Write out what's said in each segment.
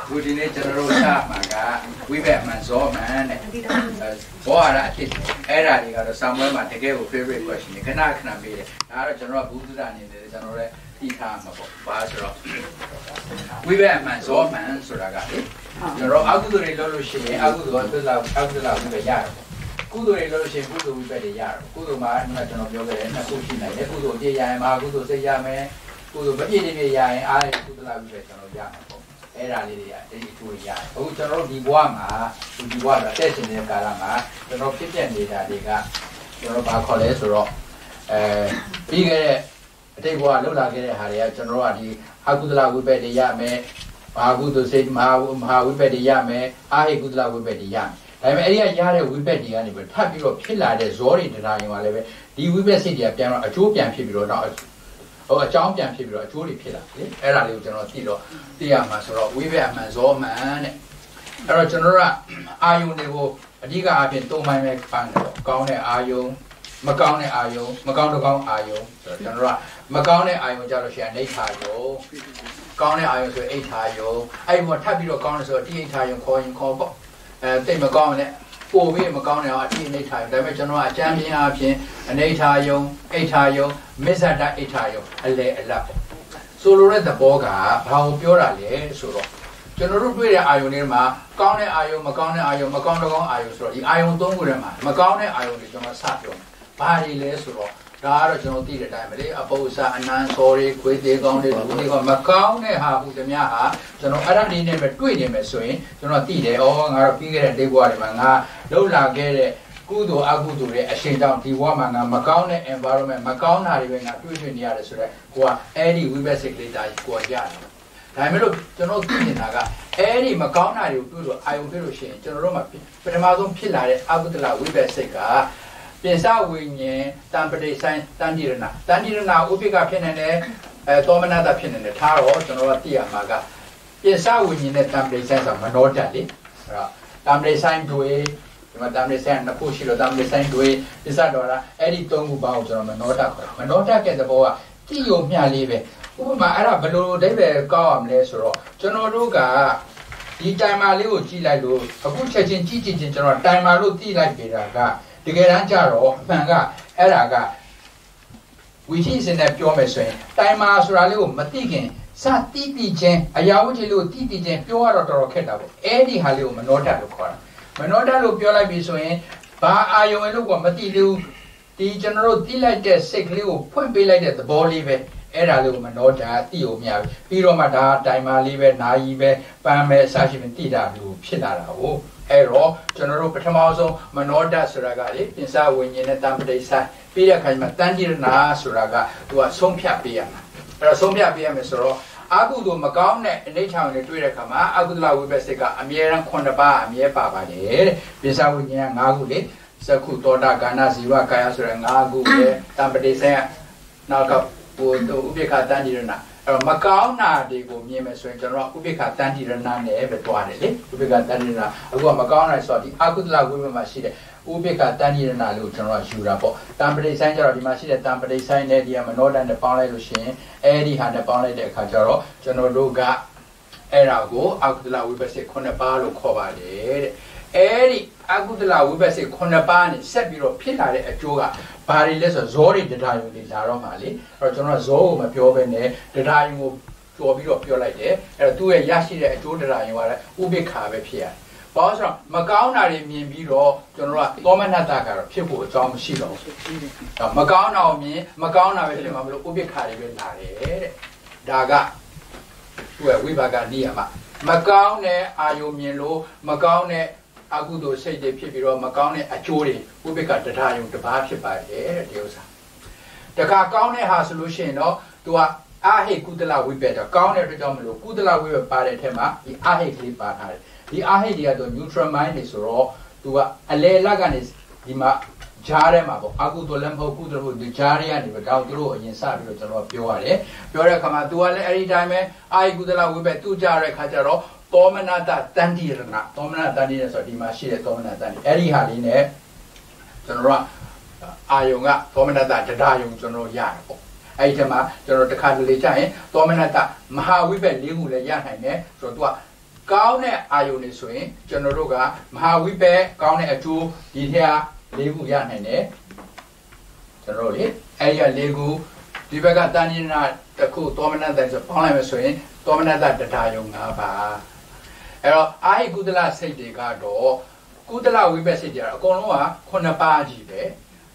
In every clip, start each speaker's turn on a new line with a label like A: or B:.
A: ခုဒီနေ့ကျွန်တော်တို့စမှာကဝိဘက်မှန်ဇောမှန်တဲ့ဘောရအဖြစ်အဲ့ဒါတွေကတော့စာမွဲမှာတကယ်ကို favorite question တွေခဏခဏမေးတယ်ဒါကတော့ကျွန်တော်ကဘူးသဒ္ဒအနေနဲ့ကျွန်တော်လည်းသိထားမှာပေါ့ဘာဆိုတော့ဝိဘက်မှန်ဇောမှန်ဆိုတာကလေကျွန်တော်အကုသိုလ်တွေလုပ်လို့ရှိရင်အကုသိုလ်ကသစ္စာအကုသိုလ်ကဝိဘက်ရတယ်ကုသိုလ်တွေလုပ်လို့ရှိရင်ကုသိုလ်ဝိဘက်တွေရတယ်ကုသိုလ်မှာဒီမှာကျွန်တော်ပြောခဲ့တယ်နှစ်ခုရှိနိုင်တယ်ကုသိုလ်ပြည့်ရရင်မဟာကုသိုလ်စိတ်ရမယ်ကုသိုလ်မပြည့်ပြည့်ရရင်အားရကုသလဝိဘက်ကျွန်တော်ရမှာပေါ့ အဲ့ဒါလေးတွေကအဲ့ဒီအကျိုးရတယ်အခုကျွန်တော်တို့ဒီဘဝမှာဒီဘဝကတက်ရှင်တဲ့ကာလမှာကျွန်တော်ဖြစ်ပြနေတာတွေကကျွန်တော်ဘာခေါ်လဲဆိုတော့အဲပြီးခဲ့တဲ့အတိတ်ဘဝလှုပ်လာခဲ့တဲ့ဟာတွေကကျွန်တော်တို့ကဒီအကုသလဝိဘက်တွေရမယ်ဘာကုသိုလ်စိတ်မဟာမဟာဝိဘက်တွေရမယ်အာဟိကုသလဝိဘက်တွေရမယ်ဒါပေမဲ့အဲ့ဒီကရတဲ့ဝိဘက်တွေကနေပြီးထပ်ပြီးတော့ဖြစ်လာတဲ့ဇောတွေတရားရင်ကလည်းပဲဒီဝိဘက်စိတ်တွေကပြန်တော့အကျိုးပြန်ဖြစ်ပြီးတော့တော့ ဟိုအကြောင်းပြန်ဖြစ်ပြီးတော့အကျိုးတွေဖြစ်လာတယ်အဲ့ဒါလေးကိုကျွန်တော်သိတော့သိရမှာဆိုတော့ဝိဘက်အမှန်ဇောမှန်တဲ့အဲ့တော့ကျွန်တော်တို့ကအာယုန်တွေကိုအဓိကအပြင်သုံးပိုင်းပဲပန်းတယ်ပေါ့ကောင်းတဲ့အာယုန်မကောင်းတဲ့အာယုံမကောင်းတော့ကောင်းအာယုံဆိုတော့ကျွန်တော်တို့ကမကောင်းတဲ့အာယုံကြလို့ရှိရင်အိဋ္ဌာယုံကောင်းတဲ့အာယုံဆိုအိဋ္ဌာယုံအဲ့ဒီမှာထပ်ပြီးတော့ကောင်းတယ်ဆိုတော့တိအိဋ္ဌာယုံခေါ်ရင်ခေါ်ပေါ့အဲတိတ်မကောင်းနဲ့ ပို့ပြီးမကောင်းတဲ့အောင်အတိအိဋ္ဌာယုံဒါပေမဲ့ကျွန်တော်ကအကျမ်းပြင်းအဖြစ်အနိဋ္ဌာယုံအိဋ္ဌာယုံမစ္ဆဒအိဋ္ဌာယုံအလေအလတ်ပေါ့ဆိုလိုတဲ့သဘောကဘာကိုပြောတာလဲဆိုတော့ကျွန်တော်တို့တွေ့တဲ့အာယုန်တွေမှာကောင်းတဲ့အာယုန်မကောင်းတဲ့အာယုန်မကောင်းတော့ကောင်းအာယုန်ဆိုတော့ဒီအာယုန်သုံးခုထဲမှာမကောင်းတဲ့အာယုန်တွေကျွန်တော်စပြောမယ်ဘာတွေလဲဆိုတော့ ဒါကတော့ကျွန်တော်သိတဲ့အတိုင်းပဲလေအပု္ပ္ပစာအနန္စောတွေခွေးသေးကောင်းတွေလူတွေကမကောင်းတဲ့ဟာဟုတည်းဟာကျွန်တော်အဲ့ဒါလေးနဲ့ပဲတွေ့နေမယ်ဆိုရင်ကျွန်တော်သိတယ်ဩငါတို့ပြီးခဲ့တဲ့ဒေဘွားတွေမှာငါလှုပ်လာခဲ့တဲ့ကုသိုလ်အကုသိုလ်ရဲ့အရှင်ကြောင့်ဒီဘဝမှာငါမကောင်းတဲ့ environment မကောင်းတာတွေပဲငါတွေ့တွေ့နေရတယ်ဆိုတော့ကိုကအဲ့ဒီ website လေးတာကိုကရတယ်ဒါပေမဲ့လို့ကျွန်တော်သိနေတာကအဲ့ဒီမကောင်းတာတွေကိုတွေ့လို့အာယုံတွေ့လို့ရှိရင်ကျွန်တော်တို့မှာပထမဆုံးဖြစ်လာတဲ့အကုသလဝိပဿစိတ်က ပြင်စဝိညာဉ်တံပတိဆိုင်တန်တိရဏတန်တိရဏဥပိ္ပကဖြစ်နေတယ်အဲသောမနတဖြစ်နေတယ်ထားတော့ကျွန်တော်ကသိရမှာကပြင်စဝိညာဉ်နဲ့တံပတိဆိုင်ဆိုမနောတတ်လေအဲ့တော့တံပတိဆိုင်တွေဒီမှာတံပတိဆိုင်နှစ်ခုရှိတော့တံပတိဆိုင်တွေပစ္စတော်လားအဲ့ဒီသုံးခုပေါင်းကျွန်တော်မနောတတ်ခေါ်မနောတတ်တဲ့သဘောကတိယုံမျှလေးပဲဥပမာအဲ့ဒါဘယ်လိုအဓိပ္ပာယ်ကောက်အောင်လဲဆိုတော့ကျွန်တော်တို့ကဒီတိုင်မာလေးကိုကြည့်လိုက်လို့အခုချက်ချင်းကြည့်ကြည့်ချင်းကျွန်တော်တိုင်မာလို့သိလိုက်ပေတာက တကယ်တမ်းကျတော့အမှန်ကအဲ့ဒါကဝီရှိစင်နဲ့ပြောမယ်ဆိုရင်တိုင်မာဆိုတာလေးကိုမသိခင်စတိတိချင်းအရာဝတ္ထုလို့တိတိချင်းပြောရတော့တော်တော်ခက်တာပေါ့အဲ့ဒီဟာလေးကိုမနောတတ်လို့ခေါ်တာမနောတတ်လို့ပြောလိုက်ပြီဆိုရင်ဘာအာယုံလို့ကမသိသေးဘူးဒီကျွန်တော်တို့တိလိုက်တဲ့စိတ်ကလေးကိုဖွင့်ပေးလိုက်တဲ့သဘောလေးပဲအဲ့ဒါလေးကိုမနောတာတိကိုမြပြီပြီးတော့မှဒါတိုင်မာလေးပဲနာယီပဲပန်းပဲအစရှိပဲတိတာမျိုးဖြစ်လာတာကို အဲ့တော့ကျွန်တော်တို့ပထမဆုံးမနောဒဆိုတာကလေပင်စဝိညာဉ်နဲ့တံပတိဆိုင်ပြီးတဲ့အခါကျမှတန်တိရဏဆိုတာကသူကဆုံးဖြတ်ပေးရမှာအဲ့တော့ဆုံးဖြတ်ပေးရမယ်ဆိုတော့အကုသိုလ်မကောင်းတဲ့အနိဋ္ဌာန်တွေတွေ့တဲ့အခါမှာအကုသလဝိပဿနာကအမြဲတမ်း9ပါးအမြဲပါပါတယ်တဲ့ပင်စဝိညာဉ်က9ခုလေသကုသောတာကာဏဇီဝကာယဆိုတဲ့9ခုပဲတံပတိဆိုင်ကနောက်ကဟိုဥပိ္ပခတန်တိရဏ အဲ့တော့မကောင်းတာတွေကိုမြင်မယ်ဆိုရင်ကျွန်တော်ဥပိ္ပခတန်တိရဏနဲ့ပဲတွားတယ်လေဥပိ္ပခတန်တိရဏအခုကမကောင်းတာဆိုတော့ဒီအကုသလဝိပ္ပမှာရှိတဲ့ဥပိ္ပခတန်တိရဏလို့ကျွန်တော်ယူတာပေါ့တံပတိဆိုင်ကျတော့ဒီမှာရှိတဲ့တံပတိဆိုင်နဲ့ဒီကမနောတန်နဲ့ပေါင်းလိုက်လို့ရှိရင်အဲဒီဟာနဲ့ပေါင်းလိုက်တဲ့အခါကျတော့ကျွန်တော်တို့ကအဲ့ဒါကိုအကုသလဝိပ္ပစေ9ပါးလို့ခေါ်ပါတယ်တဲ့ အဲ့ဒီအကုသလဝိပ္ပစေ9ပါးနဲ့ဆက်ပြီးတော့ဖြစ်လာတဲ့အကျိုးကဘာတွေလဲဆိုတော့ဇောတွေတရားယုံတွေလာတော့မှလေအဲ့တော့ကျွန်တော်ကဇောကိုမပြောဘဲနဲ့တရားယုံကိုကြော်ပြီးတော့ပြောလိုက်တယ်အဲ့တော့သူ့ရဲ့ရရှိတဲ့အကျိုးတရားယုံကလည်းဥပိ္ပခာပဲဖြစ်ရတယ်ဘာလို့ဆိုတော့မကောင်းတာတွေမြင်ပြီးတော့ကျွန်တော်ကသောမနတကတော့ဖြစ်ဖို့အကြောင်းမရှိတော့ဘူး။မကောင်းတာကိုမြင်မကောင်းတာပဲဖြစ်မှာမလို့ဥပိ္ပခာတွေပဲလာတယ်တဲ့။ဒါကသူ့ရဲ့ဝိပါကနိယမမကောင်းတဲ့အာယုံမြင်လို့မကောင်းတဲ့ အကုသိုလ်စိတ်တွေဖြစ်ပြီးတော့မကောင်းတဲ့အကျိုးတွေဥပိ္ပကတရားယုံတစ်ပါးဖြစ်ပါတယ်တဲ့ဒီဥစ္စာတခါကောင်းတဲ့ဟာဆိုလို့ရှိရင်တော့သူကအာဟိကုသလဝိပက်တော့ကောင်းတဲ့အတွက်ကြောင့်မလို့ကုသလဝိပက်ပါတဲ့အထက်မှာဒီအာဟိကလေးပါထားတယ်ဒီအာဟိတွေကတော့ neutral mind တွေဆိုတော့သူကအလေလက်ကနေဒီမှာဂျားထဲမှာပေါ့အကုသိုလ်လည်းမဟုတ်ကုသိုလ်ဟုတ်ဂျားထဲကနေပဲဒါသူတို့အရင်စပြီးတော့ကျွန်တော်ပြောရတယ်ပြောတဲ့အခါမှာ तू ကလည်းအဲ့ဒီတိုင်းပဲအာဟိကုသလဝိပက်သူကြားတဲ့အခါကျတော့ သောမနတတန်တိရဏသောမနတန်တိရဆိုဒီမှာရှိတဲ့သောမနတန်တိအဲ့ဒီဟာလေးနဲ့ကျွန်တော်တို့အာယုံကသောမနတတရားယုံကျွန်တော်ရတယ်ပေါ့အဲ့ဒီထဲမှာကျွန်တော်တခါတလေကြာရင်သောမနတမဟာဝိဘက်၄ခုလည်းရနိုင်တယ်ဆိုတော့ तू ကကောင်းတဲ့အာယုန်တွေဆိုရင်ကျွန်တော်တို့ကမဟာဝိပက်ကောင်းတဲ့အကျိုးဒီထက်၄ခုရနိုင်တယ်ကျွန်တော်တို့လေအဲ့ရ၄ခုဒီဘက်ကတန်ရင်နာတစ်ခုသောမနတဆိုပေါင်းလိုက်မယ်ဆိုရင်သောမနတတထာယုံ၅ပါး အဲ့တော့အာဟိကုသလစိတ်တွေကတော့ကုသလဝိပက်စိတ်တွေကတော့အကုန်လုံးက9ပါးကြီးပဲ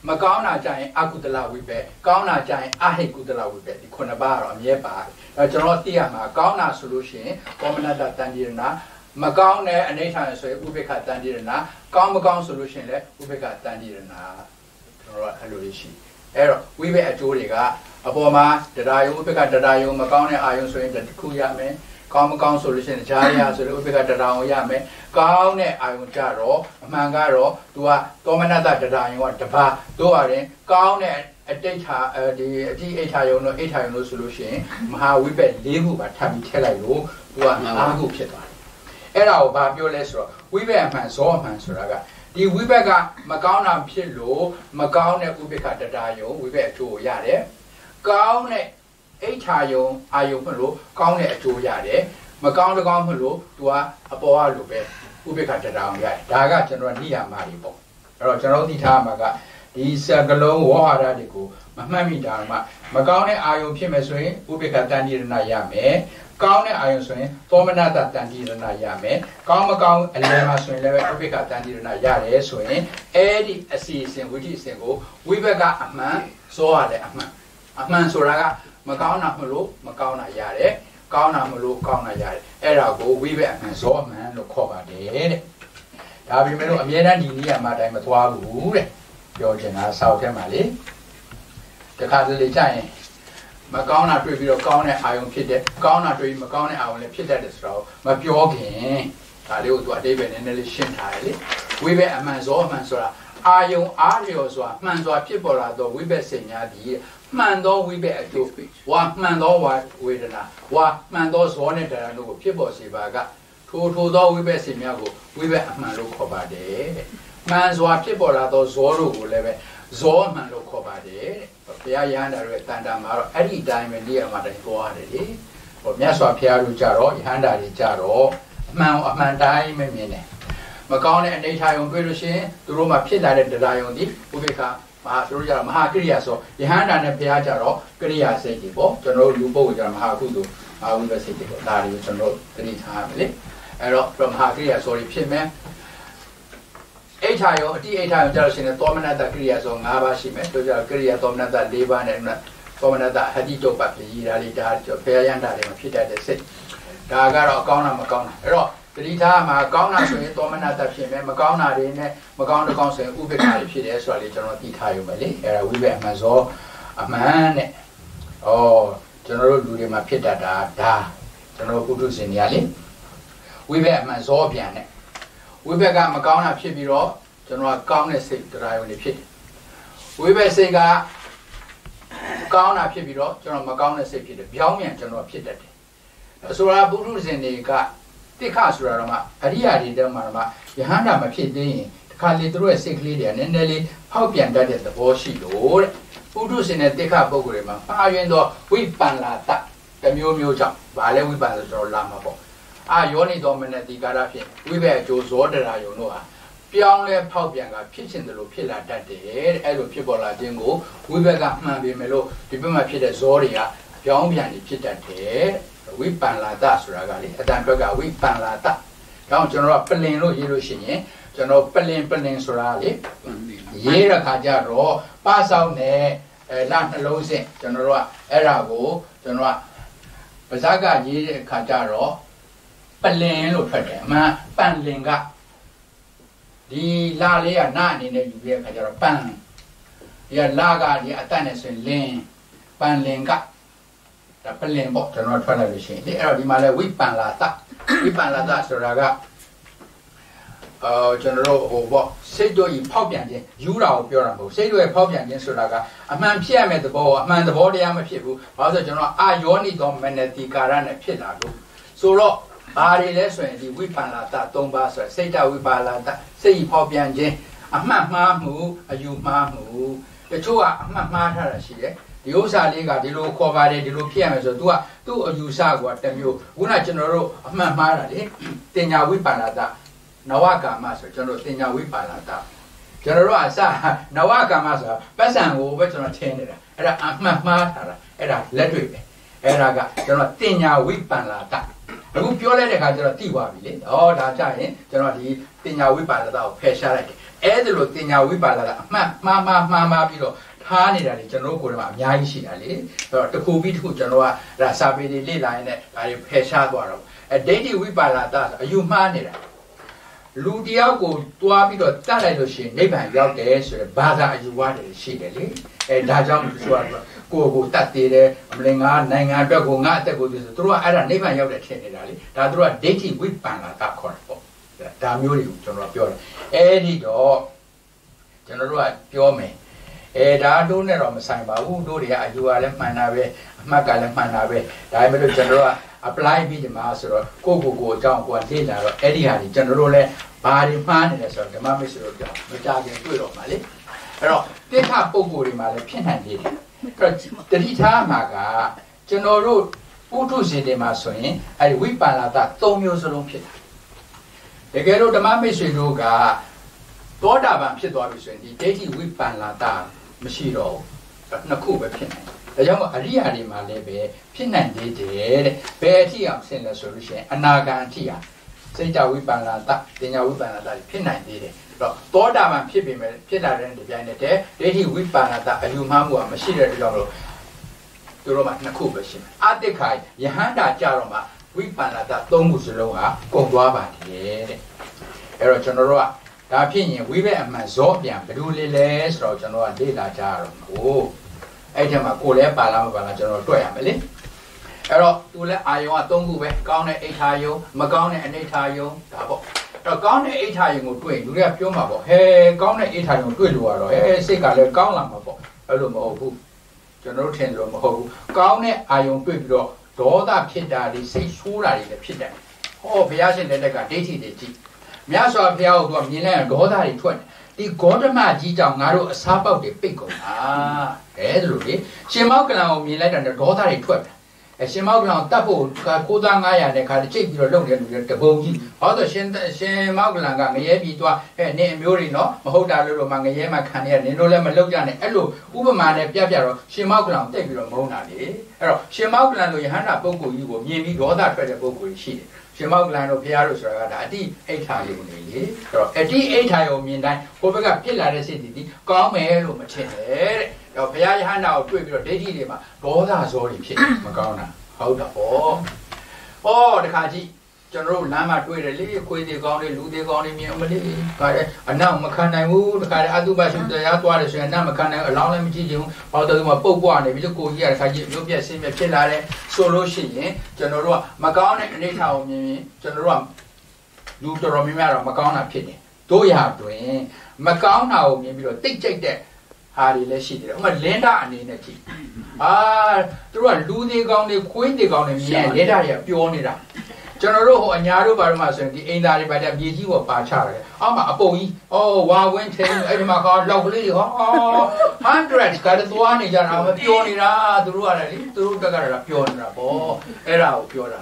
A: မကောင်းတာကြရင်အကုသလဝိပက်ကောင်းတာကြရင်အဟိကုသလဝိပက်ဒီ9ပါးကတော့အမြဲပါတယ်အဲကျွန်တော်သိရမှာကောင်းတာဆိုလို့ရှိရင်ကောမနတတန်ဒီရနာမကောင်းတဲ့အနေထားဆိုရင်ဥပေက္ခတန်ဒီရနာကောင်းမကောင်းဆိုလို့ရှိရင်လည်းဥပေက္ခတန်ဒီရနာကျွန်တော်အဲ့လိုရှိအဲ့တော့ဝိဘက်အကျိုးတွေကအပေါ်မှာတရားယုံဥပေက္ခတရားယုံမကောင်းတဲ့အာယုံဆိုရင်တစ်ခုရမယ် ကောင်းမကောင်းဆိုလို့ရှိရင်ဂျာရရဆိုလို့ဥပေက္ခတရားယုံရမယ်ကောင်းတဲ့အာယုံကြတော့အမှန်ကတော့ तू ကသောမနတတရားယုံကတပါတို့ပါရင်ကောင်းတဲ့အတိတ်ထာဒီအတိအိဋ္ဌာယုံတို့အိဋ္ဌာယုံတို့ဆိုလို့ရှိရင်မဟာဝိပက်၄ခုပါထပ်ပြီးထည့်လိုက်လို့သူက၅ခုဖြစ်သွားတယ်အဲ့ဒါကိုဘာပြောလဲဆိုတော့ဝိပက်အမှန်ဇောအမှန်ဆိုတာကဒီဝိပက်ကမကောင်းတာဖြစ်လို့မကောင်းတဲ့ဥပိ္ပခတတာယုံဝိပက်အကျိုးကိုရတယ်ကောင်းတဲ့ အိဋ္ဌာယုံအာယုံဖြစ်လို့ကောင်းတဲ့အကျိုးရတယ်မကောင်းတကောင်းဖြစ်လို့သူကအပေါ်အလိုပဲဥပိ္ပခတတာယုံရတယ်ဒါကကျွန်တော်နိယာမတွေပေါ့အဲ့တော့ကျွန်တော်သိထားမှာကဒီစကလုံးဝဟာရတွေကိုမမှတ်မိတာမှမကောင်းတဲ့အာယုံဖြစ်မယ်ဆိုရင်ဥပိ္ပခတန်တိရဏရမယ်ကောင်းတဲ့အာယုံဆိုရင်သောမနတတန်တိရဏရမယ်ကောင်းမကောင်းအလယ်မှာဆိုရင်လည်းဥပိ္ပခတန်တိရဏရတယ်ဆိုရင်အဲ့ဒီအစီအစဉ်ဝိတိအစဉ်ကိုဝိဘက်ကအမှန်စောရတယ်အမှန်အမှန်ဆိုတာက မကောင်းတာမလို့မကောင်းတာရတယ်ကောင်းတာမလို့ကောင်းတာရတယ်အဲ့ဒါကိုဝိဘက်အမှန်စောအမှန်လို့ခေါ်ပါတယ်တဲ့ဒါပေမဲ့လို့အမြဲတမ်းဒီနည်းအမှအတိုင်းမသွားဘူးတဲ့ပြောချင်တာစောက်ထဲမှာလေတခါတလေကြရင်မကောင်းတာတွေ့ပြီးတော့ကောင်းတဲ့အာယုံဖြစ်တဲ့ကောင်းတာတွေ့ပြီးမကောင်းတဲ့အာယုံလည်းဖြစ်တတ်တယ်ဆိုတော့မပြောခင်ဒါလေးကိုသူအတိပ္ပယ်နည်းနည်းလေးရှင်းထားတယ်လေဝိဘက်အမှန်စောအမှန်ဆိုတာအာယုံအားလျော်စွာမှန်စွာဖြစ်ပေါ်လာသောဝိဘက်စိတ်များသည် မှန်သောဝိဘက်အကျိုးဝါမှန်သောဝေဒနာဝါမှန်သောဇောနဲ့တရားတို့ကိုဖြစ်ပေါ်စေပါကထိုထိုသောဝိဘက်စိတ်များကိုဝိဘက်အမှန်လို့ခေါ်ပါတယ်တဲ့မှန်စွာဖြစ်ပေါ်လာသောဇောတို့ကိုလည်းပဲဇောမှန်လို့ခေါ်ပါတယ်တဲ့ဘုရားရဟန္တာတွေတန်တာမှာတော့အဲ့ဒီအတိုင်းပဲနေရာမှာတိုင်းသွားရတယ်လေဟိုမြတ်စွာဘုရားတို့ကြတော့ယဟန္တာတွေကြတော့အမှန်အမှန်တိုင်းပဲမြင်တယ်မကောင်းတဲ့အနေထားယုံတွေ့လို့ရှိရင်သူတို့မှာဖြစ်လာတဲ့တရားယုံဒီဥပိ္ပခ မဟာသူတို့ကြတော့မဟာကိရိယာဆိုယဟန္တာနဲ့ဘုရားကြတော့ကိရိယာစိတ်ကြီးပေါ့ကျွန်တော်တို့လူပုဂ္ဂိုလ်ကြတော့မဟာကုသိုလ်မဟာဝိပ္ပစိတ်ကြီးပေါ့ဒါတွေကိုကျွန်တော်တို့သတိထားရမယ်လေအဲ့တော့မဟာကိရိယာဆိုရင်ဖြစ်မယ်အိဋ္ဌာယောအတိအိဋ္ဌာယောကြလို့ရှိရင်သောမနတကိရိယာဆို၅ပါးရှိမယ်တို့ကြကိရိယာသောမနတ၄ပါးနဲ့သောမနတဟတိတုပ္ပပိဒါလေးဒါဘယ်ရန်တာတွေမှာဖြစ်တတ်တဲ့စိတ်ဒါကတော့အကောင်းတာမကောင်းတာအဲ့တော့ တတိထားမှာကောင်းတာဆိုရင်သောမနတဖြစ်မယ်မကောင်းတာတွေနဲ့မကောင်းတကောင်းဆိုရင်ဥပ္ပခါတွေဖြစ်တယ်ဆိုတာလေးကျွန်တော်သိထားရုံပဲလေအဲ့ဒါဝိဘက်အမှန်စောအမှန်နဲ့ဩကျွန်တော်တို့လူတွေမှာဖြစ်တတ်တာဒါကျွန်တော်ပုထုဇဉ်တွေကလေဝိဘက်အမှန်စောပြန်တဲ့ဝိဘက်ကမကောင်းတာဖြစ်ပြီးတော့ကျွန်တော်ကကောင်းတဲ့စိတ်တရားရုံတွေဖြစ်တယ်ဝိဘက်စိတ်ကကောင်းတာဖြစ်ပြီးတော့ကျွန်တော်မကောင်းတဲ့စိတ်ဖြစ်တယ်ပြောင်းပြန်ကျွန်တော်ဖြစ်တတ်တယ်ဆိုတာပုထုဇဉ်တွေက တိခဆိုတာတော့မှအရိယာတွေတောင်မှတော့ယဟန္တာမဖြစ်သေးရင်တခါလေသူတို့ရဲ့စိတ်ကလေးတွေနည်းနည်းလေးဖောက်ပြန်တတ်တဲ့သဘောရှိလို့တဲ့ပုထုဇဉ်နဲ့တိခပုဂ္ဂိုလ်တွေမှာပါရင်တော့ဝိပန္လာတတမျိုးမျိုးကြောင့်ဗာလဲဝိပန္လာဆိုတော့လာမှာပေါ့အာယောနိတော်မနတိကာရဖြင့်ဝိဘက်အကျိုးဇောတရာယုံတို့ဟာပြောင်းလဲဖောက်ပြန်ကဖြစ်ခြင်းတလို့ဖြစ်လာတတ်တယ်တဲ့အဲ့လိုဖြစ်ပေါ်လာခြင်းကိုဝိဘက်ကမှန်ပေမဲ့လို့ဒီဘက်မှာဖြစ်တဲ့ဇောတွေကပြောင်းပြန်နေဖြစ်တတ်တယ် ဝိပန္လာတဆိုတာကလေအတန်ဘက်ကဝိပန္လာတဒါကြောင့်ကျွန်တော်ကပလင်လို့ရေးလို့ရှိရင်ကျွန်တော်ပလင်ပလင်ဆိုတာလေရေးရခါကျတော့ပဆောင်နဲ့အဲလနှလုံးစင်ကျွန်တော်တို့ကအဲ့ဒါကိုကျွန်တော်ကပါဇက်ကရေးတဲ့အခါကျတော့ပလင်လို့ထွက်တယ်အမှန်ပန်လင်ကဒီလာလေးကနာအနေနဲ့ယူတဲ့အခါကျတော့ပန်ဒီကလာကဒီအတတ်နဲ့ဆိုရင်လင်ပန်လင်က ဒါပလင်ပေါ့ကျွန်တော်ထွက်လိုက်လို့ရှိရင်ဒီအဲ့တော့ဒီမှာလဲဝိပန်လာတဝိပန်လာတဆိုတာကအော်ကျွန်တော်တို့ဟိုပေါ့စိတ်တို့ဤဖောက်ပြန်ခြင်းယူတာကိုပြောတာမဟုတ်စိတ်တို့ရဲ့ဖောက်ပြန်ခြင်းဆိုတာကအမှန်ဖြစ်ရမယ့်သဘောအမှန်သဘောတရားမဖြစ်ဘူးဘာလို့ဆိုကျွန်တော်အာယောနိသောမနတိကာရနဲ့ဖြစ်လာလို့ဆိုတော့ဘာတွေလဲဆိုရင်ဒီဝိပန္လာတ၃ပါးဆိုရယ်စိတ်တဝိပါလာတစိတ်ဖောက်ပြန်ခြင်းအမှတ်မှားမှုအယူမှားမှုတချို့ကအမှတ်မှားထားတာရှိတယ် ဒဒီဥစ္စာလေးကဒီလိုခေါ်ပါတယ်ဒီလိုဖြစ်ရမယ်ဆိုတော့ तू ကသူ့အယူဆကတမျိုးခုနကျွန်တော်တို့အမှန်မှားတာလေတင်ညာဝိပါဏတာနဝကာမဆိုကျွန်တော်တင်ညာဝိပါဏတာကျွန်တော်တို့အစနဝကာမဆိုတာပတ်စံကိုပဲကျွန်တော်ထင်းနေတာအဲ့ဒါအမှန်မှားတာအဲ့ဒါလက်တွေ့ပဲအဲ့ဒါကကျွန်တော်တင်ညာဝိပန္လာတအခုပြောလိုက်တဲ့အခါကျတော့သိသွားပြီလေ။ဩဒါကြရင်ကျွန်တော်ဒီတင်ညာဝိပါဒတာကိုဖယ်ရှားလိုက်တယ်။အဲ့ဒါလိုတင်ညာဝိပါဒတာအမှန်မှားမှားမှားမှားပြီးတော့ ထားနေတာလေကျွန်တော်တို့ကိုယ်တော်ကအများကြီးရှိတာလေ။အဲ့တော့တစ်ခုပြီးတစ်ခုကျွန်တော်ကဒါစာပေတွေလေ့လာရင်လည်းဒါတွေဖယ်ရှားသွားတော့အဲဒိဋ္ဌိဝိပါဒတာဆိုအယူမှားနေတာ။လူတယောက်ကိုတွားပြီးတော့တတ်လိုက်လို့ရှိရင်နိဗ္ဗာန်ရောက်တယ်ဆိုရယ်ဘာသာအယူဝါဒတွေရှိတယ်လေ။အဲဒါကြောင့်ဆိုတာကိုကိုတတ်သေးတယ်အမလင်ငါနိုင်ငံအတွက်ကိုငါအသက်ကိုသူဆိုသူတို့ကအဲ့ဒါနိဗ္ဗာန်ရောက်တဲ့ထင်နေတာလေဒါသူတို့ကဒိဋ္ဌိဝိပန္နာကခေါ်တယ်ပေါ့ဒါမျိုးတွေကိုကျွန်တော်ပြောတယ်အဲ့ဒီတော့ကျွန်တော်တို့ကပြောမယ် အဲဒါတို့နဲ့တော့မဆိုင်ပါဘူးတို့တွေကအယူကလည်းမှန်တာပဲအမှတ်ကလည်းမှန်တာပဲဒါပေမဲ့လို့ကျွန်တော်တို့က apply ပြီးဒီမှာဆိုတော့ကိုကိုကိုအကြောင်းကိုကလေ့လာတော့အဲ့ဒီဟာကြီးကျွန်တော်တို့လည်းဘာတွေမှားနေလဲဆိုတော့ဓမ္မမစ္စလို့ပြောမကြခင်တွေ့တော့မှာလေအဲ့တော့တိခပုံကိုယ်တွေမှာလည်းဖြစ်နိုင်သေးတယ်အဲ့တော့တတိထားမှာကကျွန်တော်တို့ပုထုဇဉ်တွေမှာဆိုရင်အဲဒီဝိပါလာတ၃မျိုးစလုံးဖြစ်တာတကယ်လို့ဓမ္မမိတ်ဆွေတို့ကသောတာပန်ဖြစ်သွားပြီဆိုရင်ဒီဒိဋ္ဌိဝိပါလာတ မရှိတော့ဘူးနှစ်ခုပဲဖြစ်နိုင်တယ်ဒါကြောင့်အရိယာတွေမှာလည်းပဲဖြစ်နိုင်သေးတယ်တဲ့ဘယ်အထိအောင်ဆင်လဲဆိုလို့ရှိရင်အနာဂံအထိအောင်စိတ်တဝိပါလာတပညာဝိပါလာတဖြစ်နိုင်သေးတယ်တော့သောတာပန်ဖြစ်ပြီမဲ့ဖြစ်လာတဲ့ဒီပြိုင်နဲ့တည်းဒိဋ္ဌိဝိပါဏတအယူမှားမှုကမရှိတဲ့အတွက်ကြောင့်လို့တို့တော့မှနှစ်ခုပဲရှိတယ်အတိခါယဟန္တာကြတော့မှဝိပါဏတသုံးခုစလုံးကကုန်သွားပါတယ်တဲ့အဲ့တော့ကျွန်တော်တို့က ဒါဖြစ်ရင်ဝိဘက်အမှန်ဇောပြန်ဘယ်လိုလဲလဲဆိုတော့ကျွန်တော်ကလေ့လာကြရတော့ကိုအဲ့ဒီမှာကိုလည်းပါလာမပါလာကျွန်တော်တွေ့ရမယ်လေအဲ့တော့သူလည်းအာယုံက၃ခုပဲကောင်းတဲ့အိဋ္ဌာယုံမကောင်းတဲ့အနိဋ္ဌာယုံဒါပေါ့တော့ကောင်းတဲ့အိဋ္ဌာယုံကိုတွေ့လူတွေကပြောမှာပေါ့ဟဲကောင်းတဲ့အိဋ္ဌာယုံတွေ့လို့ကတော့ဟဲစိတ်ကလည်းကောင်းလာမှာပေါ့အဲ့လိုမဟုတ်ဘူးကျွန်တော်တို့ထင်လို့မဟုတ်ဘူးကောင်းတဲ့အာယုံတွေ့ပြီးတော့ဒေါသဖြစ်တာတွေစိတ်ဆိုးတာတွေလည်းဖြစ်တယ်ဟောဘုရားရှင်လက်ထက်ကဒိဋ္ဌိတွေကြည့် မြတ်စွာဘုရားကိုသူကမြင်လိုက်ရင်ဒေါသတွေထွက်တယ်ဒီဂေါတမကြီးကြောင့်ငါတို့အစားပေါက်တွေပိတ်ကုန်တာအဲဒါလိုလေရှင်မောက်ကလန်ကိုမြင်လိုက်တဲ့ဒေါသတွေထွက်တယ်အရှင်မောက်ကလောင်တတ်ဖို့ကိုသား900နဲ့ခါတချိတ်ပြီးတော့လုပ်နေတဲ့လူတွေတပုံကြီးဟောဆိုရှင်ရှင်မောက်ကလန်ကငရဲပြီးသွားအဲနင်းအမျိုးတွေနော်မဟုတ်တာလို့လို့မှငရဲမှခံနေရနင်းတို့လည်းမလုပ်ကြနဲ့အဲ့လိုဥပမာနဲ့ပြပြတော့ရှင်မောက်ကလန်တိတ်ပြီးတော့မုန်းတာလေအဲ့တော့ရှင်မောက်ကလန်လိုယဟန္တာပုဂ္ဂိုလ်ကြီးကိုမြင်ပြီးဒေါသထွက်တဲ့ပုဂ္ဂိုလ်ကြီးရှိတယ် ရှင်မောက်ကလန်တို့ဖရားတို့ဆိုတာကဒါအတိအိဋ္ဌာယုံနေလေအဲ့တော့အတိအိဋ္ဌာယုံမြင်တိုင်းဟိုဘက်ကပြစ်လာတဲ့စိတ်ဒီကောင်းမယ်လို့မထင်နဲ့တဲ့တော့ဘုရားယဟန္တာကိုတွေ့ပြီးတော့ဒိဋ္ဌိတွေမှာဒေါသဇောတွေဖြစ်မကောင်းတာဟုတ်တာပေါ့ဩတခါကြည့် ကျွန်တော်တို့လမ်းမှာတွေ့တယ်လေခွေးတွေကောင်းတွေလူတွေကောင်းတွေမြင်အမလေးခါတဲ့အနောက်မခံနိုင်ဘူးတခါတဲ့အတုပရှုတရားသွားတယ်ဆိုရင်အနောက်မခံနိုင်အလောင်းလည်းမကြည့်ချင်ဘူးဟောတော့ဒီမှာပုတ်ပွားနေပြီလို့ကိုကြီးကတခါကြည့်ရုပ်ပြက်ဆင်းပြက်ဖြစ်လာတယ်ဆိုလို့ရှိရင်ကျွန်တော်တို့ကမကောင်းတဲ့အနေထားကိုမြင်ရင်ကျွန်တော်တို့ကလူတော်တော်များများတော့မကောင်းတာဖြစ်တယ်တို့ရတွင်မကောင်းတာကိုမြင်ပြီးတော့တိတ်ကြိတ်တဲ့ဟာတွေလည်းရှိတယ်ဥပမာလင်းတာအနေနဲ့ကြည့်အာသူတို့ကလူသေးကောင်းတွေခွေးသေးကောင်းတွေမြင်လင်းတာတွေကပြောနေတာ ကျွန်တော်တို့ဟိုအညာတို့ဘာလို့မှဆိုရင်ဒီအိမ်သားတွေဘာတဲ့မြေကြီးပေါ်ပါချတယ်အောက်မှာအပုံကြီးအော်ဝါဝင်းထင်းအဲ့ဒီမှာကောလောက်ကလေးတွေဟော100ကတည်းသွားနေကြတာမပြောနေတာသူတို့ကလည်းလေသူတို့တက်ကလည်းပြောနေတာပေါ့အဲ့ဒါကိုပြောတာ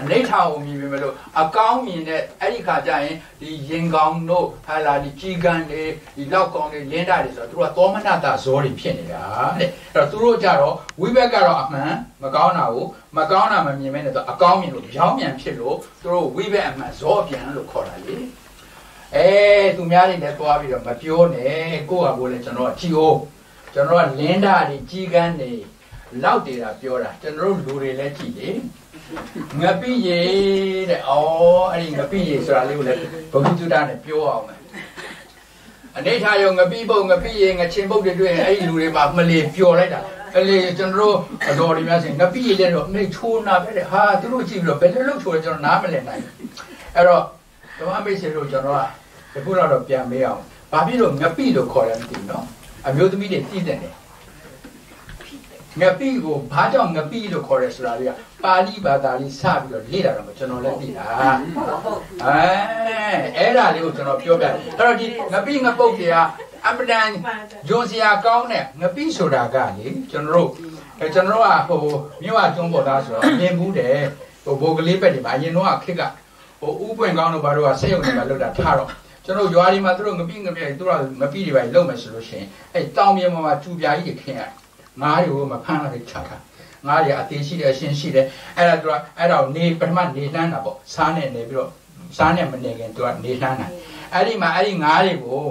A: အနေထားကိုမြင်ပြီမလို့အကောင်းမြင်တဲ့အဲ့ဒီခါကျရင် ဒီရင်ကောင်းတို့ဟာလာဒီကြီးကန်းတွေဒီလောက်ကောင်းတွေလင်းတာတွေဆိုတော့သူတို့ကသောမနတာဇောတွေဖြစ်နေတာတဲ့အဲ့တော့သူတို့ကြတော့ဝိဘက်ကတော့အမှန်မကောင်းတာကိုမကောင်းတာမမြင်မဲနဲ့တော့အကောင်းမြင်လို့ကြောင်းမြန်ဖြစ်လို့သူတို့ဝိဘက်အမှန်ဇောပြန်လို့ခေါ်တာလေအဲသူများတွေလည်းသွားပြီးတော့မပြောနဲ့ကိုယ့်ဟာကိုယ်လည်းကျွန်တော်ကကြည်အောင်ကျွန်တော်ကလင်းတာတွေကြီးကန်းနေလောက်တည်တာပြောတာကျွန်တော်တို့လူတွေလည်းကြည်လေ ငပိရေတဲ့ဩအဲ့ဒီငပိရေဆိုတာလေးကိုလည်းဘုဒ္ဓတုဒ္ဒနဲ့ပြောအောင်မယ်အနေထားရောငပိပုတ်ငပိရေငချင်းပုတ်တွေတွေ့ရင်အဲ့ဒီလူတွေမှာမလီပျော်လိုက်တာအလေကျွန်တော်တို့အတော်တွေများစင်ငပိရေလည်းတော့မိတ်ချိုးနာပဲတဲ့ဟာသူတို့ကြည့်ပြီးတော့ဘယ်လိုလုပ်ချိုးလဲကျွန်တော်နားမလည်နိုင်အဲ့တော့ဓမ္မမိတ်ဆွေတို့ကျွန်တော်ကဒီခုတော့ပြန်မေးအောင်ဘာဖြစ်လို့ငပိလို့ခေါ်ရမသိဘူးနော်အမျိုးသမီးတွေသိတဲ့တယ်ငပိကိုဘာကြောင့်ငပိလို့ခေါ်ရဲဆိုတာလေးက ပါဠိဘာသာလေးစပြီးတော့လေ့လာတော့ကျွန်တော်လည်းသိတာအဲအဲ့ဒါလေးကိုကျွန်တော်ပြောပြတယ်အဲ့တော့ဒီငပိငပုတ်တွေကအပဒန်ဂျွန်စရာကောင်းတဲ့ငပိဆိုတာကလေကျွန်တော်တို့အဲကျွန်တော်တို့ကဟိုမြို့ဝကျွန်းပေါ်သားဆိုတော့မြင်ဘူးတယ်ဟိုဘိုးကလေးပဲဒီမှာအရင်တော့ခစ်ကဟိုဥပွင့်ကောင်းတို့ဘာတို့ကဆက်ရုံတွေမှာလောက်တာထားတော့ကျွန်တော်ရွာဒီမှာသူတို့ငပိငပိသူတို့ကငပိတွေပဲလုံမယ်ဆိုလို့ရှိရင်အဲတောင်မြေပေါ်မှာကျူပြာကြီးတွေခင်းရတယ်ငါးတွေကိုမဖမ်းလိုက်ချတာ ငါးတွေအသေးရှိတယ်အရှင်းရှိတယ်အဲ့ဒါသူကအဲ့ဒါကိုနေပထမနေလှမ်းတာပေါ့စားနဲ့နေပြီးတော့စားနဲ့မနေခင်သူကနေလှမ်းတာအဲ့ဒီမှာအဲ့ဒီငါးတွေကို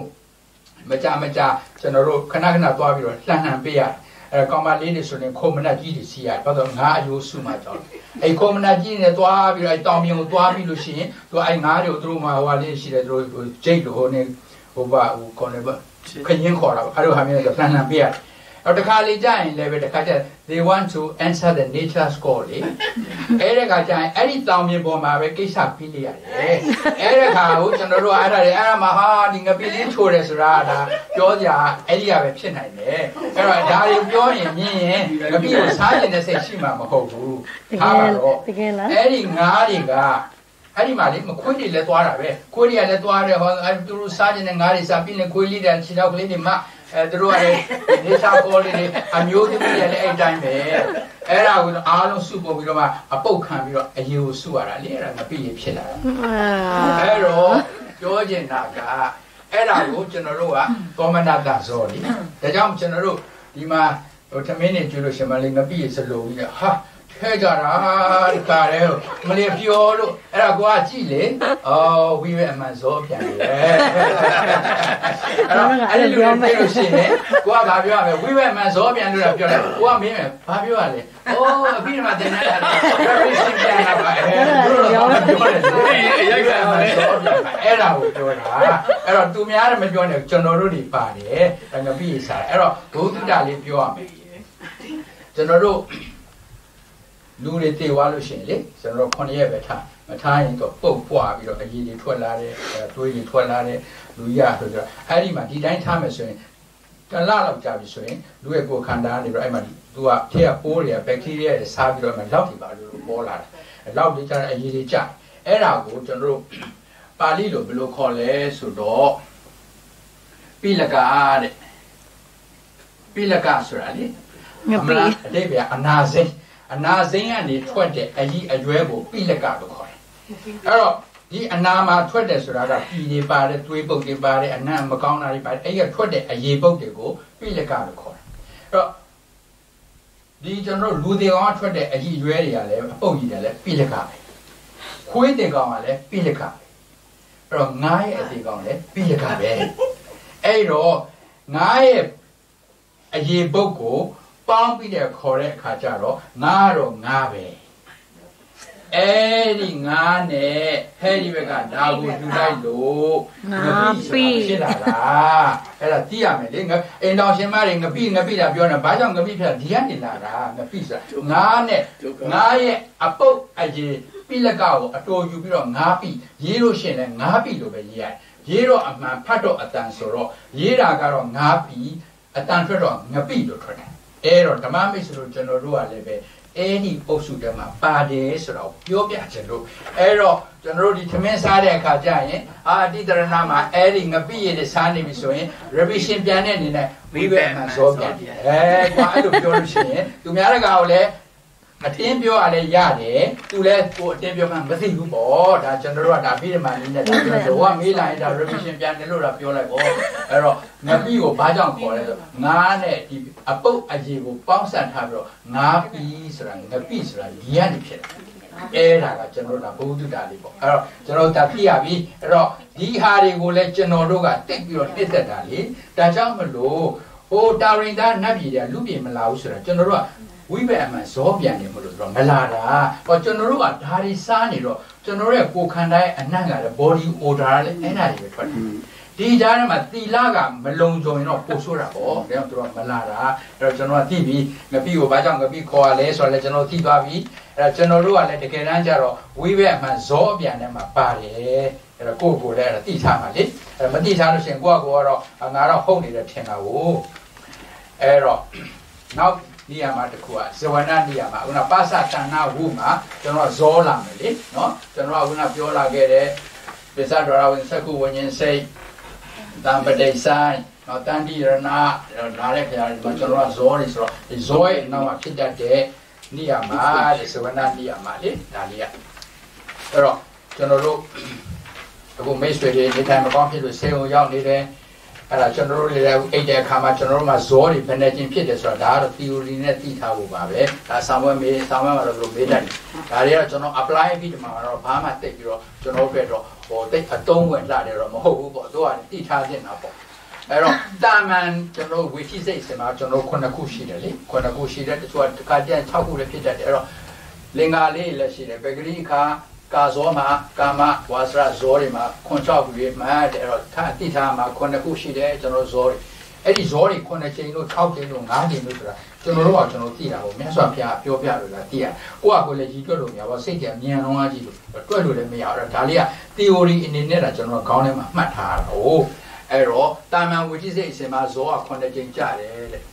A: မကြမကြကျွန်တော်တို့ခဏခဏသွားပြီးတော့လှမ်းလှမ်းပေးရတယ်အဲကောင်မလေးတွေဆိုရင်ခုံမနက်ကြီးတွေစီရတယ်ဘာလို့ငါအယိုးစုမှကြောက်အဲခုံမနက်ကြီးနဲ့သွားပြီးတော့အဲတောင်မြုံသွားပြီးလို့ရှိရင်သူအဲငါးတွေကိုသူတို့မှဟိုဟာလေးရှိတယ်သူတို့ဂျိတ်လို့ဟိုနေဟိုဘာဟိုခေါ်နေပါခရင်ခေါ်တာအဲ့လိုဟာမျိုးတွေလှမ်းလှမ်းပေးရတယ် တော့တခါလေကြာရင်လည်းပဲတခါကျ they want to answer the nature score လေအဲ့ဒါကကြာရင်အဲ့ဒီတောင်မြင်ပေါ်မှာပဲကိစ္စပြီးလိုက်ရတယ်အဲ့ဒါခါကိုကျွန်တော်တို့အဲ့ဒါတွေအဲ့ဒါမှဟာဒီငပိလေးချိုးတယ်ဆိုတာဒါပြောကြအဲ့ဒီကပဲဖြစ်နိုင်တယ်အဲ့တော့ဒါတွေပြောရင်မြင်ရင်ငပိကိုစားကျင်တဲ့စိတ်ရှိမှာမဟုတ်ဘူးထားပါတော့တကယ်လားအဲ့ဒီငါးတွေကအဲ့ဒီမှာလေမခွေးတွေလည်းသွားတာပဲခွေးတွေကလည်းသွားတယ်ဟောအဲ့သူတို့စားကျင်တဲ့ငါးတွေစားပြီးရင်ခွေးလေးတွေခြေထောက်ကလေးတွေမှ အဲသူတို့ကလည်းနေစာပေါ်လေးတွေအမျိုးသမီးတွေလည်းအဲ့တိုင်းပဲအဲ့ဒါကိုအားလုံးစုပေါ်ပြီးတော့မှအပုတ်ခံပြီးတော့အရေကိုစုရတာလေအဲ့ဒါငပိရဖြစ်လာတာအဲ့တော့ပြောချင်တာကအဲ့ဒါကိုကျွန်တော်တို့ကကောမနတဇောလीဒါကြောင့်ကျွန်တော်တို့ဒီမှာဟိုသမင်းနေကျွလို့ရှင်မလေးငပိရစလုံးကြီးဟာ ထဲကြတာဒီကားလေမလေးပြောလို့အဲ့ဒါကိုကကြည့်လေအော်ဝီဝဲအမှန်စောပြန်လေအဲ့တော့အဲ့ဒီလိုပြောလို့ရှိရင်ကိုကဘာပြောရမလဲဝီဝဲအမှန်စောပြန်လို့ပြောတယ်ကိုကမင်းမယ်ဘာပြောရလဲအိုးအပြီးမှတင်နေတာလေဘယ်လိုပြန်လာပါလဲပြောတယ်ပြောတယ်ရိုက်ပြန်ပါလေအဲ့ဒါကိုပြောတာအဲ့တော့သူများလည်းမပြောနဲ့ကျွန်တော်တို့တွေပါတယ်ဒါငါပြီးစားအဲ့တော့ဘုဒ္ဓတာလေးပြောရမယ်ကျွန်တော်တို့ လူတွေတည်သွားလို့ရှိရင်လေကျွန်တော်9ရက်ပဲထားမထားရင်တော့ပုတ်ပွားပြီးတော့အရေးတွေထွက်လာတဲ့တွေးတွေထွက်လာတဲ့လူရဆိုတော့အဲ့ဒီမှာဒီတိုင်းထားမယ်ဆိုရင်တလလောက်ကြာပြီဆိုရင်လူရဲ့ကိုယ်ခန္ဓာကနေပြီးတော့အဲ့မှာသူကထဲကပိုးတွေကဘက်တီးရီးယားတွေစားပြီးတော့မှလောက်တွေပါလို့ပေါ်လာတယ်လောက်တွေကြာတဲ့အရေးတွေကြာအဲ့ဒါကိုကျွန်တော်တို့ပါဠိလိုဘယ်လိုခေါ်လဲဆိုတော့ပိလကာတဲ့ပိလကာဆိုတာလေငပိအတိတ်ကအနာစိတ် အနာစိမ့်ကနေထွက်တဲ့အကြီးအရွဲကိုပိလကလို့ခေါ်တယ်အဲ့တော့ဒီအနာမှာထွက်တယ်ဆိုတာကပြည်တွေပါတယ်သွေးပုတ်တွေပါတယ်အနံ့မကောင်းတာတွေပါတယ်အဲ့ရထွက်တဲ့အရေပုတ်တွေကိုပိလကလို့ခေါ်တယ်အဲ့တော့ဒီကျွန်တော်လူတွေကောင်ထွက်တဲ့အကြီးရွဲတွေကလည်းအပုတ်ကြီးတယ်လည်းပိလကပဲခွေးတွေကောင်ကလည်းပိလကပဲအဲ့တော့ငားရဲ့အသေးကောင်လည်းပိလကပဲအဲ့တော့ငားရဲ့အရေပုတ်ကို ပေါင်းပြီးတဲ့ခေါ်တဲ့အခါကျတော့ငါတော့ငါပဲအဲ့ဒီငါနဲ့ဟဲ့ဒီဘက်ကဒါကိုယူလိုက်လို့ငါပြီဖြစ်လာတာအဲ့ဒါသိရမယ်လေငါအိမ်တော်ရှင်မတွေငပိငပိတာပြောနေဘာကြောင့်ငပိဖြစ်ဒီကနေလာတာငပိဆိုတာငါနဲ့ငါရဲ့အပုတ်အကြီးပိလကကိုအတော်ယူပြီးတော့ငါပြီရေးလို့ရှင်လဲငါပြီလို့ပဲရေးရတယ်ရေးတော့အမှန်ဖတ်တော့အတန်ဆိုတော့ရေးတာကတော့ငါပြီအတန်ထွက်တော့ငပိလို့ထွက်တယ် အဲ့တော့ဓမ္မမိတ်ဆွေတို့ကျွန်တော်တို့ကလည်းပဲအဲ့ဒီပုစုထဲမှာပါတယ်ဆိုတော့ပြောပြချင်လို့အဲ့တော့ကျွန်တော်တို့ဒီသမင်းစားတဲ့အခါကျရင်အာတိတရဏမှာအဲ့ဒီငပိရည်စားနေပြီဆိုရင် revision ပြန်တဲ့အနေနဲ့ဝိဘက်မှာဇောပြန်တယ်အဲကွာအဲ့လိုပြောလို့ရှိရင်သူများတကာကိုလည်း အတင်းပြောရလဲရတယ်သူလည်းကိုအတင်းပြောမှမသိဘူးပေါ့ဒါကျွန်တော်တို့ကဒါပြီးတယ်မှနည်းနဲ့ဒါပြောတော့ကမေးလိုက်ဒါ revision ပြန်တယ်လို့တော့ပြောလိုက်ပေါ့အဲ့တော့ငပိကိုဘာကြောင့်ခေါ်လဲဆိုငါးနဲ့ဒီအပုတ်အရေကိုပေါင်းစပ်ထားပြီးတော့ငါးပီးဆိုတာငပိဆိုတာဒီကနေဖြစ်တယ်အဲ့ဒါကကျွန်တော်တို့ဘုဒ္ဓတာလေးပေါ့အဲ့တော့ကျွန်တော်တာပြရပြီအဲ့တော့ဒီဟာတွေကိုလည်းကျွန်တော်တို့ကတိတ်ပြီးတော့တစ်သက်တာလေဒါကြောင့်မလို့ဟိုတာရင်သားနတ်ပြည်တွေကလူပြည်မလာဘူးဆိုတာကျွန်တော်တို့က ဝိဘက်အမှန်ဇောပြန်နေမလို့ဆိုတော့မလာတာဟောကျွန်တော်တို့ကဒါတွေစားနေတော့ကျွန်တော်ရဲ့ကိုယ်ခန္ဓာရဲ့အနံ့ကလည်း body odor လည်းအဲ့ဒါတွေပဲထွက်တယ်ဒီကြားထဲမှာတီလာကမလုံခြုံရင်တော့ပို့ဆိုးတာပေါ့ဒါကြောင့်သူတို့ကမလာတာအဲ့တော့ကျွန်တော်ကသိပြီငပိကိုဘာကြောင့်ငပိခေါ်ရလဲဆိုတော့လည်းကျွန်တော်သိသွားပြီအဲ့တော့ကျွန်တော်တို့ကလည်းတကယ်တမ်းကျတော့ဝိဘက်အမှန်ဇောအပြန်ထဲမှာပါတယ်အဲ့တော့ကိုယ့်ကိုယ်လည်းအဲ့ဒါသိထားမှာလေအဲ့မသိထားလို့ရှိရင်ကိုယ့်ကိုယ်ကတော့ငါတော့ဟုတ်နေတယ်ထင်တာကိုအဲ့တော့နောက် နေရာမှာတခုကဇဝနနေရာမှာခုနပါစတဏဝုမှာကျွန်တော်ဇောလာမယ်လေနော်ကျွန်တော်ကခုနပြောလာခဲ့တဲ့ပစ္စဒရဝိသကုဝဉ္ဉ္စိတ်တံပတိဆိုင်နော်တန်တိရဏနားတဲ့ခရာဒီမှာကျွန်တော်ကဇောတွေဆိုတော့ဒီဇောရဲ့အနောက်မှာဖြစ်တတ်တဲ့နိယာမတဲ့သဝနာနိယာမလေဒါလေးကအဲ့တော့ကျွန်တော်တို့အခုမိတ်ဆွေတွေနေထိုင်မကောင်းဖြစ်လို့ဆေးုံရောက်နေတယ် အဲ့ဒါကျွန်တော်တို့လည်းအိတ်တဲ့အခါမှာကျွန်တော်တို့မှာဇောတွေဘယ်နဲ့ချင်းဖြစ်တယ်ဆိုတာဒါကတော့ theory နဲ့သိထားဖို့ပါပဲဒါဆောင်းဝဲမေးဆောင်းဝဲမှာတော့ဘယ်လိုမေးတတ်လဲဒါတွေကတော့ကျွန်တော် apply ပြီးဒီမှာတော့ဘာမှတိတ်ပြီးတော့ကျွန်တော်တို့ကတော့ဟိုတိတ်အတုံးဝင်လာတယ်တော့မဟုတ်ဘူးပေါ့သူကသိထားနေတာပေါ့အဲ့တော့တာမန်ကျွန်တော်ဝီရှိစိတ်စင်မှာကျွန်တော်ခုနှစ်ခုရှိတယ်လေခုနှစ်ခုရှိတယ်တချို့ကတစ်ခါတည်း6ခုလည်းဖြစ်တတ်တယ်အဲ့တော့လင်္ကာလေးလည်းရှိတယ်ပဂရိခါ ကာဇောမှာကာမဝါစရဇောတွေမှာခွန်၆ခုရေးမှတ်တယ်အဲ့တော့ထားတိထားမှာခုနှစ်ခုရှိတယ်ကျွန်တော်ဇောတွေအဲ့ဒီဇောတွေခုနှစ်ချိန်လို့6ချိန်လို့9ချိန်လို့ဆိုတာကျွန်တော်တို့ကကျွန်တော်သိတာပေါ့မြတ်စွာဘုရားပြောပြလို့လားသိရကိုကကိုလည်းကြီးတွက်လို့မရပါစိတ်ကအမြန်လုံးအားကြီးလို့တွက်လို့လည်းမရတော့ဒါလေးက theory အနေနဲ့တာကျွန်တော်ခေါင်းထဲမှာမှတ်ထားတာဟုတ်အဲ့တော့တာမန်ဝိသိစိတ်အစဉ်မှာဇောကခုနှစ်ချိန်ကြတယ်တဲ့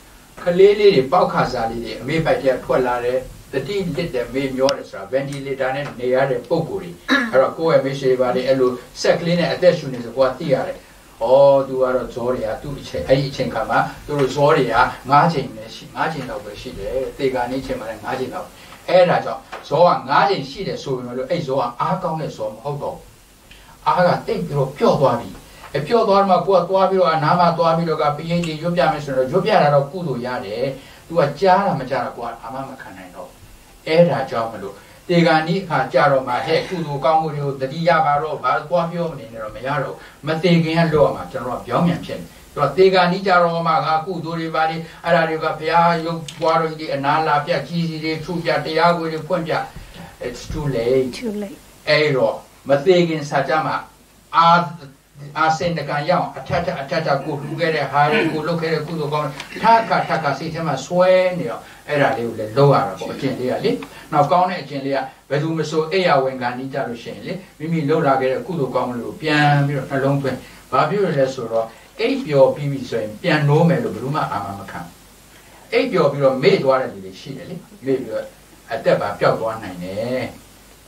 A: ကလေးလေးတွေပေါက်ခါစားလေးတွေအမေပိုက်တဲ့ထွက်လာတယ် တတိလစ်တဲ့မေမျောတယ်ဆိုတာ ventilator နဲ့နေရတဲ့ပုံကိုယ်ကြီးအဲ့တော့ကိုယ့်ရဲ့မိတ်ဆွေပါလေအဲ့လိုဆက်ကလေးနဲ့အသက်ရှူနေဆိုကိုကသိရတယ်။အော်သူကတော့ဇောတွေကသူ့အချိန်အဲ့ဒီအချိန်ခါမှာသူတို့ဇောတွေက9ချိန်နဲ့ရှိ9ချိန်တော့ပဲရှိတယ်။တေကာနေချိန်မှာလည်း9ချိန်တော့အဲ့ဒါကြောင့်ဇောက9ချိန်ရှိတယ်ဆိုပေမဲ့လို့အဲ့ဇောကအားကောင်းတဲ့ဇောမဟုတ်တော့ဘူး။အားကတိတ်ပြီးတော့ပျော့သွားပြီ။အပျော့သွားမှကိုကသွားပြီးတော့အနားမှာသွားပြီးတော့ကပြင်းကြီးရွတ်ပြမယ်ဆိုတော့ရွတ်ပြတာတော့ကုသိုလ်ရတယ်။ तू ကကြားတာမကြားတာကိုကအာမမခံနိုင်တော့ အဲ့ဒါကြောင့်မလို့တေဂာနိအခါကြတော့မှဟဲ့ကုသိုလ်ကောင်းမှုတွေကိုတတိယပါတော့ဘာသွားပြောမနေနဲ့တော့မရတော့မတေခင်ကလော့မှာကျွန်တော်ကပြောင်းပြန်ဖြစ်နေတော့တေဂာနိကြတော့မှငါကုသိုလ်တွေပါလေအဲ့ဒါတွေကဘုရားရုပ်ပွားတော်ကြီးအနာလာပြကြီးစီတွေထုပြတရားကိုတွေဖွင့်ပြ it's too late
B: too late
A: အဲ့တော့မသေးခင်စာကြမှာအာအာစင်တကန်ရောက်အထက်ထက်အထက်ထက်ကိုလူခဲ့တဲ့ဟာတွေကိုလုတ်ခဲ့တဲ့ကုသိုလ်ကောင်းထပ်ခါထပ်ခါစိတ်ထဲမှာဆွဲနေတော့ အဲ့ဒါလေးကိုလည်းလုံးရတာပေါ့အကျင့်လေးကလေနောက်ကောင်းတဲ့အကျင့်လေးကဘယ်သူမဆိုအိယာဝင်ကန်နီးကြလို့ရှိရင်လေမိမိလှုပ်လာခဲ့တဲ့ကုသိုလ်ကောင်းမှုတွေကိုပြန်ပြီးတော့နှလုံးသွင်းဘာဖြစ်လို့လဲဆိုတော့အိပ်ပျော်ပြီးပြီဆိုရင်ပြန်နိုးမယ်လို့ဘယ်သူမှအာမမခံအိပ်ပျော်ပြီးတော့မေ့သွားတဲ့လူတွေရှိတယ်လေမေ့ပြီးတော့အသက်ပါပျောက်သွားနိုင်တယ်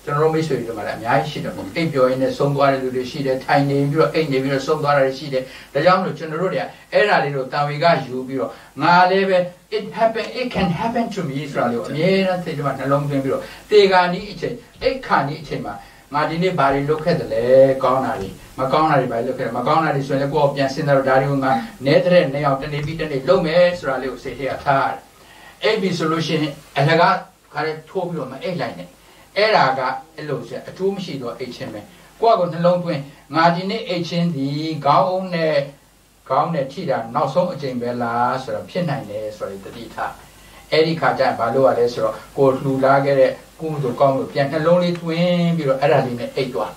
A: ကျွန်တော်တို့မိတ်ဆွေတွေမှာလည်းအများကြီးရှိတယ်ပေါ့အိပ်ပျော်ရင်းနဲ့ဆုံးသွားတဲ့လူတွေရှိတယ်ထိုင်နေပြီးတော့အိပ်နေပြီးတော့ဆုံးသွားတာတွေရှိတယ်ဒါကြောင့်မလို့ကျွန်တော်တို့တွေကအဲ့ဒါလေးတို့တာဝေကယူပြီးတော့ငါလည်းပဲ it happen it can happen to me ဆိုတာလေးကိုအမြဲတမ်းသိတယ်မှာနှလုံးသွင်းပြီးတော့တေဂာနီးအချိန်အိတ်ခါနီးအချိန်မှာငါဒီနေ့ဘာတွေလုပ်ခဲ့တယ်လဲကောင်းတာတွေမကောင်းတာတွေဘာတွေလုပ်ခဲ့တယ်မကောင်းတာတွေဆိုရင်လည်းကိုယ့်ကိုပြန်စဉ်းစားတော့ဒါတွေကိုငါနဲတဲ့နေအောင်တနေ့ပြီးတနေ့လုပ်မယ်ဆိုတာလေးကိုစိတ်ထဲကထားရတယ်အဲ့ဒီဆိုလို့ရှိရင်အလကားခါရဲထိုးပြီးတော့မအိတ်လိုက်နဲ့ အဲ့ဒါကအဲ့လိုဆိုအကျိုးမရှိတော့အိတ်ချင်းပဲကိုယ့်ကိုနှလုံးသွင်းငါဒီနေ့အိတ်ချင်းဒီခေါင်းအုံးနဲ့ခေါင်းနဲ့ထိတာနောက်ဆုံးအချိန်ပဲလားဆိုတော့ဖြစ်နိုင်တယ်ဆိုတော့တတိထားအဲ့ဒီခါကျရင်ဘာလို့ရလဲဆိုတော့ကိုလှူလာခဲ့တဲ့ကုသိုလ်ကောင်းလို့ပြန်နှလုံးလေးတွင်းပြီးတော့အဲ့ဒါလေးနဲ့အိတ်သွား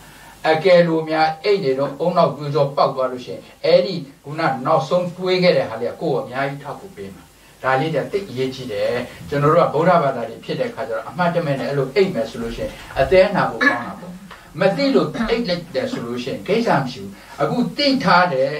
A: အကယ်လို့များအိတ်နေတော့အုံနောက်ပြိုးစောပောက်သွားလို့ရှိရင်အဲ့ဒီခုနနောက်ဆုံးတွေးခဲ့တဲ့ဟာလေးကကိုယ်အများကြီးထောက်ဖို့ပေးမှာ ဒါလေးတည်းတိတ်အရေးကြီးတယ်ကျွန်တော်တို့ကဗုဒ္ဓဘာသာတွေဖြစ်တဲ့ခါကျတော့အမှတ်တမဲ့နဲ့အဲ့လိုအိတ်မယ်ဆိုလို့ရှိရင်အသေးနာဖို့ကောင်းတာပေါ့မသိလို့အိတ်လိုက်တယ်ဆိုလို့ရှိရင်ကိစ္စမရှိဘူးအခုတိတ်ထားတယ်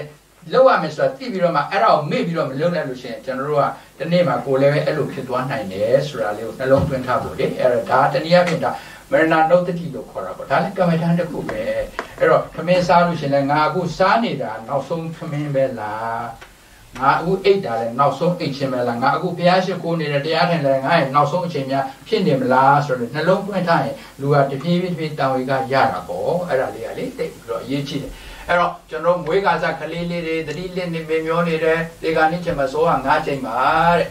A: လောက်ရမယ်ဆိုတာသိပြီးတော့မှအဲ့ဒါကိုမေ့ပြီးတော့မလုပ်လိုက်လို့ရှိရင်ကျွန်တော်တို့ကဒီနေ့မှာကိုယ်လည်းပဲအဲ့လိုဖြစ်သွားနိုင်တယ်ဆိုတာလေးကိုနှလုံးသွင်းထားဖို့လေအဲ့ဒါဒါတနည်းအားဖြင့်ဒါမရဏနုတ်တိလို့ခေါ်တာပေါ့ဒါလည်းကမ္မထန်တစ်ခုပဲအဲ့တော့ခမင်းစားလို့ရှိရင်လည်းငါအခုစားနေတာနောက်ဆုံးခမင်းပဲလား ငါအခုအိတ်တာလဲနောက်ဆုံးအိတ်ခြင်းပဲလားငါအခုဘုရားရှိခိုးနေတဲ့တရားထိုင်လဲငါရဲ့နောက်ဆုံးအချိန်များဖြစ်နေမလားဆိုတော့နှလုံးသွင်းထားရင်လူကတဖြည်းဖြည်းတဖြည်းတာဝေကရတာပေါ့အဲ့ဒါလေးကလေတိတ်ပြီးတော့အရေးကြီးတယ်အဲ့တော့ကျွန်တော်မွေးကားစားကလေးလေးတွေတတိလက်နေမေမျောနေတယ်ဒီကနေ့ချိန်မှာဇောက၅ချိန်ပါတဲ့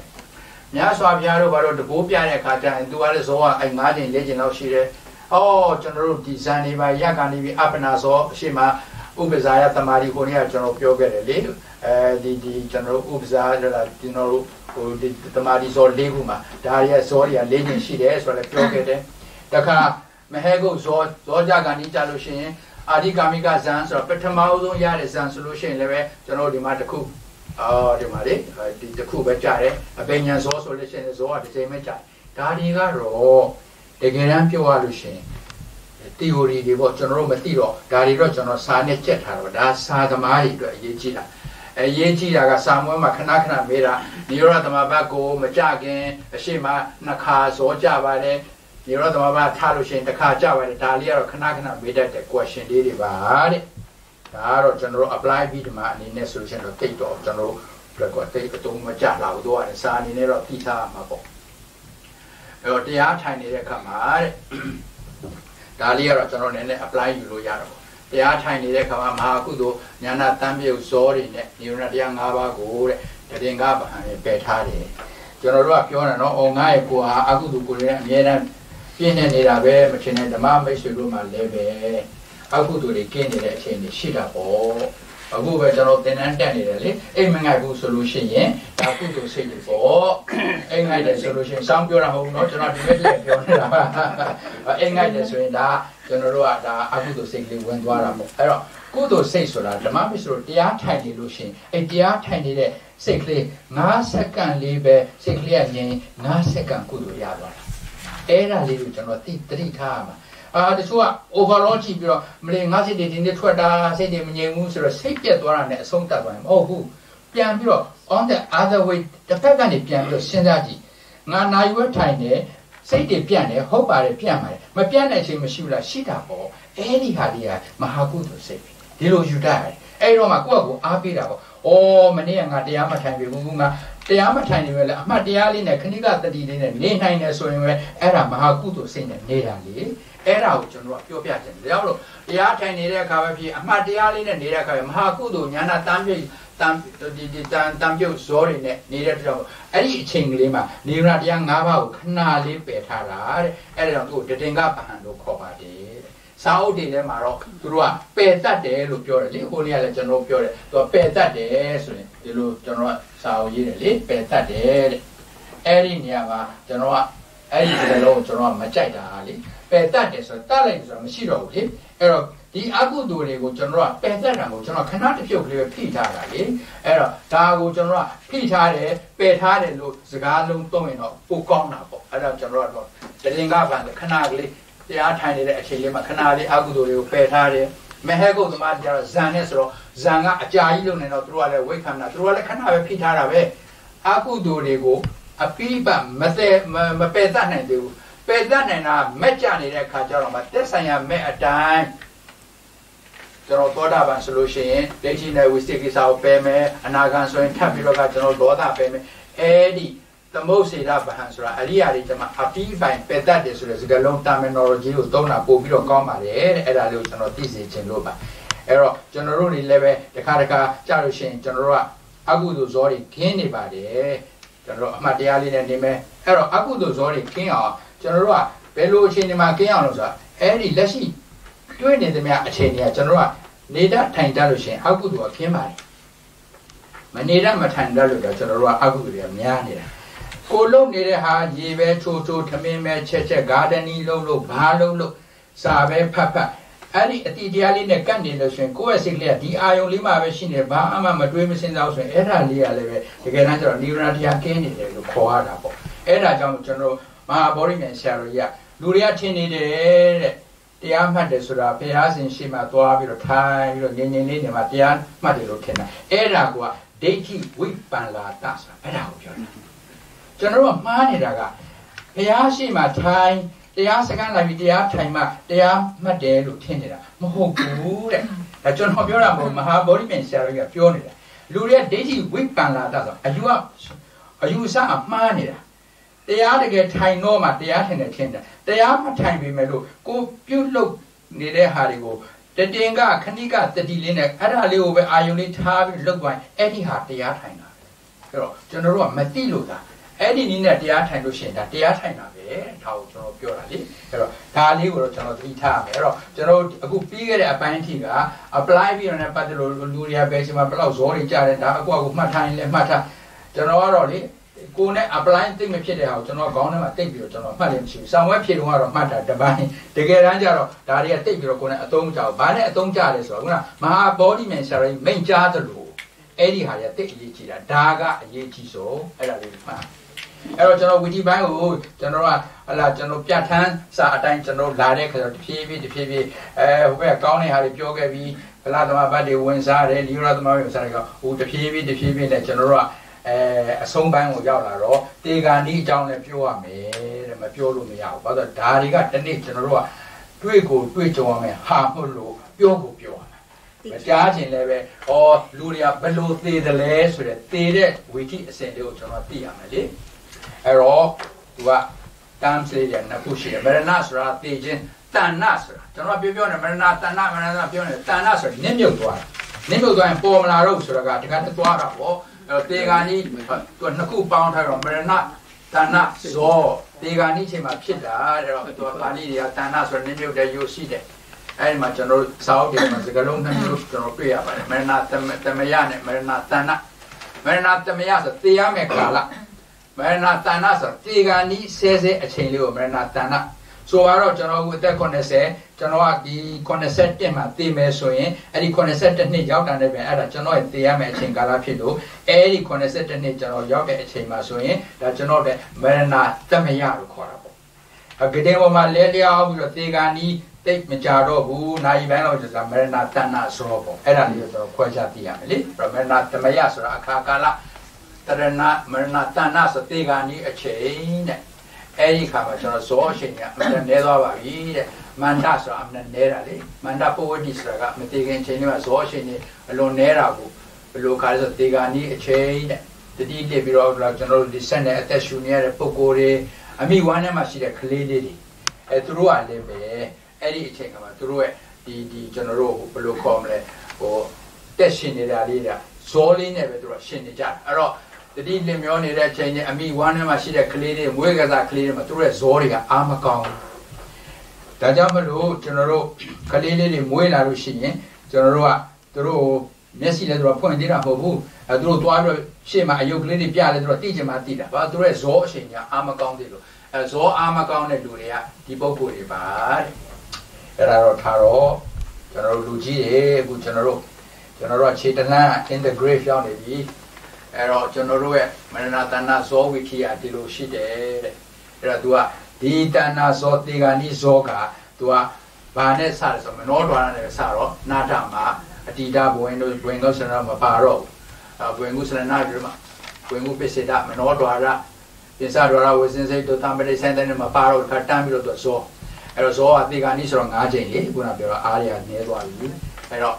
A: မြတ်စွာဘုရားတို့ဘာလို့တကိုးပြတဲ့အခါကျရင်သူကလည်းဇောကအဲ၅ချိန်၄ချိန်လောက်ရှိတယ်အော်ကျွန်တော်တို့ဒီဇန်နေပါရက်ကနေပြီးအပနာဇောအရှိမ ဥပဇာယတမာရီကိုနေ့ကကျွန်တော်ပြောခဲ့တယ်လေအဲဒီဒီကျွန်တော်ဥပဇာရလာကျွန်တော်တို့ဟိုဒီတမာရီဇော၄ခုမှာဒါရဲ့ဇောတွေက၄ချိန်ရှိတယ်ဆိုတော့လည်းပြောခဲ့တယ်တခါမဟဲကုတ်ဇောဇောကြကနေကြလို့ရှိရင်အာဒီကာမိကဇန်ဆိုတော့ပထမအဆုံးရတဲ့ဇန်ဆိုလို့ရှိရင်လည်းပဲကျွန်တော်ဒီမှာတစ်ခုအော်ဒီမှာလေဒီတစ်ခုပဲကြားတယ်အပင်ညာဇောဆိုလို့ရှိရင်ဇောကတစ်ချိန်ပဲကြားဒါတွေကတော့တကယ်တမ်းပြောရလို့ရှိရင် theory တွေပေါ့ကျွန်တော်တို့မသိတော့ဒါတွေတော့ကျွန်တော်စာနဲ့ကြက်ထားတော့ဒါစာသမားတွေအတွက်အရေးကြီးတာအရေးကြီးတာကစာမွေးမှာခဏခဏမေးတာနိရောဓသမဘတ်ကိုမကြခင်အရှိမနှစ်ခါဇောကြပါတယ်ဒီတော့သမဘာထားလို့ရှိရင်တစ်ခါကြပါတယ်ဒါလေးကတော့ခဏခဏမေးတတ်တဲ့ question လေးတွေပါတဲ့ဒါကတော့ကျွန်တော်တို့ apply ပြီးဒီမှာအနေနဲ့ဆိုလို့ရှိရင်တော့တိတ်တော့ကျွန်တော်တို့လည်းကတိတ်အတုံးမကြလာဘူးတော့စာအနေနဲ့တော့ပြီးထားမှာပေါ့အဲ့တော့တရားထိုင်နေတဲ့အခါမှာတဲ့ ဒါလေးကတော့ကျွန်တော်နည်းနည်း apply ယူလို့ရတော့ပေါ့တရားထိုင်နေတဲ့အခါမှာမဟာကုသိုလ်ညာနာတမ်းပြုတ်ဇောတွေနဲ့နိရောဓတရား၅ပါးကိုတဲ့တည်ငါဗဟန်နဲ့ပယ်ထားတယ်ကျွန်တော်တို့ကပြောတာနော်အော်ငါရဲ့ကိုဟာအကုသိုလ်ကိုလည်းအမြဲတမ်းပြင်းနေနေတာပဲမထင်နဲ့ဓမ္မမိတ်ဆွေတို့မှလည်းပဲအကုသိုလ်တွေကင်းနေတဲ့အချိန်တွေရှိတာပေါ့ အခုပဲကျွန်တော်သင်တန်းတက်နေတယ်လေအိမ်မငိုက်ဘူးဆိုလို့ရှိရင်ဒါကုသိုလ်စိတ်တွေပေါ့အိမ်ငိုက်တယ်ဆိုလို့ရှိရင်စောင်းပြောတာဟုတ်နော်ကျွန်တော်ဒီဘက်လက်ပြောနေတာအိမ်ငိုက်တယ်ဆိုရင်ဒါကျွန်တော်တို့ကဒါအကုသိုလ်စိတ်ကလေးဝင်သွားတာပေါ့အဲ့တော့ကုသိုလ်စိတ်ဆိုတာဓမ္မမစ္စလို့တရားထိုင်နေလို့ရှိရင်အဲ့တရားထိုင်နေတဲ့စိတ်ကလေး9စက္ကန့်လေးပဲစိတ်ကလေးကငြိမ်9စက္ကန့်ကုသိုလ်ရသွားတာအဲ့ဒါလေးကိုကျွန်တော်သိတတိထားရမှာ အာတချို့က overall ကြည့်ပြီးတော့မလေးငါစိတ်တွေဒီနေ့ထွက်တာစိတ်တွေမငြိမ်ဘူးဆိုတော့စိတ်ပြက်သွားတာနဲ့အဆုံးတတ်သွားရင်မဟုတ်ဘူးပြန်ပြီးတော့ on the other way တစ်ဖက်ကနေပြန်ပြီးတော့စဉ်းစားကြည့်ငါနိုင်ဝဲထိုင်တယ်စိတ်တွေပြန့်တယ်ဟုတ်ပါတယ်ပြန့်ပါတယ်မပြန့်တဲ့အချိန်မရှိဘူးလားရှိတာပေါ့အဲ့ဒီဟာလေးကမဟာကုသိုလ်စိတ်ဒီလိုယူတတ်တယ်အဲ့တော့မှကိုယ့်အကိုအားပေးတာပေါ့ဩမနေ့ကငါတရားမထိုင်ပြီဘူးငါ တရားမထိုင်နေပဲလေအမှတ်တရားလေးနဲ့ခဏိကတတိလေးနဲ့နေနိုင်တယ်ဆိုရင်ပဲအဲ့ဒါမဟာကုသိုလ်စိတ်နဲ့နေတာလေအဲ့ဒါကိုကျွန်တော်ကပြောပြချင်တယ်ဒါကြောင့်လို့တရားထိုင်နေတဲ့အခါပဲဖြစ်အမှတ်တရားလေးနဲ့နေတဲ့အခါပဲမဟာကုသိုလ်ညာနာတမ်းပြည့်တမ်းဒီဒီတမ်းတမ်းပြုတ်ဇောတွေနဲ့နေတဲ့ကြောင့်အဲ့ဒီအချိန်ကလေးမှာနေရတရား၅ပါးကိုခဏလေးပယ်ထားတာတဲ့အဲ့ဒါကြောင့်သူ့တတင်ကပဟန်လို့ခေါ်ပါတယ်စာအုပ်တွေထဲမှာတော့သူတို့ကပယ်တတ်တယ်လို့ပြောတယ်လေဟိုနေ့ကလည်းကျွန်တော်ပြောတယ်သူကပယ်တတ်တယ်ဆိုရင် ဒီလိုကျွန်တော်ကစာအုပ်ရေးတယ်လေပယ်တတ်တယ်တဲ့အဲ့ဒီနေရာမှာကျွန်တော်ကအဲ့ဒီစကားလုံးကိုကျွန်တော်ကမကြိုက်တာလေပယ်တတ်တယ်ဆိုတော့တတ်လိုက်ဆိုတာမရှိတော့ဘူးလေအဲ့တော့ဒီအကုသိုလ်တွေကိုကျွန်တော်ကပယ်တတ်တာကိုကျွန်တော်ခဏတစ်ပြုတ်ကလေးပဲဖိထားတာလေအဲ့တော့ဒါကိုကျွန်တော်ကဖိထားတယ်ပယ်ထားတယ်လို့စကားလုံးသုံးရင်တော့ပိုကောင်းတာပေါ့အဲ့တော့ကျွန်တော်ကတော့တရင်ကပန်ခဏကလေးတရားထိုင်နေတဲ့အချိန်လေးမှာခဏလေးအကုသိုလ်တွေကိုပယ်ထားတယ်မဟဲကုတ်သမားကျတော့ဇန်နဲ့ဆိုတော့ ဇန်ကအကြာကြီးလုံနေတော့သူတို့ကလည်းဝိခံတာသူတို့ကလည်းခဏပဲဖိထားတာပဲအကုသိုလ်တွေကိုအပိပမတဲ့မပယ်တတ်နိုင်သေးဘူးပယ်တတ်နိုင်တာမက်ကြနေတဲ့အခါကျတော့မှတက်ဆိုင်ရာမက်အတိုင်းကျွန်တော်သောတာပန်ဆိုလို့ရှိရင်ဒိဋ္ဌိနဲ့ဝိသိကိစ္စကိုပယ်မယ်အနာဂံဆိုရင်ထပ်ပြီးတော့ကကျွန်တော်ဒေါသပယ်မယ်အဲဒီသမုတ်စေတဗဟန်ဆိုတာအရိယာတွေကျမှအပိပိုင်ပယ်တတ်တယ်ဆိုတဲ့စကားလုံး terminology ကိုသုံးတာပို့ပြီးတော့ကောင်းပါတယ်တဲ့အဲ့ဒါလေးကိုကျွန်တော်သိစေချင်လို့ပါ အဲ့တော့ကျွန်တော်တို့တွေလည်းပဲတစ်ခါတစ်ခါကြားလို့ရှိရင်ကျွန်တော်တို့ကအကုသိုလ်ဇောတွေခင်းနေပါတယ်ကျွန်တော်တို့အမှတ်တရားလေးနဲ့နေမယ်အဲ့တော့အကုသိုလ်ဇောတွေခင်းအောင်ကျွန်တော်တို့ကဘယ်လိုအချိန်ဒီမှာခင်းအောင်လို့ဆိုတာအဲ့ဒီလက်ရှိတွေ့နေသမျှအချိန်တွေကကျွန်တော်တို့ကနေတတ်ထိုင်တတ်လို့ရှိရင်အကုသိုလ်ကခင်းပါတယ်မနေတတ်မထိုင်တတ်လို့တော့ကျွန်တော်တို့ကအကုသိုလ်တွေကများနေတာကိုလုံနေတဲ့ဟာရေပဲချိုးချိုးထမင်းပဲချက်ချက်ဂါဒနီလုံးလို့ဘာလုံးလို့စာပဲဖတ်ဖတ် အဲ့ဒီအတိတရားလေးနဲ့ကတ်နေလို့ဆိုရင်ကိုယ့်ရဲ့စိတ်ကလေးကဒီအာယုံလေးမှာပဲရှိနေဘာအမှမတွေးမစင်တော့ဆိုရင်အဲ့ဒါလေးကလည်းပဲတကယ်တမ်းကျတော့နိဗ္ဗာန်တရားကင်းနေတယ်လို့ခေါ်ရတာပေါ့အဲ့ဒါကြောင့်ကျွန်တော်မဟာဗောဓိမြန်ဆရာတော်ကြီးကလူတွေကထင်နေတယ်တဲ့တရားမှတ်တယ်ဆိုတာဘုရားရှင်ရှိမှသွားပြီးတော့ထိုင်ပြီးတော့ငြိမ်ငြိမ်လေးနေမှာတရားမှတ်တယ်လို့ထင်တာအဲ့ဒါကဒိဋ္ဌိဝိပန္လာတဆိုတာအဲ့ဒါကိုပြောတာကျွန်တော်တို့ကမှားနေတာကဘုရားရှိမှထိုင် တရားစကားလိုက်ပြီးတရားထိုင်မှတရားမှတ်တယ်လို့ထင်နေတာမဟုတ်ဘူးတဲ့ဒါကျွန်တော်ပြောတာမဟုတ်မဟာဗောဓိမြန်ဆရာကြီးကပြောနေတာလူတွေကဒိဋ္ဌိဝိပန္လာတဆိုအယူကအယူအဆအမှားနေတာတရားတကယ်ထိုင်တော့မှတရားထိုင်တယ်ထင်တယ်တရားမထိုင်ပြီမဲ့လို့ကိုပြုတ်လုတ်နေတဲ့ဟာတွေကိုတတင်ကခဏိကတတိလေးနဲ့အဲ့ဒါလေးကိုပဲအာယုန်လေးထားပြီးလုတ်သွားရင်အဲ့ဒီဟာတရားထိုင်တာအဲ့တော့ကျွန်တော်တို့ကမသိလို့သာ အဲ့ဒီနည်းနဲ့တရားထိုင်လို့ရှိရင်ဒါတရားထိုင်တာပဲဒါကိုကျွန်တော်ပြောတာလေအဲ့တော့ဒါလေးကိုတော့ကျွန်တော်သိထားရမယ်အဲ့တော့ကျွန်တော်အခုပြီးခဲ့တဲ့အပိုင်းအထိက apply ပြီးတော့လည်းပတ်သက်လို့လူတွေကဘယ်ချိန်မှာဘယ်လောက်ဇောတွေကြားတယ်ဒါအခုအခုမှတ်ထားရင်လည်းမှတ်ထားကျွန်တော်ကတော့လေကိုနဲ့ apply သိမဖြစ်တဲ့ဟာကိုကျွန်တော်ခေါင်းထဲမှာတိတ်ပြီးတော့ကျွန်တော်မှတ်လို့မရှိဘူး။ဆောင်းဝဲဖြေတော့ကတော့မှတ်တာတပိုင်းတကယ်တမ်းကျတော့ဒါတွေကတိတ်ပြီးတော့ကိုနဲ့အသုံးမကျဘူး။ဘာနဲ့အသုံးကျလဲဆိုတော့ခုနမဟာ body man ဆရာကြီးမိန်ကြားသလိုအဲ့ဒီဟာတွေကတိတ်အရေးကြီးတာဒါကအရေးကြီးဆုံးအဲ့ဒါလေးမှတ် အဲ့တော့ကျွန်တော်ဝီဒီပိုင်းကိုကျွန်တော်ကဟလာကျွန်တော်ပြဋ္ဌာန်းစာအတိုင်းကျွန်တော်လာတဲ့ခါကျတော့တဖြည်းဖြည်းတဖြည်းဖြည်းအဲဟိုဘက်ကောင်းတဲ့ဟာတွေပြောခဲ့ပြီးဗလာသမဘတ်တွေဝင်စားတယ်လီယောသမဘတ်ဝင်စားတယ်ကဟိုတဖြည်းဖြည်းတဖြည်းဖြည်းနဲ့ကျွန်တော်တို့ကအဲအဆုံးပိုင်းကိုရောက်လာတော့တေဂာနီအကြောင်းလည်းပြောရမယ်တဲ့မပြောလို့မရဘူးဘာလို့ဒါတွေကတနေ့ကျွန်တော်တို့ကတွေ့ကိုတွေ့ကြုံရမယ်ဟာမဟုတ်လို့ပြောကိုပြောရမယ်တမကြားခြင်းလည်းပဲဩလူတွေကဘယ်လိုသေတယ်လဲဆိုတဲ့သေတဲ့ဝီကိအစဉ်လေးကိုကျွန်တော်သိရမယ်လေ အဲ့တော့သူက terms လေးရနှစ်ခုရှိတယ်မရဏဆိုတာသေခြင်းတဏ္ဍဆိုတာကျွန်တော်ပြောပြောနေမရဏတဏ္ဍမရဏပြောနေတဏ္ဍဆိုတာနစ်မြုပ်သွားတာနစ်မြုပ်သွားရင်ပေါ်မလာတော့ဆိုတာကတခါတည်းသွားတာပေါ့အဲ့တော့တေဂာနီသူနှစ်ခုပေါင်းထားတော့မရဏတဏ္ဍဇောတေဂာနီချိန်မှာဖြစ်တာအဲ့တော့သူပါဠိတွေကတဏ္ဍဆိုနစ်မြုပ်တဲ့ယုတ်ရှိတယ်အဲ့ဒီမှာကျွန်တော်စာအုပ်တွေမှာစကားလုံးနှစ်မျိုးကျွန်တော်တွေ့ရပါတယ်မရဏတမယနဲ့မရဏတဏ္ဍမရဏတမယဆိုသေရမယ့်ကာလ မရဏတဏ္ဍဆိုတေဂာနီဆဲဆဲအချိန်လေးကိုမရဏတဏ္ဍဆိုတော့ကျွန်တော်အသက်80ကျွန်တော်ကဒီ81မှာတည်မယ်ဆိုရင်အဲ့ဒီ82နှစ်ရောက်တာနဲ့ပဲအဲ့ဒါကျွန်တော်ရဲ့တည်ရမယ့်အချိန်ကာလဖြစ်လို့အဲ့ဒီ82နှစ်ကျွန်တော်ရောက်တဲ့အချိန်မှာဆိုရင်ဒါကျွန်တော်တဲ့မရဏတမယလို့ခေါ်တာပေါ့အကတဲ့ပေါ်မှာလဲလျောက်ပြီးတော့တေဂာနီတိတ်မကြတော့ဘူးနိုင်ပိုင်းတော့ဆိုတာမရဏတဏ္ဏဆိုပေါ့အဲ့ဒါလေးကိုကျွန်တော်ခွဲခြားသိရမယ်လေမရဏတမယဆိုတာအခါကာလ တရဏမရဏတဏ္ဏဆိုတေဂာနီအချိန်တဲ့အဲ့ဒီခါမှာကျွန်တော်ဇောအချိန်ကအမှန်နဲသွားပါပြီတဲ့မန္တဆိုတာအမှန်နဲတာလေမန္တပဝတိဆိုတာကမတေခင်ချိန်တွေကဇောအချိန်တွေအလွန်နဲတာကိုဘယ်လိုခါလဲဆိုတေဂာနီအချိန်တဲ့တတိတက်ပြီးတော့ကျွန်တော်တို့ဒီဆက်နဲ့အသက်ရှူနေရတဲ့ပုံကိုယ်တွေအမိဝမ်းထဲမှာရှိတဲ့ကလေးလေးတွေအဲသူတို့ကလည်းပဲအဲ့ဒီအချိန်ကမှသူတို့ရဲ့ဒီဒီကျွန်တော်တို့ဘယ်လိုခေါ်မလဲဟိုတက်ရှင်နေတာလေးကဇောလေးနဲ့ပဲသူတို့ရှင်နေကြအဲ့တော့ တတိလင်မျောနေတဲ့အချိန်နဲ့အမိဝမ်းထဲမှာရှိတဲ့ကလေးတွေမွေးကစားကလေးတွေမှာသူတို့ရဲ့ဇောတွေကအာမကောင်းဒါကြောင့်မလို့ကျွန်တော်တို့ကလေးလေးတွေမွေးလာလို့ရှိရင်ကျွန်တော်တို့ကသူတို့မျက်စိလည်းသူတို့ဖွင့်သေးတာမဟုတ်ဘူးအဲသူတို့သွားပြီးရှေ့မှာအယုတ်ကလေးတွေပြလဲသူတို့သိချင်မှသိတာဘာသူတို့ရဲ့ဇောအချိန်ကအာမကောင်းသေးလို့အဲဇောအာမကောင်းတဲ့လူတွေကဒီပုံကိုယ်တွေပါတဲ့အဲ့ဒါတော့ထားတော့ကျွန်တော်တို့လူကြီးတွေအခုကျွန်တော်တို့ကျွန်တော်တို့ခြေတလန်း in the grave ရောက်နေပြီ အဲ့တော့ကျွန်တော်တို့ရဲ့မရဏတဏ္ဍဇောဝိခိယဒီလိုရှိတယ်တဲ့အဲ့တော့ तू ကဒီတဏ္ဍဇောတေဂာနိဇောက तू ကဘာနဲ့စတယ်ဆိုမနောဒွါရနဲ့စတော့နာထမှာအတိဒဘဝင်တို့ဘဝင်ကုသရမပါတော့ဘဝင်ကုသရနာပြီးတော့ဘဝင်ကုပစ္စေတမနောဒွါရပစ္စဒွါရဝစင်စိတ်တို့တံပရိဆိုင်တဲ့မှာပါတော့ခါတန်းပြီးတော့ဇောအဲ့တော့ဇောကတေဂာနိဆိုတော့၅ချိန်လေခုနပြောတော့အားရနည်းသွားပြီအဲ့တော့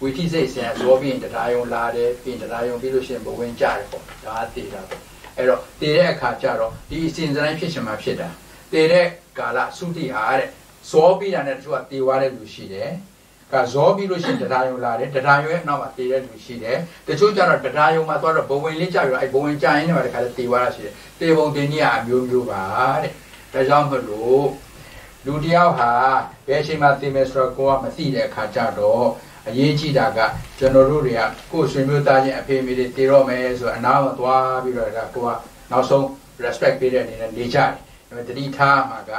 A: ဝိထိစိတ်ဆရာဇောပြီးရင်တရားယုံလာတယ်ပြီးရင်တရားယုံပြီးလို့ရှိရင်ဘဝင်ကြတယ်ပေါ့ဒါကတည်တာပေါ့အဲ့တော့တည်တဲ့အခါကျတော့ဒီအစဉ်တိုင်းဖြစ်ချင်မှဖြစ်တာတည်တဲ့ကာလသုတိဟာတဲ့ဇောပြီးတာနဲ့တချို့ကတည်သွားတဲ့လူရှိတယ်ကဇောပြီးလို့ရှိရင်တရားယုံလာတယ်တရားယုံရဲ့အနောက်မှာတည်တဲ့လူရှိတယ်တချို့ကျတော့တရားယုံမှာသွားတော့ဘဝင်လေးကြပြီးတော့အဲ့ဘဝင်ကြရင်လည်းတခါတည်းတည်သွားတာရှိတယ်တည်ပုံတင်ကြီးကအမျိုးမျိုးပါတဲ့ဒါကြောင့်မလို့လူတယောက်ဟာဘယ်အချိန်မှသိမယ်ဆိုတော့ကိုကမသိတဲ့အခါကျတော့ အရေးကြီးတာကကျွန်တော်တို့တွေကကိုယ်ဆွေမျိုးသားချင်းအဖေအမေတွေတည်တော့မယ်ဆိုအနားမှာသွားပြီးတော့ဒါကိုကနောက်ဆုံး respect ပေးတဲ့အနေနဲ့နေကြတယ်။ဒါပေမဲ့တတိထားမှာက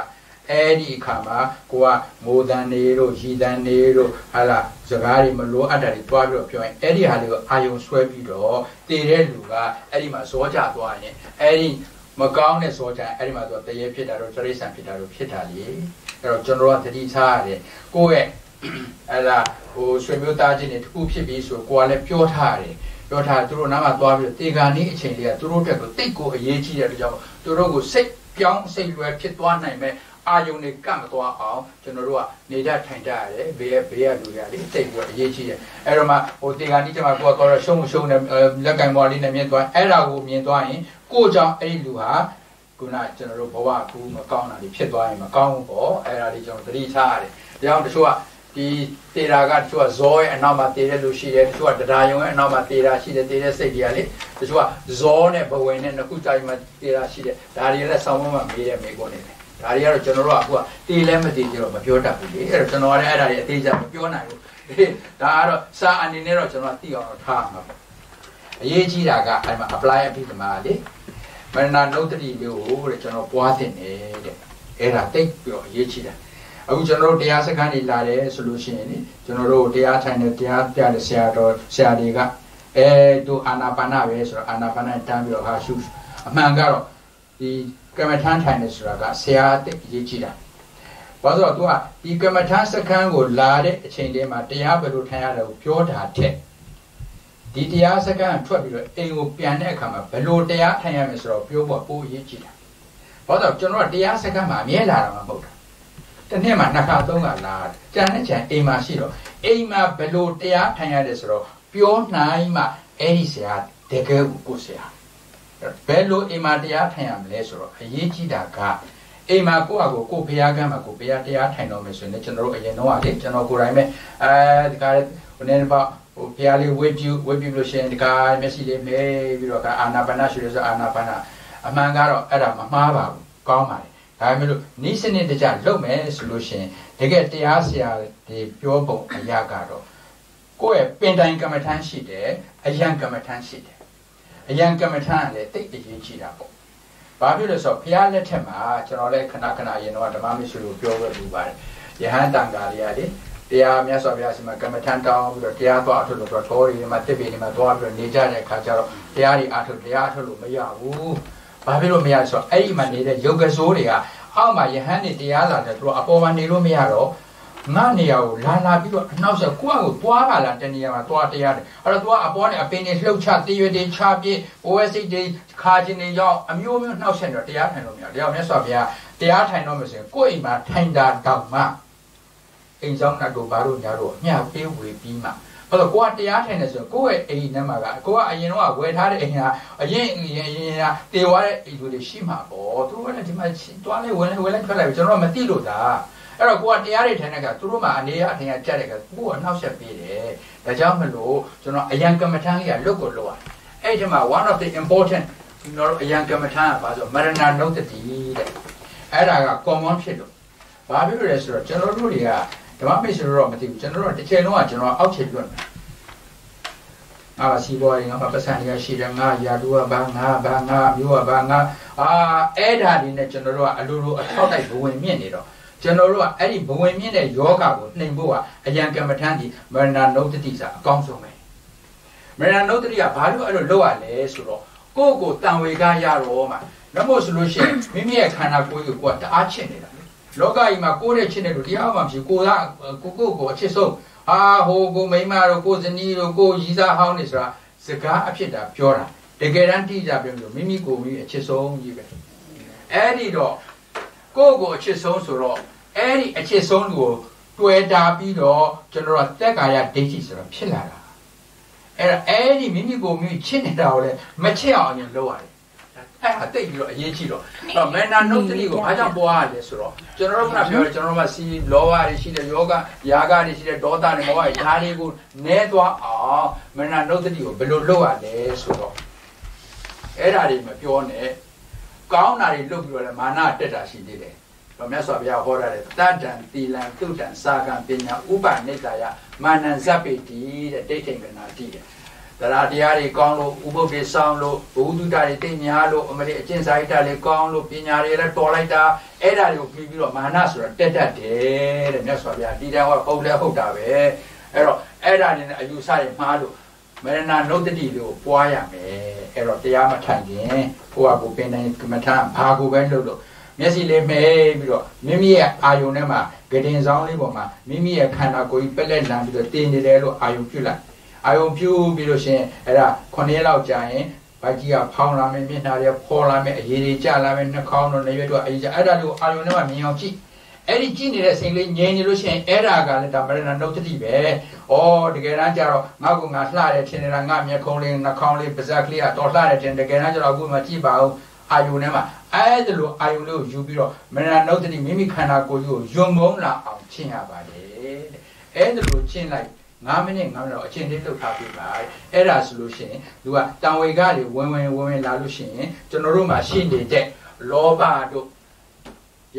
A: အဲ့ဒီအခါမှာကိုကမိုးတန်နေတို့ရီတန်နေတို့ဟာလာစကားတွေမလိုအပ်တာတွေတွားပြီးတော့ပြောရင်အဲ့ဒီဟာလေးကိုအာယုံဆွဲပြီးတော့တည်တဲ့လူကအဲ့ဒီမှာဇောကြသွားရင်အဲ့ဒီမကောင်းတဲ့ဇောကြအဲ့ဒီမှာသူတရေဖြစ်တာတော့တရိษံဖြစ်တာတော့ဖြစ်တာလေအဲ့တော့ကျွန်တော်ကတတိထားရတယ်ကိုယ့်ရဲ့ အဲ့ဒါဟိုဆွေမျိုးသားချင်းတွေတခုဖြစ်ပြီးဆိုကိုကလည်းပြောထားတယ်ပြောထားသူတို့နားမှာသွားပြီးတေဂာနီးအချိန်လေးကသူတို့တက်ကိုတိတ်ကိုအရေးကြီးတဲ့အတွက်ကြောင့်သူတို့ကိုစိတ်ပြောင်းစိတ်လွယ်ဖြစ်သွားနိုင်မဲ့အာယုန်တွေကတ်မသွားအောင်ကျွန်တော်တို့ကနေတတ်ထိုင်တတ်ရတယ်ဘေးရဲ့ဘေးရလူတွေကလေတိတ်ပြီးအရေးကြီးတယ်အဲ့တော့မှဟိုတေဂာနီးကျမှကိုကတော့ရှုံးရှုံးနဲ့လက်ကင်ဘွားလေးနဲ့မြင်သွားအဲ့ဒါကိုမြင်သွားရင်ကိုကြောင့်အဲ့ဒီလူဟာခုနကျွန်တော်တို့ဘဝကူမကောင်းတာတွေဖြစ်သွားရင်မကောင်းဘူးပေါ့အဲ့ဒါလေးကျွန်တော်သတိထားရတယ်ဒါကြောင့်တချို့က ဒီတေရာကတချို့ကဇောရဲ့အနောက်မှာတေတဲ့လူရှိတယ်တချို့ကတရားယုံရဲ့အနောက်မှာတေတာရှိတယ်တေတဲ့စိတ်တွေကလေတချို့ကဇောနဲ့ဘဝင်နဲ့နှစ်ခုတိုင်းမှာတေတာရှိတယ်ဒါတွေလည်းဆောင်းမမှာမေးရမေးကုန်နေတယ်ဒါတွေကတော့ကျွန်တော်တို့ကအခုကတေလဲမတေကြတော့မပြောတတ်ဘူးလေအဲ့တော့ကျွန်တော်ကလည်းအဲ့ဒါတွေအသေးချာမပြောနိုင်ဘူးဒါကတော့စာအနေနဲ့တော့ကျွန်တော်သိအောင်တော့ထားမှာပေါ့အရေးကြီးတာကအဲ့မှာ apply အပြီးတမှာလေမရဏနုဒ္ဒတိမျိုးကိုတဲ့ကျွန်တော်ပွားတင်တယ်တဲ့အဲ့ဒါတိတ်ပြီးတော့အရေးကြီးတယ် အခုကျွန်တော်တို့တရားစခန်းတွေလာတယ်ဆိုလို့ရှိရင်ကျွန်တော်တို့တရားထိုင်တဲ့တရားပြတဲ့ဆရာတော်ဆရာတွေကအဲသူအာနာပါနပဲဆိုတော့အာနာပါနတန်းပြီးတော့ဟာရှုအမှန်ကတော့ဒီကမ္မထမ်းထိုင်နေဆိုတာကဆရာအသိအရေးကြီးတာဘာလို့ဆိုတော့ तू ကဒီကမ္မထမ်းစခန်းကိုလာတဲ့အချိန်တည်းမှာတရားဘယ်လိုထိုင်ရလဲကိုပြောတာထက်ဒီတရားစခန်းထွက်ပြီးတော့အိမ်ကိုပြန်တဲ့အခါမှာဘယ်လိုတရားထိုင်ရမလဲဆိုတော့ပြောဖို့ပိုအရေးကြီးတာဘာလို့ဆိုတော့ကျွန်တော်ကတရားစခန်းမှာအမြဲလာတာမှမဟုတ်တာ တစ်နှစ်မှာနှစ်ခါသုံးခါလာကြံတဲ့ကြံအိမ်မှာရှိတော့အိမ်မှာဘယ်လိုတရားထိုင်ရတယ်ဆိုတော့ပြောနိုင်မှအဲ့ဒီဆရာတကယ်ကိုဆရာဘယ်လိုအိမ်မှာတရားထိုင်ရမလဲဆိုတော့အရေးကြီးတာကအိမ်မှာကိုယ့်အကိုကိုဖျားကမ်းမှာကိုဖျားတရားထိုင်တော့မယ်ဆိုရင်ကျွန်တော်တို့အရင်တော့လေကျွန်တော်ကိုယ်တိုင်ပဲအဲဒီကဟိုနေပါဟိုဖျားလေးဝေပြူဝေပြူလို့ရှိရင်ဒီကမျက်စိလေးမဲပြီးတော့ကအာနာပါနာရှိလို့ဆိုအာနာပါနာအမှန်ကတော့အဲ့ဒါမမှားပါဘူးကောင်းပါတယ် ဒါပေမဲ့လို့နီးစနစ်တကျလုပ်မယ်ဆိုလို့ရှိရင်တကယ်တရားဆရာတွေပြောပုံအရာကတော့ကိုယ့်ရဲ့ပင်တိုင်ကမ္မထမ်းရှိတယ်အယံကမ္မထမ်းရှိတယ်အယံကမ္မထမ်းကလည်းတိတ်အရေးကြီးတာပေါ့ဘာဖြစ်လို့ဆိုတော့ဘုရားလက်ထက်မှာကျွန်တော်လည်းခဏခဏရင်တော့ဓမ္မမရှိလို့ပြောခဲ့လို့ပါတယ်ယဟန်တန်ဃာတွေကလေတရားမြတ်စွာဘုရားရှင်မှာကမ္မထမ်းတောင်းပြီးတော့တရားသွားအထုလို့တော့တော်ရီမှာတစ်ပေဒီမှာသွားပြီးတော့နေကြတဲ့အခါကျတော့တရားတွေအထုတရားအထုလို့မရဘူး ဘာဖြစ်လို့မရဆိုတော့အဲ့ဒီမှာနေတဲ့ယုတ်ကစိုးတွေကအောက်မှာယဟန်တွေတရားလာတယ်သူတို့အပေါ်မှာနေလို့မရတော့ငါနေရာကိုလာလာပြီးတော့အနောက်ဆက်ကိုယ့်အကိုသွားပါလားတနေရာမှာသွားတရားတယ်အဲ့တော့သွားအပေါ်နဲ့အပင်တွေလှုပ်ချတည်ရွယ်တွေချပြည့်ဘဝစိတ်တွေခါခြင်းတွေရောက်အမျိုးမျိုးနှောက်ဆက်တော့တရားထိုင်လို့မရတရားမြတ်စွာဘုရားတရားထိုင်တော့မယ်ဆိုရင်ကိုယ့်အိမ်မှာထိုင်တာတောင်မှအိမ်ဆောင်နှတ်တို့ဘာလို့ညာတို့ညပေးဝေပြီးမှ အဲ့တော့ကိုကတရားထိုင်နေဆိုရင်ကိုယ့်ရဲ့အိမ်ထဲမှာကကိုကအရင်တော့ဝယ်ထားတဲ့အိမ်ကအရင်အရင်အရင်ကတေဝါတဲ့အိမ်တွေရှိမှာပေါ့သူတို့ကလည်းဒီမှာတွားလိုက်ဝင်လိုက်ဝင်လိုက်ထွက်လိုက်ကျွန်တော်ကမသိလို့ဒါအဲ့တော့ကိုကတရားတွေထိုင်တဲ့ကသူတို့မှအနေရအထင်ကကြက်တဲ့ကကိုကနှောက်ယှက်ပေးတယ်ဒါကြောင့်မလို့ကျွန်တော်အယံကမ္မထမ်းလေးကလွတ်ကိုလွတ်ရတယ်အဲ့ဒီမှာ one of the important ကျွန်တော်အယံကမ္မထမ်းကဘာဆိုမရဏနုတ်တတိတဲ့အဲ့ဒါက common ဖြစ်လို့ဘာဖြစ်လို့လဲဆိုတော့ကျွန်တော်တို့တွေက ဓမ္မမိတ်ဆွေတို့တော့မသိဘူးကျွန်တော်တို့တစ်ချိန်လုံးကကျွန်တော်အောက်ခြေလွတ်တယ်ငါစီးပွားရေးငါပတ်စံရရှိတယ်ငါယာတူကဘာငါဘာငါမျိုးကဘာငါအာအဲ့ဒါဒီနဲ့ကျွန်တော်တို့ကအလိုလိုအထောက်တိုက်ဘဝင်မြင့်နေတော့ကျွန်တော်တို့ကအဲ့ဒီဘဝင်မြင့်တဲ့ယောဂကိုနှိမ်ဖို့ကအယံကမ္မထမ်းဒီမရဏနုတ္တိစာအကောင်းဆုံးပဲမရဏနုတ္တိကဘာလို့အဲ့လိုလုပ်ရလဲဆိုတော့ကိုယ့်ကိုတန်ဝေကရတော့မှမမို့ဆိုလို့ရှိရင်မိမိရဲ့ခန္ဓာကိုယ်ကိုကိုယ်တအားချစ်နေတာ လောကကြီးမှာကိုယ်နဲ့ချစ်တဲ့လူတရားမှမရှိကိုယ်ကကိုကိုကိုအချစ်ဆုံးအာဟိုကိုမိမတို့ကိုဇနီးတို့ကိုရီးစားဟောင်းနေဆိုတာစကားအဖြစ်တာပြောတာတကယ်တမ်းတိကျပြောလို့မိမိကိုမိအချစ်ဆုံးကြီးပဲအဲ့ဒီတော့ကိုယ့်ကိုအချစ်ဆုံးဆိုတော့အဲ့ဒီအချစ်ဆုံးကိုတွေ့တာပြီးတော့ကျွန်တော်တို့တက်ကာယဒိဋ္ဌိဆိုတော့ဖြစ်လာတာအဲ့ဒါအဲ့ဒီမိမိကိုမိချစ်နေတာကိုလည်းမချစ်အောင်ရင်လုပ်ရတယ် အဲ့ဒါတိတ်ပြီးတော့အရေးကြီးတော့တော့မေနာနုတ်တိကိုအားကြောင့်ပွားရလဲဆိုတော့ကျွန်တော်တို့ကပြောတယ်ကျွန်တော်တို့ကစီလောဘတွေရှိတယ်ယောဂယာဂတွေရှိတယ်ဒေါသတွေမောဟတွေဓာတ်တွေကိုနည်းသွားအောင်မေနာနုတ်တိကိုဘယ်လိုလုပ်ရလဲဆိုတော့အဲ့ဒါတွေမပြောနဲ့ကောင်းတာတွေလုပ်ပြီးတော့လည်းမာနတက်တာရှိသေးတယ်။ဘာမြတ်စွာဘုရားဟောတာလေတတ္တံတီလံတုတ္တံစာကံပညာဥပနိတယမာနံဇပ်ပိတိတဲ့ဒိဋ္ဌိကနာတိတဲ့ တရားတရားတွေကောင်းလို့ဥပုပ်တွေစောင်းလို့ဘုဟုတုတတွေသိများလို့အမလေးအကျင့်စာရိတ္တတွေကောင်းလို့ပညာတွေလည်းတော်လိုက်တာအဲ့ဒါတွေကိုပြီးပြီးတော့မာနဆိုတာတက်တတ်တယ်တဲ့မြတ်စွာဘုရားဒီတန်းကဟုတ်လဲဟုတ်တာပဲအဲ့တော့အဲ့ဒါနဲ့အယူဆတွေမှားလို့မရဏနုတ္တိလို့ပွားရမယ်အဲ့တော့တရားမထိုင်ခင်ကိုယ့်အကိုပင်တိုင်းကမ္မထဘာကိုပဲလုပ်လို့မျက်စိလေးမဲပြီးတော့မိမိရဲ့အာယုန်ထဲမှာဂတင်ဆောင်လေးပေါ်မှာမိမိရဲ့ခန္ဓာကိုယ်ကြီးပက်လက်လန်ပြီးတော့တင်းနေတယ်လို့အာယုန်ပြုလိုက် အာယုံပြူပြီးလို့ရှင်အဲ့ဒါ9ရက်လောက်ကြာရင်ဘိုက်ကြီးကဖောင်းလာမယ်မျက်နှာတွေဖော်လာမယ်အရည်တွေကျလာမယ်နှာခေါင်းတို့နေရွက်တို့အရည်ကျအဲ့ဒါကိုအာယုံထဲမှာမြင်အောင်ကြည့်အဲ့ဒီကြည့်နေတဲ့စိတ်လေးငြိမ်နေလို့ရှိရင်အဲ့ဒါကလည်းဒါမရဏနှုတ်တိပဲ။ဩတကယ်တမ်းကျတော့ငါ့ကိုငါလှတယ်ထင်နေတာငါမျက်ခုံးလေးနှာခေါင်းလေးပါးစပ်ကလေးကတော့လှတယ်ထင်တကယ်တမ်းကျတော့အခုမှကြည့်ပါဦးအာယုန်ထဲမှာအဲ့ဒါလိုအာယုန်လေးကိုယူပြီးတော့မရဏနှုတ်တိမိမိခန္ဓာကိုယ်ကြီးကိုယုံမုန်းလာအောင်ရှင်းရပါတယ်တဲ့။အဲ့ဒါလိုရှင်းလိုက် 9မိနစ်9မိနစ်တော့အချိန်လေးလှုပ်ထားပြပါအဲ့ဒါဆိုလို့ရှိရင်သူကတံဝေကတွေဝင်ဝင်ဝင်ဝင်လာလို့ရှိရင်ကျွန်တော်တို့မှာရှိနေတဲ့လောဘတို့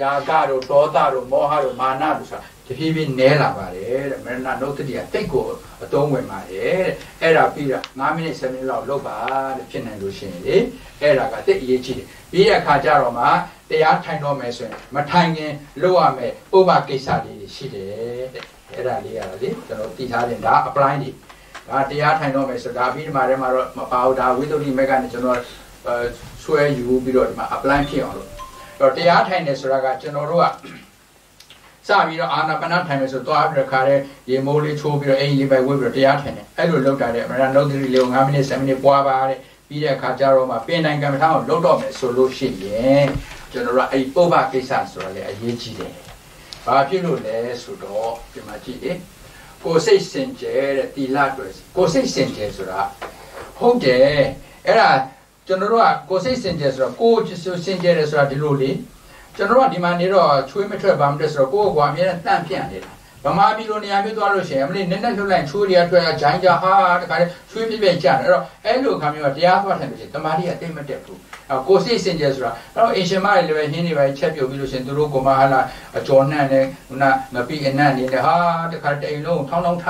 A: ယာကတို့ဒေါသတို့မောဟတို့မာနတို့ဆိုတာတဖြည်းဖြည်းနည်းလာပါတယ်တဲ့မရဏနုတ်တိကတိတ်ကိုအတုံးဝင်ပါတယ်တဲ့အဲ့ဒါပြီးတော့9မိနစ်10မိနစ်လောက်လုပ်ပါတဲ့ဖြစ်နိုင်လို့ရှိရင်လေအဲ့ဒါကတိတ်အရေးကြီးတယ်ပြီးရခါကြတော့မှတရားထိုင်တော့မယ်ဆိုရင်မထိုင်ခင်လုပ်ရမယ်ဥပကိစ္စတွေရှိတယ်တဲ့ အဲ့ဒါလေးရတယ်လေကျွန်တော်တည်ထားတယ်ဒါ apply တွေဒါတရားထိုင်တော့မယ်ဆိုဒါပြီးဒီမှာထဲမှာတော့မပါဘူးဒါဝိသုဒ္ဓိမက်ကနေကျွန်တော်ဆွဲယူပြီးတော့ဒီမှာ apply ဖြစ်အောင်လို့အဲ့တော့တရားထိုင်တယ်ဆိုတာကကျွန်တော်တို့ကစပြီးတော့အာနာပါနထိုင်မယ်ဆိုတော့ပြီးတော့ခါတဲ့ရေမိုးလေးချိုးပြီးတော့အိမ်လေးပဲဝေးပြီးတော့တရားထိုင်တယ်အဲ့လိုလုပ်တာတဲ့အမှန်တော့နှုတ်သတိလေးကို9မိနစ်10မိနစ်ပွားပါတဲ့ပြီးတဲ့အခါကျတော့မှပင်တိုင်းကံမထောင်းကိုလုပ်တော့မယ်ဆိုလို့ရှိရင်ကျွန်တော်တို့အဲ့ဒီပုဗ္ဗကိစ္စဆိုတာလေအရေးကြီးတယ် ဘာဖြစ်လို့လဲဆိုတော့ဒီမှာကြည့်လေကိုစိတ်စင်ကြယ်တဲ့တီလာတွေကိုစိတ်စင်ကြယ်ဆိုတာဟုတ်တယ်အဲ့ဒါကျွန်တော်တို့ကကိုစိတ်စင်ကြယ်ဆိုတော့ကိုစင်ကြယ်တယ်ဆိုတာဒီလိုလေကျွန်တော်တို့ကဒီမှာနေတော့ချွေးမထွက်ပါမတဲ့ဆိုတော့ကိုယ့်ကွာအမြဲတမ်းတန့်ပြန့်နေတာ ဗမာပြည်လိုနေရာမျိုးသွားလို့ရှိရင်အမလေးနက်နက်လှုပ်လိုက်ချွေးတွေကထွက်ဂျိုင်းကြဟာတခါလေချွေးပြပြကြတယ်အဲ့တော့အဲ့လိုခါမျိုးကတရားသွားတယ်လို့ရှိရင်တမာတိကအသိမတက်ဘူးအဲ့ကိုစိတ်စင်ကြယ်ဆိုတာအဲ့တော့အင်ရှင်မတွေလည်းပဲဟင်းတွေပဲချက်ပြုတ်ပြီးလို့ရှိရင်သူတို့ကမဟာလာအကျော်နှံ့နဲ့ခုနငပိအနံ့နေတယ်ဟာတခါတိန်လုံးထောင်းထောင်းထ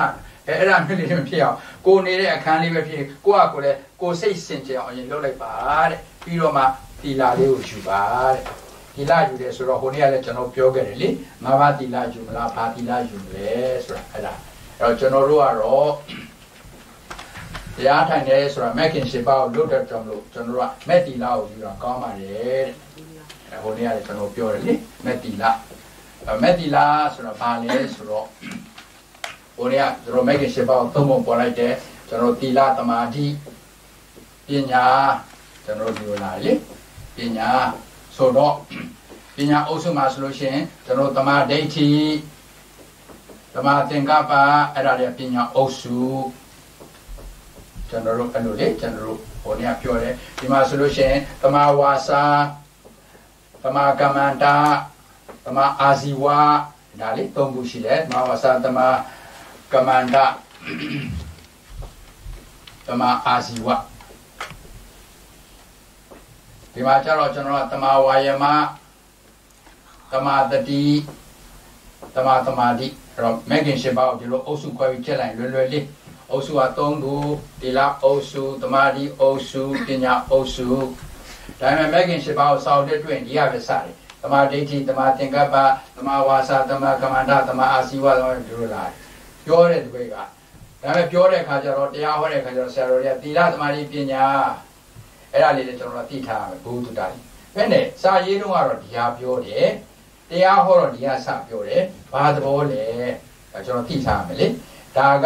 A: အဲအဲ့ဒါမျိုးလေးမဖြစ်အောင်ကိုနေတဲ့အခန်းလေးပဲဖြစ်ကိုကကိုလည်းကိုစိတ်စင်ကြယ်အောင်အရင်လုပ်လိုက်ပါတဲ့ပြီးတော့မှတီလာလေးကိုယူပါတဲ့ တီလာယူတယ်ဆိုတော့ဟိုနေ့ကလည်းကျွန်တော်ပြောခဲ့တယ်လေငါးပါးတီလာယူမလားဘာတီလာယူမလဲဆိုတာအဲ့ဒါအဲ့တော့ကျွန်တော်တို့ကတော့တရားထိုင်တယ်ဆိုတာမက်ခင်ရှင်ပါကိုလွတ်တဲ့ကြောင့်လို့ကျွန်တော်တို့ကမက်တီလာကိုယူတာကောင်းပါတယ်တဲ့ဟိုနေ့ကလည်းကျွန်တော်ပြောတယ်လေမက်တီလာမက်တီလာဆိုတာဘာလဲဆိုတော့ဟိုနေ့ကကျွန်တော်မက်ခင်ရှင်ပါကိုသုံးပုံပေါ်လိုက်တယ်ကျွန်တော်တီလာတမာတိပညာကျွန်တော်ပြောလာလေပညာ ဆိုတော့ပညာအုပ်စုမှာဆိုလို့ရှိရင်ကျွန်တော်တမာဒိဋ္ဌိတမာသင်္ကပ္ပအဲ့ဒါတွေပညာအုပ်စုကျွန်တော်တို့အဲ့လိုလေကျွန်တော်တို့ဟိုနေ့ကပြောတယ်ဒီမှာဆိုလို့ရှိရင်တမာဝါစာတမာကမ္မန္တာတမာအာဇီဝဒါလေးသုံးခုရှိတယ်တမာဝါစာတမာကမ္မန္တာတမာအာဇီဝ ဒီမှာကျတော့ကျွန်တော်ကတမာဝါယမတမာတတိတမာတမာတိအဲ့တော့မဂ္ဂင်ရှင်ပါကိုဒီလိုအုပ်စုခွဲပြီးချက်လိုက်လွယ်လွယ်လေးအုပ်စုက၃ခုဒီလအုပ်စုတမာတိအုပ်စုပညာအုပ်စုဒါပေမဲ့မဂ္ဂင်ရှင်ပါကိုစောင့်တဲ့တွေ့ရင်ဒီရပဲစတယ်တမာဒိဋ္ဌိတမာသင်္ကပ္ပတမာဝါစာတမာကမ္မန္တတမာအာစီဝတမာဒီလိုလာပြောတဲ့သူတွေကဒါပေမဲ့ပြောတဲ့အခါကျတော့တရားဟောတဲ့အခါကျတော့ဆရာတော်တွေကသီလသမာဓိပညာ အဲ့ဒါလေးလည်းကျွန်တော်တို့သိထားရမယ်ဘုသူတာကြီးဘယ်နဲ့စာရေးတော့ကတော့ဒီဟာပြောတယ်တရားဟောတော့ဒီဟာစပြောတယ်ဘာသဘောလဲဒါကျွန်တော်သိထားရမယ်လေဒါက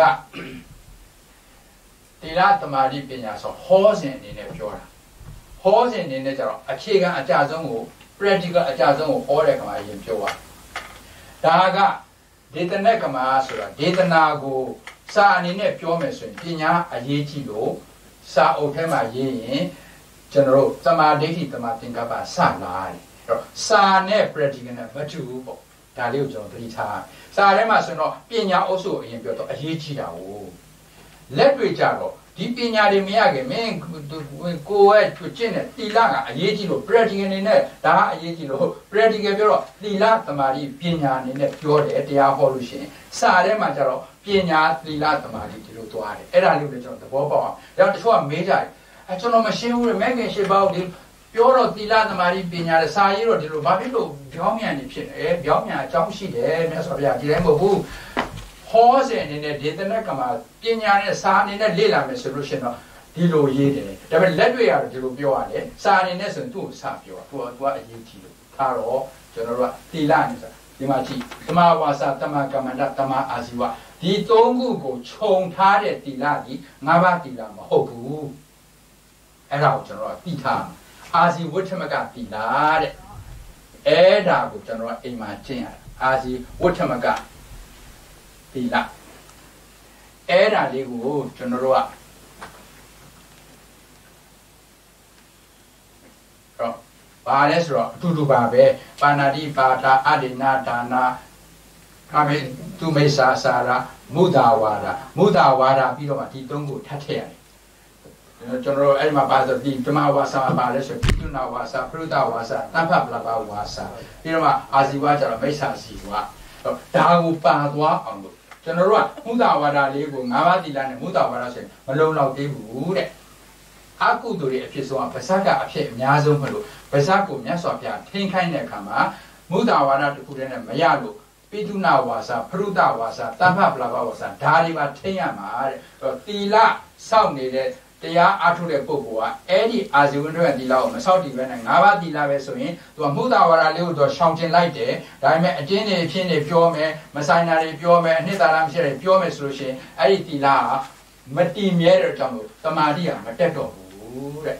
A: သီလသမာဓိပညာဆိုဟောစဉ်အနေနဲ့ပြောတာဟောစဉ်အနေနဲ့ကျတော့အခြေခံအကြဆုံးကို practical အကြဆုံးကိုဟောတဲ့ခါမှာရင်ပြောတာဒါကဒေသနကမာဆိုတာဒေသနာကိုစာအနေနဲ့ပြောမယ်ဆိုရင်ပညာအရေးကြီးလို့စာအုပ်ထဲမှာရေးရင် ကျွန်တော်တို့သမာဓိဋ္ဌိသမာသင်္ကပ္ပစလာတယ်အဲ့တော့စာနဲ့ practical နဲ့မတူဘူးပေါ့ဒါလေးကိုကျွန်တော်သတိထားစာထဲမှာဆိုတော့ပညာအုပ်စုအရင်ပြောတော့အရေးကြီးတာ哦လက်တွေ့ကြတော့ဒီပညာတွေမရခင်မင်းကိုယ်ရဲ့ကျင့်တဲ့သီလကအရေးကြီးလို့ practical အနေနဲ့ဒါကအရေးကြီးလို့ practical ပြောတော့သီလသမာဓိပညာအနေနဲ့ပြောတယ်တရားဟောလို့ရှိရင်စာထဲမှာကျတော့ပညာသီလသမာဓိဒီလိုသွားတယ်အဲ့ဒါလေးကိုလည်းကျွန်တော်သဘောပေါက်အောင်ဒါတချို့ကမေးကြတယ် အဲကျွန်တော်မရှင်းဘူးလေမဂ်ခင်ရှင်းပါဦးဒီပြောတော့သီလသမာဓိပညာတဲ့စာရေးတော့ဒီလိုဘာဖြစ်လို့ပြောင်းမြန်နေဖြစ်တယ်ပြောင်းမြန်အကြောင်းရှိတယ်မြတ်စွာဘုရားဒီတိုင်းမဟုတ်ဘူးဟောစဉ်အနေနဲ့ဒေသနကမှာပညာနဲ့စာအနေနဲ့လေ့လာမယ်ဆိုလို့ရှိရင်တော့ဒီလိုရေးတယ်ဒါပေမဲ့လက်တွေ့ကတော့ဒီလိုပြောရတယ်စာအနေနဲ့ဆိုရင်သူ့ကိုစပြောသူကသူကအရေးကြီးလို့ထားတော့ကျွန်တော်တို့ကသီလနဲ့ဆိုတာဒီမှာကြည့်တမဝါစာတမကမ္မန္တတမအာဇီဝဒီသုံးခုကိုခြုံထားတဲ့သီလကြီးငါးပါးသီလမဟုတ်ဘူး အဲ့ဒါကိုကျွန်တော်ကသိထားအာဇီဝဋ္ဌမကသီလတဲ့အဲ့ဒါကိုကျွန်တော်ကအိမ်မှာကျင့်ရတယ်အာဇီဝဋ္ဌမကသီလအဲ့ဒါလေးကိုကျွန်တော်တို့ကတော့ဘာလဲဆိုတော့အတူတူပါပဲပါဏာတိပါတာအဒိနာဒါနာအမေသူမိစ္ဆာစာရမုဒ္ဒဝါဒမုဒ္ဒဝါဒပြီးတော့မှဒီသုံးခုထပ်ထည့်ရတယ် ကျွန်တော်တို့အဲ့ဒီမှာပါဆိုဒီဓမ္မဝါစာပါလဲဆိုပိတုနာဝါစာပရုဒ္ဒဝါစာတပ္ပပလဘဝါစာပြီးတော့မှအာဇီဝကျတော့မိစ္ဆာစီဝဒါကိုပါသွားအောင်လို့ကျွန်တော်တို့ကမုဒ္ဒဝါဒလေးကို၅ပါးသီလနဲ့မုဒ္ဒဝါဒဆိုရင်မလုံလောက်သေးဘူးတဲ့အကုသိုလ်တွေအဖြစ်ဆုံးကဗဇက်ကအဖြစ်အများဆုံးမလို့ဗဇက်ကိုမြတ်စွာဘုရားထိန်ခိုင်းတဲ့အခါမှာမုဒ္ဒဝါဒတစ်ခုတည်းနဲ့မရလို့ပိတုနာဝါစာဖရုဒဝါစာတမ္ပပလဘဝါစာဒါတွေပါထိရမှာတဲ့သီလစောင့်နေတဲ့ တရားအားထုတ်တဲ့ပုဂ္ဂိုလ်ကအဲ့ဒီအာဇီဝန္တရသီလကိုမစောင့်တည်ပဲနဲ့၅ပါးသီလပဲဆိုရင်သူကမုဒ္ဒဝါဒလေးကိုတော့ရှောင်ကျင်လိုက်တယ်ဒါပေမဲ့အတင်းတွေအဖြစ်တွေပြောမယ်မဆိုင်တာတွေပြောမယ်အနှစ်သာရမရှိတွေပြောမယ်ဆိုလို့ရှိရင်အဲ့ဒီသီလကမတည်မြဲတဲ့အကြောင်းကိုတမာတိကမတက်တော့ဘူးတဲ့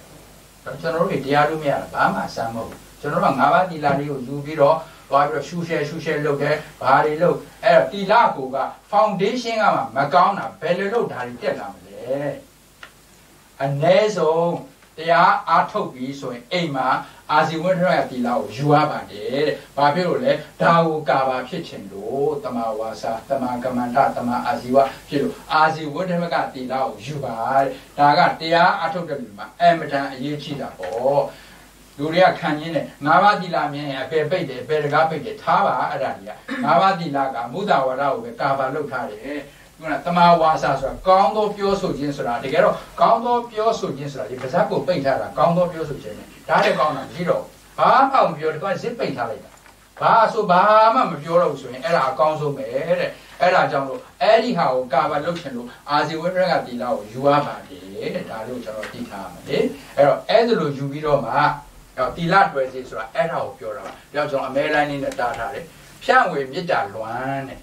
A: ကျွန်တော်တို့တရားလို့မရတာဘာမှစမ်းမဟုတ်ကျွန်တော်တို့က၅ပါးသီလလေးကိုယူပြီးတော့ဟသွားပြီးတော့ရှူရှဲရှူရှဲလုပ်တယ်ဘာတွေလုပ်အဲ့တော့တီလာကိုက foundation ကမှမကောင်းတာဘယ်လိုလုပ်ဒါတွေတက်လာမလဲ အ ਨੇ ဆုံးတရားအားထုတ်ပြီးဆိုရင်အိမ်မှာအာဇီဝထရတီလာကိုယူရပါတယ်တဲ့။ဘာဖြစ်လို့လဲ။ဒါကိုကာဘာဖြစ်ချင်လို့တမဝါစာတမကမန္တတမအာဇီဝဖြစ်လို့အာဇီဝထရကတီလာကိုယူပါတဲ့။ဒါကတရားအားထုတ်တဲ့လူမှာအမတန်အရေးကြီးတာပေါ့။လူတွေကခံရင်းနဲ့ငါးပါးသီလမြင်ရင်အပေပိတ်တယ်အပေတကားပိတ်တယ်ထားပါအဲ့ဒါကြီးကငါးပါးသီလကမုဒ္ဒဝါဒကိုပဲကာဘာလုပ်ထားတယ် ခုနတမဝါစာဆိုတာကောင်းသောပြောဆိုခြင်းဆိုတာတကယ်တော့ကောင်းသောပြောဆိုခြင်းဆိုတာဒီပါဇက်ကိုပိတ်ထားတာကောင်းသောပြောဆိုခြင်းနဲ့ဒါတည်းကောင်းတာမရှိတော့ဘာမှမပြောတော့ဇစ်ပိတ်ထားလိုက်တာဘာဆိုဘာမှမပြောတော့ဘူးဆိုရင်အဲ့ဒါအကောင်းဆုံးပဲတဲ့အဲ့ဒါကြောင့်လို့အဲ့ဒီဟာကိုကာဗာလုပ်ချင်လို့အာဇီဝိရကတီလာကိုယူရပါတယ်တဲ့ဒါလို့ကျွန်တော်သိထားရမယ်လေအဲ့တော့အဲ့ဒါလို့ယူပြီးတော့မှအဲ့တီလာတွယ်စီဆိုတာအဲ့ဒါကိုပြောတာပါဒါကြောင့်ကျွန်တော်အမဲလိုင်းလေးနဲ့တားထားတယ်ဖြန့်ဝေမေတ္တာလွမ်းတဲ့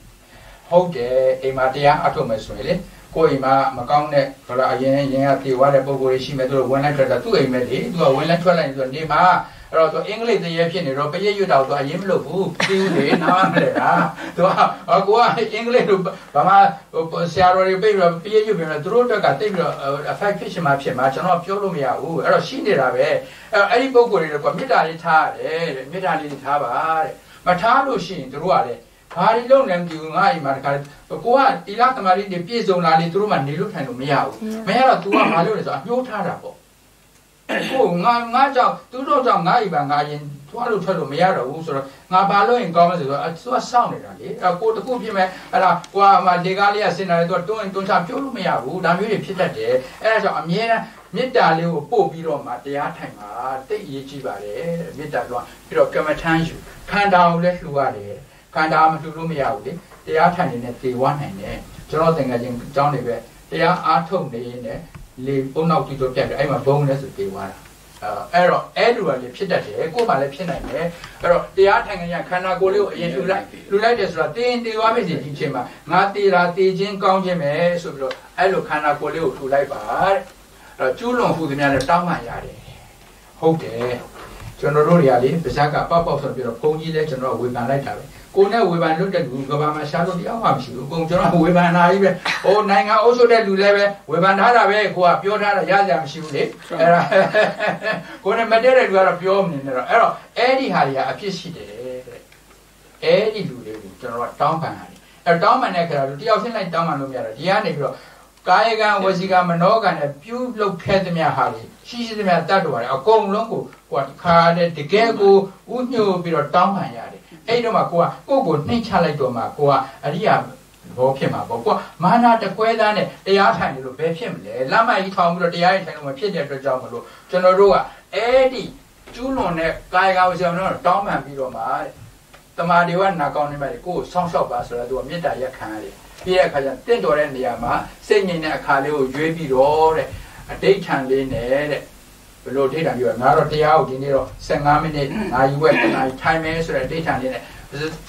A: ဟုတ်တယ်အိမ်မှာတရားအထုတ်မယ်ဆိုရင်လေကိုယ်အိမ်မှာမကောင်းတဲ့ဟိုလားအရင်ရင်ကတေဝါတဲ့ပုံကိုယ်ရှိမယ်သူတို့ဝင်လိုက်ထွက်တာသူ့အိမ်ပဲလေသူကဝင်လိုက်ထွက်လိုက်ဆိုတော့နေမှာအဲ့တော့သူအင်္ဂလိပ်တရားဖြစ်နေတော့ပရိတ်ရွတ်တော့သူအရင်မလုပ်ဘူးပြီးဦးလေနားမလဲတာသူကကိုကအင်္ဂလိပ်လိုဘာမှဆရာတော်တွေပြပြီးတော့ပရိတ်ရွတ်ပြီးတော့သူတို့အတွက်ကတိတ်ပြီးတော့ effect ဖြစ်ရှင်မှာဖြစ်မှာကျွန်တော်ပြောလို့မရဘူးအဲ့တော့ရှိနေတာပဲအဲ့အဲ့ဒီပုံကိုယ်တွေကမေတ္တာလေးထားရတယ်တဲ့မေတ္တာလေးထားပါတဲ့မထားလို့ရှိရင်သူတို့ကလည်း ဘာဒီလုံးလည်းမကြည့်ဘူးငါအိမ်မှာတခါကိုကတီလာသမารီတွေပြည့်စုံလာလေသူတို့မှနေလို့ထိုင်လို့မရဘူးမရတော့ तू ကဘာလုပ်လဲဆိုတော့အညှိုးထားတာပေါ့ကိုငါငါကြောင့်သူတို့ကြောင့်ငါအိမ်မှာငါရင်သွားလို့ထွက်လို့မရတော့ဘူးဆိုတော့ငါဘာလို့ရင်ကောင်းမလဲဆိုတော့သူကစောင့်နေတာလေအဲကိုတခုဖြစ်မဲ့အဲ့ဒါကိုကမှလေကားလေးကစင်လာတယ်သူကတွန်းရင်တွန်းချပြောလို့မရဘူးဒါမျိုးတွေဖြစ်တတ်တယ်အဲဒါကြောင့်အမြဲတမ်းမေတ္တာလေးကိုပို့ပြီးတော့မှတရားထိုင်ပါတိတ်အရေးကြီးပါတယ်မေတ္တာလွှမ်းပြီးတော့ကမ္မထမ်းယူခန္ဓာကိုလည်းလှူရတယ် ခန္ဓာမလှူလို့မရဘူးလေတရားထိုင်နေတဲ့သေဝနိုင်တယ်ကျွန်တော်သင်္ကန်းချင်းအကြောင်းတွေပဲတရားအားထုတ်နေနေလေပုံနောက်ကြည့်တော့ပြတ်တယ်အဲ့မှာဘုံလဲဆိုသေသွားတာအဲ့တော့အဲ့လိုလည်းဖြစ်တတ်တယ်ကိုယ်မှလည်းဖြစ်နိုင်တယ်အဲ့တော့တရားထိုင်ကြခန္ဓာကိုယ်လေးကိုအရင်လှူလိုက်လှူလိုက်တယ်ဆိုတာတင်းတေသွားပြီစီဒီချိန်မှာငါတေတာတေခြင်းကောင်းခြင်းပဲဆိုပြီးတော့အဲ့လိုခန္ဓာကိုယ်လေးကိုလှူလိုက်ပါတဲ့အဲ့တော့ကျူးလွန်မှုသမျှနဲ့တောင်းမှရတယ်ဟုတ်တယ်ကျွန်တော်တို့တွေကလေပါဇက်ကပေါက်ပေါက်ဆိုပြီးတော့ဘုန်းကြီးလဲကျွန်တော်ဝေဖန်လိုက်တာပဲ ကိုနဲ့ဝေဖန်လွတ်တဲ့လူကဘာမှရှားလို့တရားမှမရှိဘူးအကုန်ကျွန်တော်ဝေဖန်တာကြီးပဲဟိုနိုင်ငံအုပ်ချုပ်တဲ့လူလည်းပဲဝေဖန်ထားတာပဲကိုကပြောထားတာရကြမရှိဘူးလေအဲ့ဒါကိုနဲ့မတည့်တဲ့လူကတော့ပြောမနေနဲ့တော့အဲ့တော့အဲ့ဒီဟာတွေကအဖြစ်ရှိတယ်တဲ့အဲ့ဒီလူတွေကိုကျွန်တော်ကတောင်းပန်ရတယ်အဲ့တောင်းပန်တဲ့ခါတော့တယောက်ချင်းလိုက်တောင်းပန်လို့မရတော့ဒီကနေပြီးတော့ကာယကံဝစီကံမနောကံနဲ့ပြုလုပ်ခဲ့သမျှဟာတွေရှိရှိသမျှတတ်တော်ရတယ်အကုန်လုံးကိုကိုကခါတဲ့တကယ်ကိုဥညှို့ပြီးတော့တောင်းပန်ရတယ် အဲ့တော့မှကိုကကိုကိုနှိမ့်ချလိုက်တော့မှကိုကအရိယာဘောဖြစ်မှာပေါ့ကိုကမာနာတကွဲသားနဲ့တရားထိုင်လို့ဘယ်ဖြစ်မလဲလမ်းမကြီးထောင်ပြီးတော့တရားထိုင်လို့မဖြစ်တဲ့အတွက်ကြောင့်မလို့ကျွန်တော်တို့ကအဲ့ဒီကျူးလွန်တဲ့ကာယကဝစီကံတော့တောင်းပန်ပြီးတော့မှတမာတွေကနာကောင်းနေမှကိုကိုဆောင်းလျှောက်ပါဆိုတော့သူကမေတ္တာရက်ခံရတယ်ပြီးတဲ့အခါကျတင့်တော်တဲ့နေရာမှာစိတ်ငြိမ်တဲ့အခါလေးကိုရွေးပြီးတော့တဲ့အတိတ်ထံလေးနဲ့တဲ့ ဘယ်လိုထိတာပြောငါတော့တရားကိုဒီနေ့တော့15မိနစ်ငါယူဝက်တနားထိုင်မယ်ဆိုတဲ့အတိတ်ထံလေးနဲ့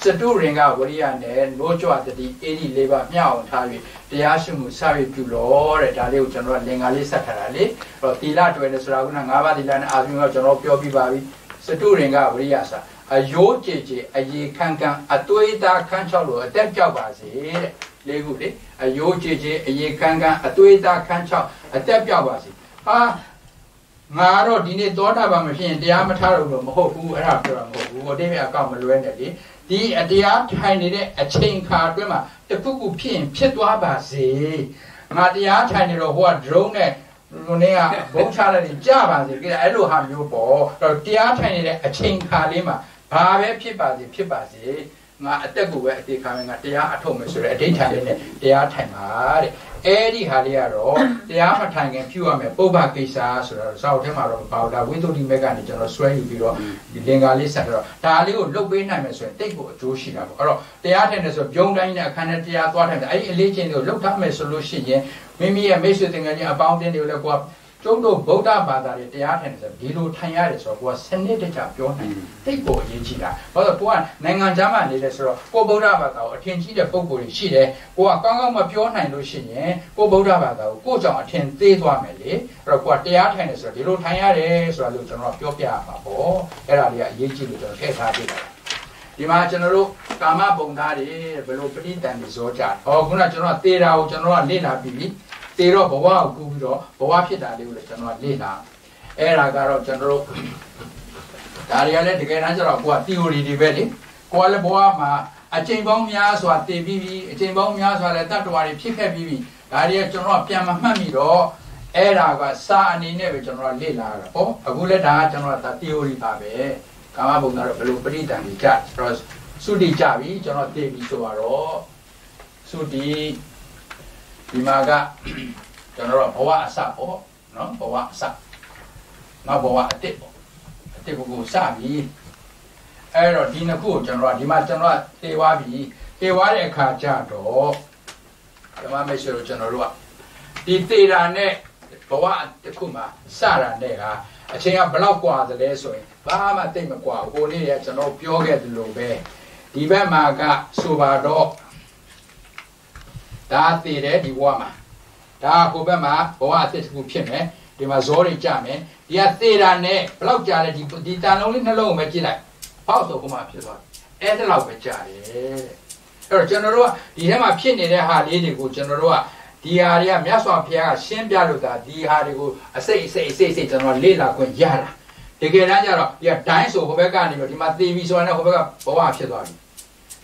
A: စတုရင်ကဝရိယနဲ့နိုးကြွတတိအေဒီလေးပါမြောက်အောင်ထားပြီးတရားရှိမှုစရပြုလို့တဲ့ဒါလေးကိုကျွန်တော်ကလင်္ကာလေးဆက်ထားတာလေအဲ့တော့သီလတွယ်တယ်ဆိုတာက၅ပါးသီလနဲ့အာသီကကျွန်တော်ပြောပြပါပြီစတုရင်ကဝရိယစာအယိုးကြည်ကြည်အယေခံခံအသွေးသားခန်းချောက်လို့အတက်ကြောက်ပါစေတဲ့လေးခုလေအယိုးကြည်ကြည်အယေခံခံအသွေးသားခန်းချောက်အတက်ပြောက်ပါစေဟာ ငါတော့ဒီနေ့သောတာပန်မဖြစ်ရင်တရားမထားတော့လို့မဟုတ်ဘူးအဲ့ဒါပြောတာမဟုတ်ဘူးဟိုတိပြအကောင့်မလွဲနဲ့လေဒီအတရားထိုင်နေတဲ့အချိန်ခါအတွင်းမှာတခုခုဖြစ်ရင်ဖြစ်သွားပါစေငါတရားထိုင်နေတော့ဟိုက drone နဲ့လူနေကဘုံချလိုက်ရင်ကြပါစေကြည့်အဲ့လိုဟာမျိုးပေါ့အဲ့တော့တရားထိုင်နေတဲ့အချိန်ခါလေးမှာဘာပဲဖြစ်ပါစေဖြစ်ပါစေငါအတက်ကိုပဲအသေးခံမယ်ငါတရားအထုတ်မယ်ဆိုတဲ့အဋ္ဌာန်လေးနဲ့တရားထိုင်ပါတဲ့ အဲ့ဒီဟာလေးကတော့တရားမထိုင်ခင်ပြုရမယ်ပုဗ္ဗကိစ္စဆိုတော့ဇောက်ထဲမှာတော့ဘာလို့ဝိသုဒ္ဓိမက်ကနေကျွန်တော်ဆွဲယူပြီးတော့ဒီလင်္ကာလေးဆက်တော့ဒါလေးကိုလုတ်ပေးနိုင်မယ်ဆိုရင်တိတ်ကိုအကျိုးရှိတာပေါ့အဲ့တော့တရားထိုင်တယ်ဆိုပြုံးတိုင်းနဲ့အခန်းနဲ့တရားသွားထိုင်တယ်အဲ့ဒီအလေးချင်းတွေကိုလုတ်ထားမယ်ဆိုလို့ရှိရင်မိမိရဲ့မိတ်ဆွေသင်္ကန်းချင်းအပေါင်းအသင်းတွေကိုလည်းကိုက ကျုံးတို့ဗုဒ္ဓဘာသာတွေတရားထိုင်တယ်ဆိုဒီလိုထိုင်ရတယ်ဆိုတော့ကိုကစနစ်တကျပြောနိုင်တိတ်ကိုအရေးကြီးတာဘာလို့ကိုကနိုင်ငံခြားမှာနေတယ်ဆိုတော့ကိုဗုဒ္ဓဘာသာကိုအထင်ကြီးတဲ့ပုံကိုယ်တွေရှိတယ်ကိုကကောင်းကောင်းမပြောနိုင်လို့ရှိရင်ကိုဗုဒ္ဓဘာသာကိုကိုကြောင့်အထင်သေးသွားမယ်လေအဲ့တော့ကိုကတရားထိုင်တယ်ဆိုတော့ဒီလိုထိုင်ရတယ်ဆိုတာလို့ကျွန်တော်ပြောပြရမှာပေါ့အဲ့ဒါလေးကအရေးကြီးလို့ကျွန်တော်ထည့်ထားပြတာဒဒီမှာကျွန်တော်တို့ကာမပုံသားတွေဘယ်လိုပဋိတန်တွေဇောကြဟောခုနကျွန်တော်သေတာကိုကျွန်တော်ကလေ့လာပြီးပြီ သေတော့ဘဝကိုကူပြီးတော့ဘဝဖြစ်တာလေးကိုလည်းကျွန်တော်ကလေ့လာအဲ့ဒါကတော့ကျွန်တော်တို့ဒါတွေကလည်းတကယ်တမ်းကျတော့ကိုက theory တွေပဲလေကိုကလည်းဘဝမှာအချိန်ပေါင်းများစွာတည်ပြီးပြီအချိန်ပေါင်းများစွာလည်းတတ္တဝါတွေဖြစ်ခဲ့ပြီးပြီဒါတွေကကျွန်တော်ကပြန်မမှတ်မိတော့အဲ့ဒါကစာအနေနဲ့ပဲကျွန်တော်ကလေ့လာရတာပေါ့အခုလည်းဒါကကျွန်တော်ကဒါ theory ပါပဲကာမဘုံကတော့ဘယ်လိုပရိဒံတွေကြဆိုတော့သုတိကြပြီကျွန်တော်သိပြီဆိုတော့သုတိ ဒီမှာကကျွန်တော်တို့ဘဝအစပေါ့နော်ဘဝအစနောက်ဘဝအတိတ်ပေါ့အတိတ်ကိုစပြီအဲ့တော့ဒီနှစ်ခုကိုကျွန်တော်ကဒီမှာကျွန်တော်ကသေသွားပြီသေသွားတဲ့အခါကျတော့ဓမ္မမိတ်ဆွေတို့ကျွန်တော်တို့ကဒီသေတာနဲ့ဘဝတစ်ခုမှာစတာနဲ့ကအချိန်ကဘလောက်กว่าသလဲဆိုရင်ဘာမှသိမကွာဘူးကိုလေးရကျွန်တော်ပြောခဲ့သလိုပဲဒီဘက်မှာကဆိုပါတော့ ဒါသေတယ်ဒီဘဝမှာဒါဟိုဘက်မှာဘဝအသစ်တစ်ခုဖြစ်မယ်ဒီမှာဇောတွေကြမယ်ဒီကသေတာနဲ့ဘလောက်ကြာလဲဒီဒီတန်လုံးလေးနှလုံးကိုပဲကြည့်လိုက်ပေါက်ဆိုဟိုမှာဖြစ်သွားအဲ့ဒါလောက်ပဲကြာတယ်အဲ့တော့ကျွန်တော်တို့ကဒီထဲမှာဖြစ်နေတဲ့ဟာလေးတွေကိုကျွန်တော်တို့ကဒီဟာတွေကမြတ်စွာဘုရားကရှင်းပြလို့ဒါဒီဟာတွေကိုအစိတ်အစိတ်အစိတ်အစိတ်ကျွန်တော်လေ့လာခွင့်ရတာတကယ်တမ်းကျတော့ဒီကဒိုင်းဆိုဟိုဘက်ကနေပြီးဒီမှာသေပြီဆိုတာနဲ့ဟိုဘက်ကဘဝဖြစ်သွားပြီ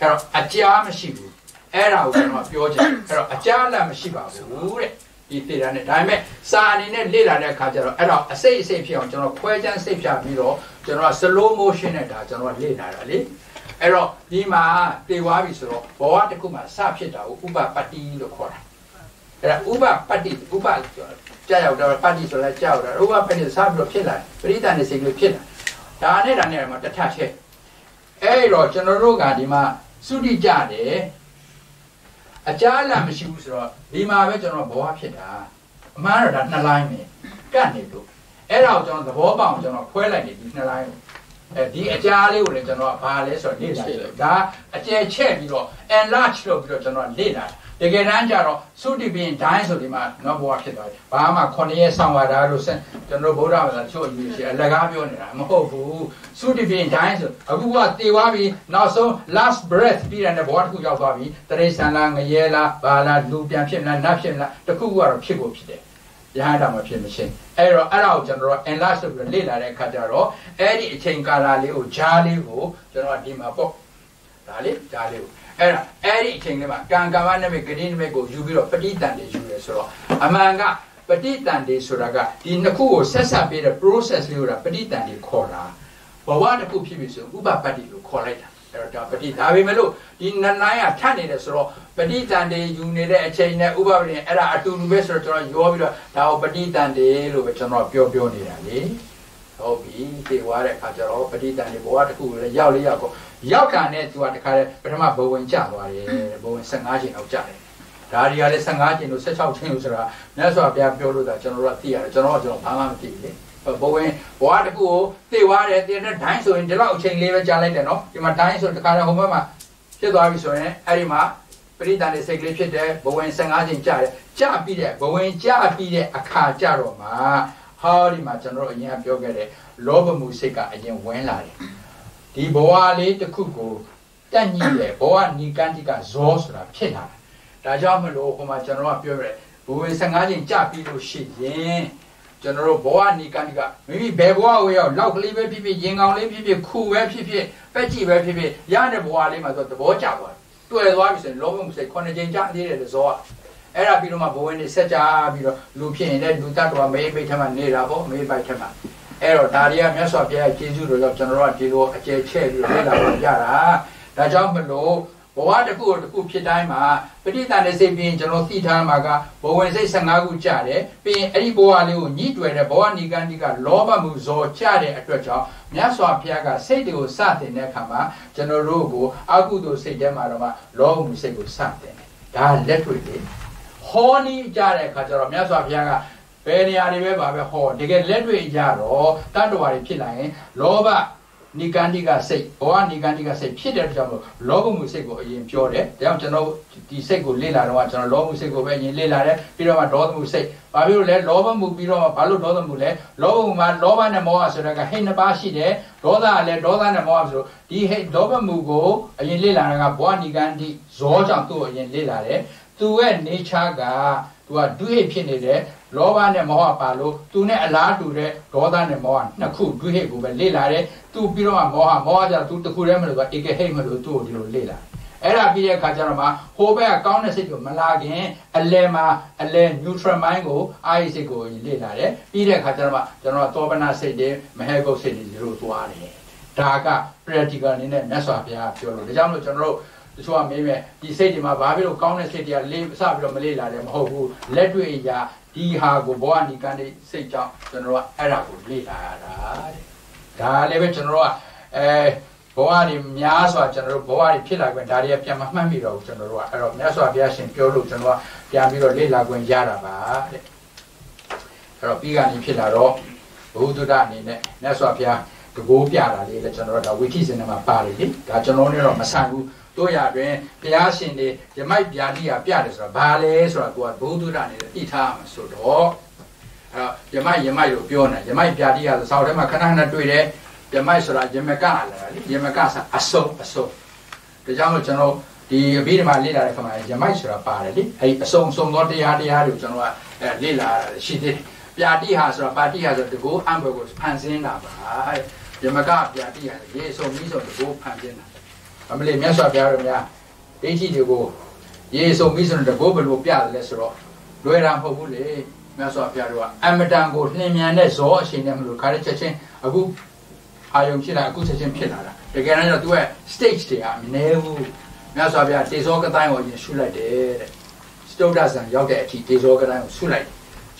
A: အဲ့တော့အကြားမရှိဘူး အဲ့ဒါကိုကျွန်တော်ပြောချင်အဲ့တော့အကြားလည်းမရှိပါဘူးတဲ့ဒီသေတာနဲ့ဒါပေမဲ့စာအနေနဲ့လေ့လာတဲ့အခါကျတော့အဲ့တော့အစိတ်အစိတ်ဖြစ်အောင်ကျွန်တော်ခွဲခြမ်းစိတ်ဖြာပြီးတော့ကျွန်တော် slow motion နဲ့ဒါကျွန်တော်လေ့လာတာလေအဲ့တော့ဒီမှာတေသွားပြီဆိုတော့ဘဝတစ်ခုမှာစဖြစ်တာကိုဥပပတ္တိလို့ခေါ်တာအဲ့ဒါဥပပတ္တိဥပကြာရောက်တော့ပတ္တိဆိုလဲကြာရောက်တော့ဥပပတ္တိစပြီးတော့ဖြစ်လာပရိသတ်နဲ့စိတ်ကလေးဖြစ်လာဒါနဲ့ဒါနဲ့မှတထချက်အဲ့တော့ကျွန်တော်တို့ကဒီမှာသုတိကြတယ် အကြားအလမရှိဘူးဆိုတော့ဒီမှာပဲကျွန်တော်ဘဝဖြစ်တာအမှန်တော့ဒါနှစ်လိုင်းပဲကတ်နေလို့အဲ့ဒါကိုကျွန်တော်သဘောပေါက်ကျွန်တော်ခွဲလိုက်နေဒီနှစ်လိုင်းကိုအဲဒီအကြားလေးကိုလည်းကျွန်တော်ကဘာလဲဆိုတော့လေ့လာတယ်ဒါအကျယ်ချဲ့ပြီးတော့ enlarge လုပ်ပြီးတော့ကျွန်တော်လေ့လာတ ကယ်တမ်းကျတော့သုတိပင်ဒိုင်းဆိုဒီမှာနော်ဘဝဖြစ်သွားတယ်ဘာမှ9ရက်ဆောင်ရတာလို့ကျွန်တော်ဗုဒ္ဓဘာသာချို့အယူရှိအလကားပြောနေတာမဟုတ်ဘူးသုတိပင်ဒိုင်းဆိုအခုကတေသွားပြီနောက်ဆုံး last breath ပြီးတဲ့ဘဝတစ်ခုရောက်သွားပြီတရိษံလားငရဲလားဘာလားလူပြန်ဖြစ်မလားနတ်ဖြစ်မလားတခုခုကတော့ဖြစ်ဖို့ဖြစ်တယ်ရဟန္တာမဖြစ်မချင်းအဲ့တော့အဲ့ဒါကိုကျွန်တော်တို့ enlarge လုပ်ပြီးလေ့လာတဲ့အခါကျတော့အဲ့ဒီအချိန်ကာလလေးကိုဂျားလေးကိုကျွန်တော်ဒီမှာပေါ့ဒါလေးဂျားလေးကို အဲ့ဒါအဲ့ဒီအချိန်လေးမှာကံကမ္မနမိတ်ဂတိနမိတ်ကိုယူပြီးတော့ပဋိတန်တွေယူရဲဆိုတော့အမှန်ကပဋိတန်တွေဆိုတာကဒီနှစ်ခုကိုဆက်ဆက်ပေးတဲ့ process လေးကိုဒါပဋိတန်တွေခေါ်တာဘဝတစ်ခုဖြစ်ပြီဆိုဥပပတ္တိလို့ခေါ်လိုက်တာအဲ့တော့ဒါပဋိဒါပေမဲ့လို့ဒီနတ်နိုင်ကထပ်နေတယ်ဆိုတော့ပဋိတန်တွေယူနေတဲ့အချိန်နဲ့ဥပပတိအဲ့ဒါအတူတူပဲဆိုတော့ကျွန်တော်ရောပြီးတော့ဒါကိုပဋိတန်တွေလို့ပဲကျွန်တော်ပြောပြောနေတာလေဟုတ်ပြီသိသွားတဲ့အခါကျတော့ပဋိတန်တွေဘဝတစ်ခုလည်းရောက်လေးရောက်ကို ရောက်ကန်နဲ့သူကတခါတည်းပထမဘဝင်ကျသွားတယ်ဘဝင်15ချိန်လောက်ကျတယ်ဒါတွေကလည်း15ချိန်လို့16ချိန်လို့ဆိုတာမြတ်စွာဘုရားပြောလို့ဒါကျွန်တော်တို့ကသိရတယ်ကျွန်တော်ကကျွန်တော်ဘာမှမသိဘူးလေဘဝင်ဘဝတစ်ခုကိုသိသွားတယ်တင်တဲ့ဒိုင်းဆိုရင်ဒီလောက်အချိန်လေးပဲကြာလိုက်တယ်နော်ဒီမှာဒိုင်းဆိုတခါတည်းဟိုဘက်မှာဖြစ်သွားပြီဆိုရင်အဲ့ဒီမှာပရိသတ်တွေစိတ်ကလေးဖြစ်တယ်ဘဝင်15ချိန်ကြာတယ်ကြာပြီးတဲ့ဘဝင်ကြာပြီးတဲ့အခါကြာတော့မှဟောဒီမှာကျွန်တော်တို့အရင်ပြောခဲ့တဲ့လောဘမှုစိတ်ကအရင်ဝင်လာတယ် ဒီဘဝလေးတစ်ခုကိုတက်ညှိတဲ့ဘဝနီကန္တိကဇောဆိုတာဖြစ်လာတာဒါကြောင့်မလို့ဟိုမှာကျွန်တော်ကပြောရဲဘဝင်15ချိန်ကြာပြီးလို့ရှိရင်ကျွန်တော်တို့ဘဝနီကန္တိကမိမိဘယ်ဘဝကိုရောက်လောက်ကလေးပဲဖြစ်ဖြစ်ရင်ကောင်လေးဖြစ်ဖြစ်ခုပဲဖြစ်ဖြစ်ပက်ကြည့်ပဲဖြစ်ဖြစ်ရတဲ့ဘဝလေးမှာဆိုသဘောကျသွားတွေ့သွားပြီဆိုရင်လောဘမှုစိတ်ခုနှစ်ချိန်ကြာသေးတယ်လို့ဇောကအဲ့ဒါပြီးတော့မှဘဝင်နေဆက်ကြပြီးတော့လူဖြစ်ရင်လည်းလူတတ်တော်မေးပိတ်ထက်မှနေတာပေါ့မေးပိုက်ထက်မှ အဲ့တော့ဒါတွေကမြတ်စွာဘုရားကျေးဇူးတော်ကြောင့်ကျွန်တော်တို့ကဒီလိုအကျယ်ချဲ့ပြီးလေ့လာကြတာဒါကြောင့်မလို့ဘဝတစ်ခုကိုတစ်ခုဖြစ်တိုင်းမှာပဋိသန္ဓေစိတ်ပြီးကျွန်တော်သိထားမှာကဘဝင်စိတ်15ခုကြတယ်ပြီးရင်အဲ့ဒီဘဝလေးကိုညှိတွယ်တဲ့ဘဝနိကန္တိကလောဘမှုဇော်ကြတဲ့အတွက်ကြောင့်မြတ်စွာဘုရားကစိတ်တွေကိုစတင်တဲ့အခါမှာကျွန်တော်တို့ကိုအကုသိုလ်စိတ်ထဲမှာတော့မှလောဘမှုစိတ်ကိုစတင်တယ်ဒါလက်တွေ့လေဟောနီးကြတဲ့အခါကျတော့မြတ်စွာဘုရားက ဘယ်နေရာတွေပဲပါပဲဟောတကယ်လက်တွေ့ကြတော့တတ္တဝါတွေဖြစ်လာရင်လောဘနိကန္တိကစိတ်ဘောဟနိကန္တိကစိတ်ဖြစ်တဲ့ကြောင့်မို့လောဘမှုစိတ်ကိုအရင်ပြောတယ်ဒါကြောင့်ကျွန်တော်ဒီစိတ်ကိုလေ့လာတော့ကျွန်တော်လောဘမှုစိတ်ကိုပဲအရင်လေ့လာတယ်ပြီးတော့မှဒေါသမှုစိတ်ဘာဖြစ်လို့လဲလောဘမှုပြီးတော့မှဘာလို့ဒေါသမှုလဲလောဘမှုမှာလောဘနဲ့မောဟဆိုတဲ့ကဟိတ်နှစ်ပါးရှိတယ်ဒေါသကလည်းဒေါသနဲ့မောဟဆိုဒီဟိတ်လောဘမှုကိုအရင်လေ့လာတာကဘောဟနိကန္တိဇောကြောင့်သူ့ကိုအရင်လေ့လာတယ်သူရဲ့ nature ကသူကဒုဟိတ်ဖြစ်နေတဲ့ လောဘနဲ့မောဟပါလို့သူနဲ့အလားတူတဲ့ဒေါသနဲ့မောဟနှစ်ခုဒုဟိတ်ကိုပဲလေ့လာတယ်သူပြီးတော့မှမောဟမောဟကြသူတခုတည်းမလို့ကဧကဟိတ်မလို့သူ့ကိုဒီလိုလေ့လာအဲ့ဒါပြီးတဲ့အခါကျတော့မှဟိုဘက်ကကောင်းတဲ့စိတ်ကိုမလာခင်အလဲမှာအလဲ neutral mind ကိုအာရိစိတ်ကိုလေ့လာတယ်ပြီးတဲ့အခါကျတော့မှကျွန်တော်သောပနာစိတ်တွေမဟဲကုတ်စိတ်တွေဒီလိုသွားတယ်ဒါက practical အနေနဲ့မြတ်စွာဘုရားပြောလို့ဒါကြောင့်မို့ကျွန်တော်တို့တချို့ကမေးမယ်ဒီစိတ်တွေမှာဘာဖြစ်လို့ကောင်းတဲ့စိတ်တွေကလေးစပြီးတော့မလေးလာတယ်မဟုတ်ဘူးလက်တွေ့အရာ ဒီဟာကိုဘောအနိကန်တဲ့စိတ်ကြောင့်ကျွန်တော်ကအဲ့ဒါကိုလေ့လာရတာတဲ့ဒါလည်းပဲကျွန်တော်ကအဲဘဝတွေများစွာကျွန်တော်တို့ဘဝတွေဖြစ်လာခွင့်ဒါတွေကပြန်မမှတ်မိတော့ဘူးကျွန်တော်တို့ကအဲ့တော့မြတ်စွာဘုရားရှင်ပြောလို့ကျွန်တော်ကပြန်ပြီးတော့လေ့လာခွင့်ရတာပါတဲ့အဲ့တော့ပြီးကနေဖြစ်လာတော့ဘုဒ္ဓဒအနေနဲ့မြတ်စွာဘုရားတကိုးပြတာလေးလည်းကျွန်တော်တို့ဒါဝိခိစင်မှာပါတယ်လေဒါကျွန်တော်တို့တော့မဆန်ဘူး တို့ရတွင်ဘုရားရှင်တွေယမိုက်ပြာတိကပြတယ်ဆိုတာဘာလဲဆိုတာကိုကဘုဒ္ဓရနေသိထားမှာဆိုတော့အဲယမိုက်ယမိုက်လို့ပြောနေယမိုက်ပြာတိကဆိုစောက်ထဲမှာခဏခဏတွေ့တယ်ယမိုက်ဆိုတာယမကလာလေယမကဆိုအစုံအစုံဒါကြောင့်မို့ကျွန်တော်ဒီအဘိဓမ္မာလေ့လာတဲ့ခါမှာယမိုက်ဆိုတာပါတယ်လေအဲဒီအစုံစုံသောတရားတရားတွေကိုကျွန်တော်ကအဲလေ့လာရှိသေးတယ်ပြာတိဟာဆိုတာပါတိဟာဆိုတကူအံဘကိုဖန်ဆင်းတာပါယမကပြာတိဟာရေစုံပြီးဆိုတကူဖန်ဆင်းတာ အမလေးမြတ်စွာဘုရားတို့များဒိဋ္ဌိတွေကိုရေစုံပြီးဆိုတော့တကုတ်ဘလို့ပြတယ်လဲဆိုတော့လွယ်တာမဟုတ်ဘူးလေမြတ်စွာဘုရားတို့ကအမတန်ကိုနှင်မြန်တဲ့ဇောအရှင်နဲ့မလို့ခါတဲ့ချက်ချင်းအခုအာယုံဖြစ်လာအခုချက်ချင်းဖြစ်လာတာတကယ်တော့သူက stage တွေကအမနေဘူးမြတ်စွာဘုရားတေဇောကတိုင်းကိုရင်ရှုလိုက်တယ်တဲ့စတုဒ္ဒဇံရောက်တဲ့အထိတေဇောကတိုင်းကိုရှုလိုက်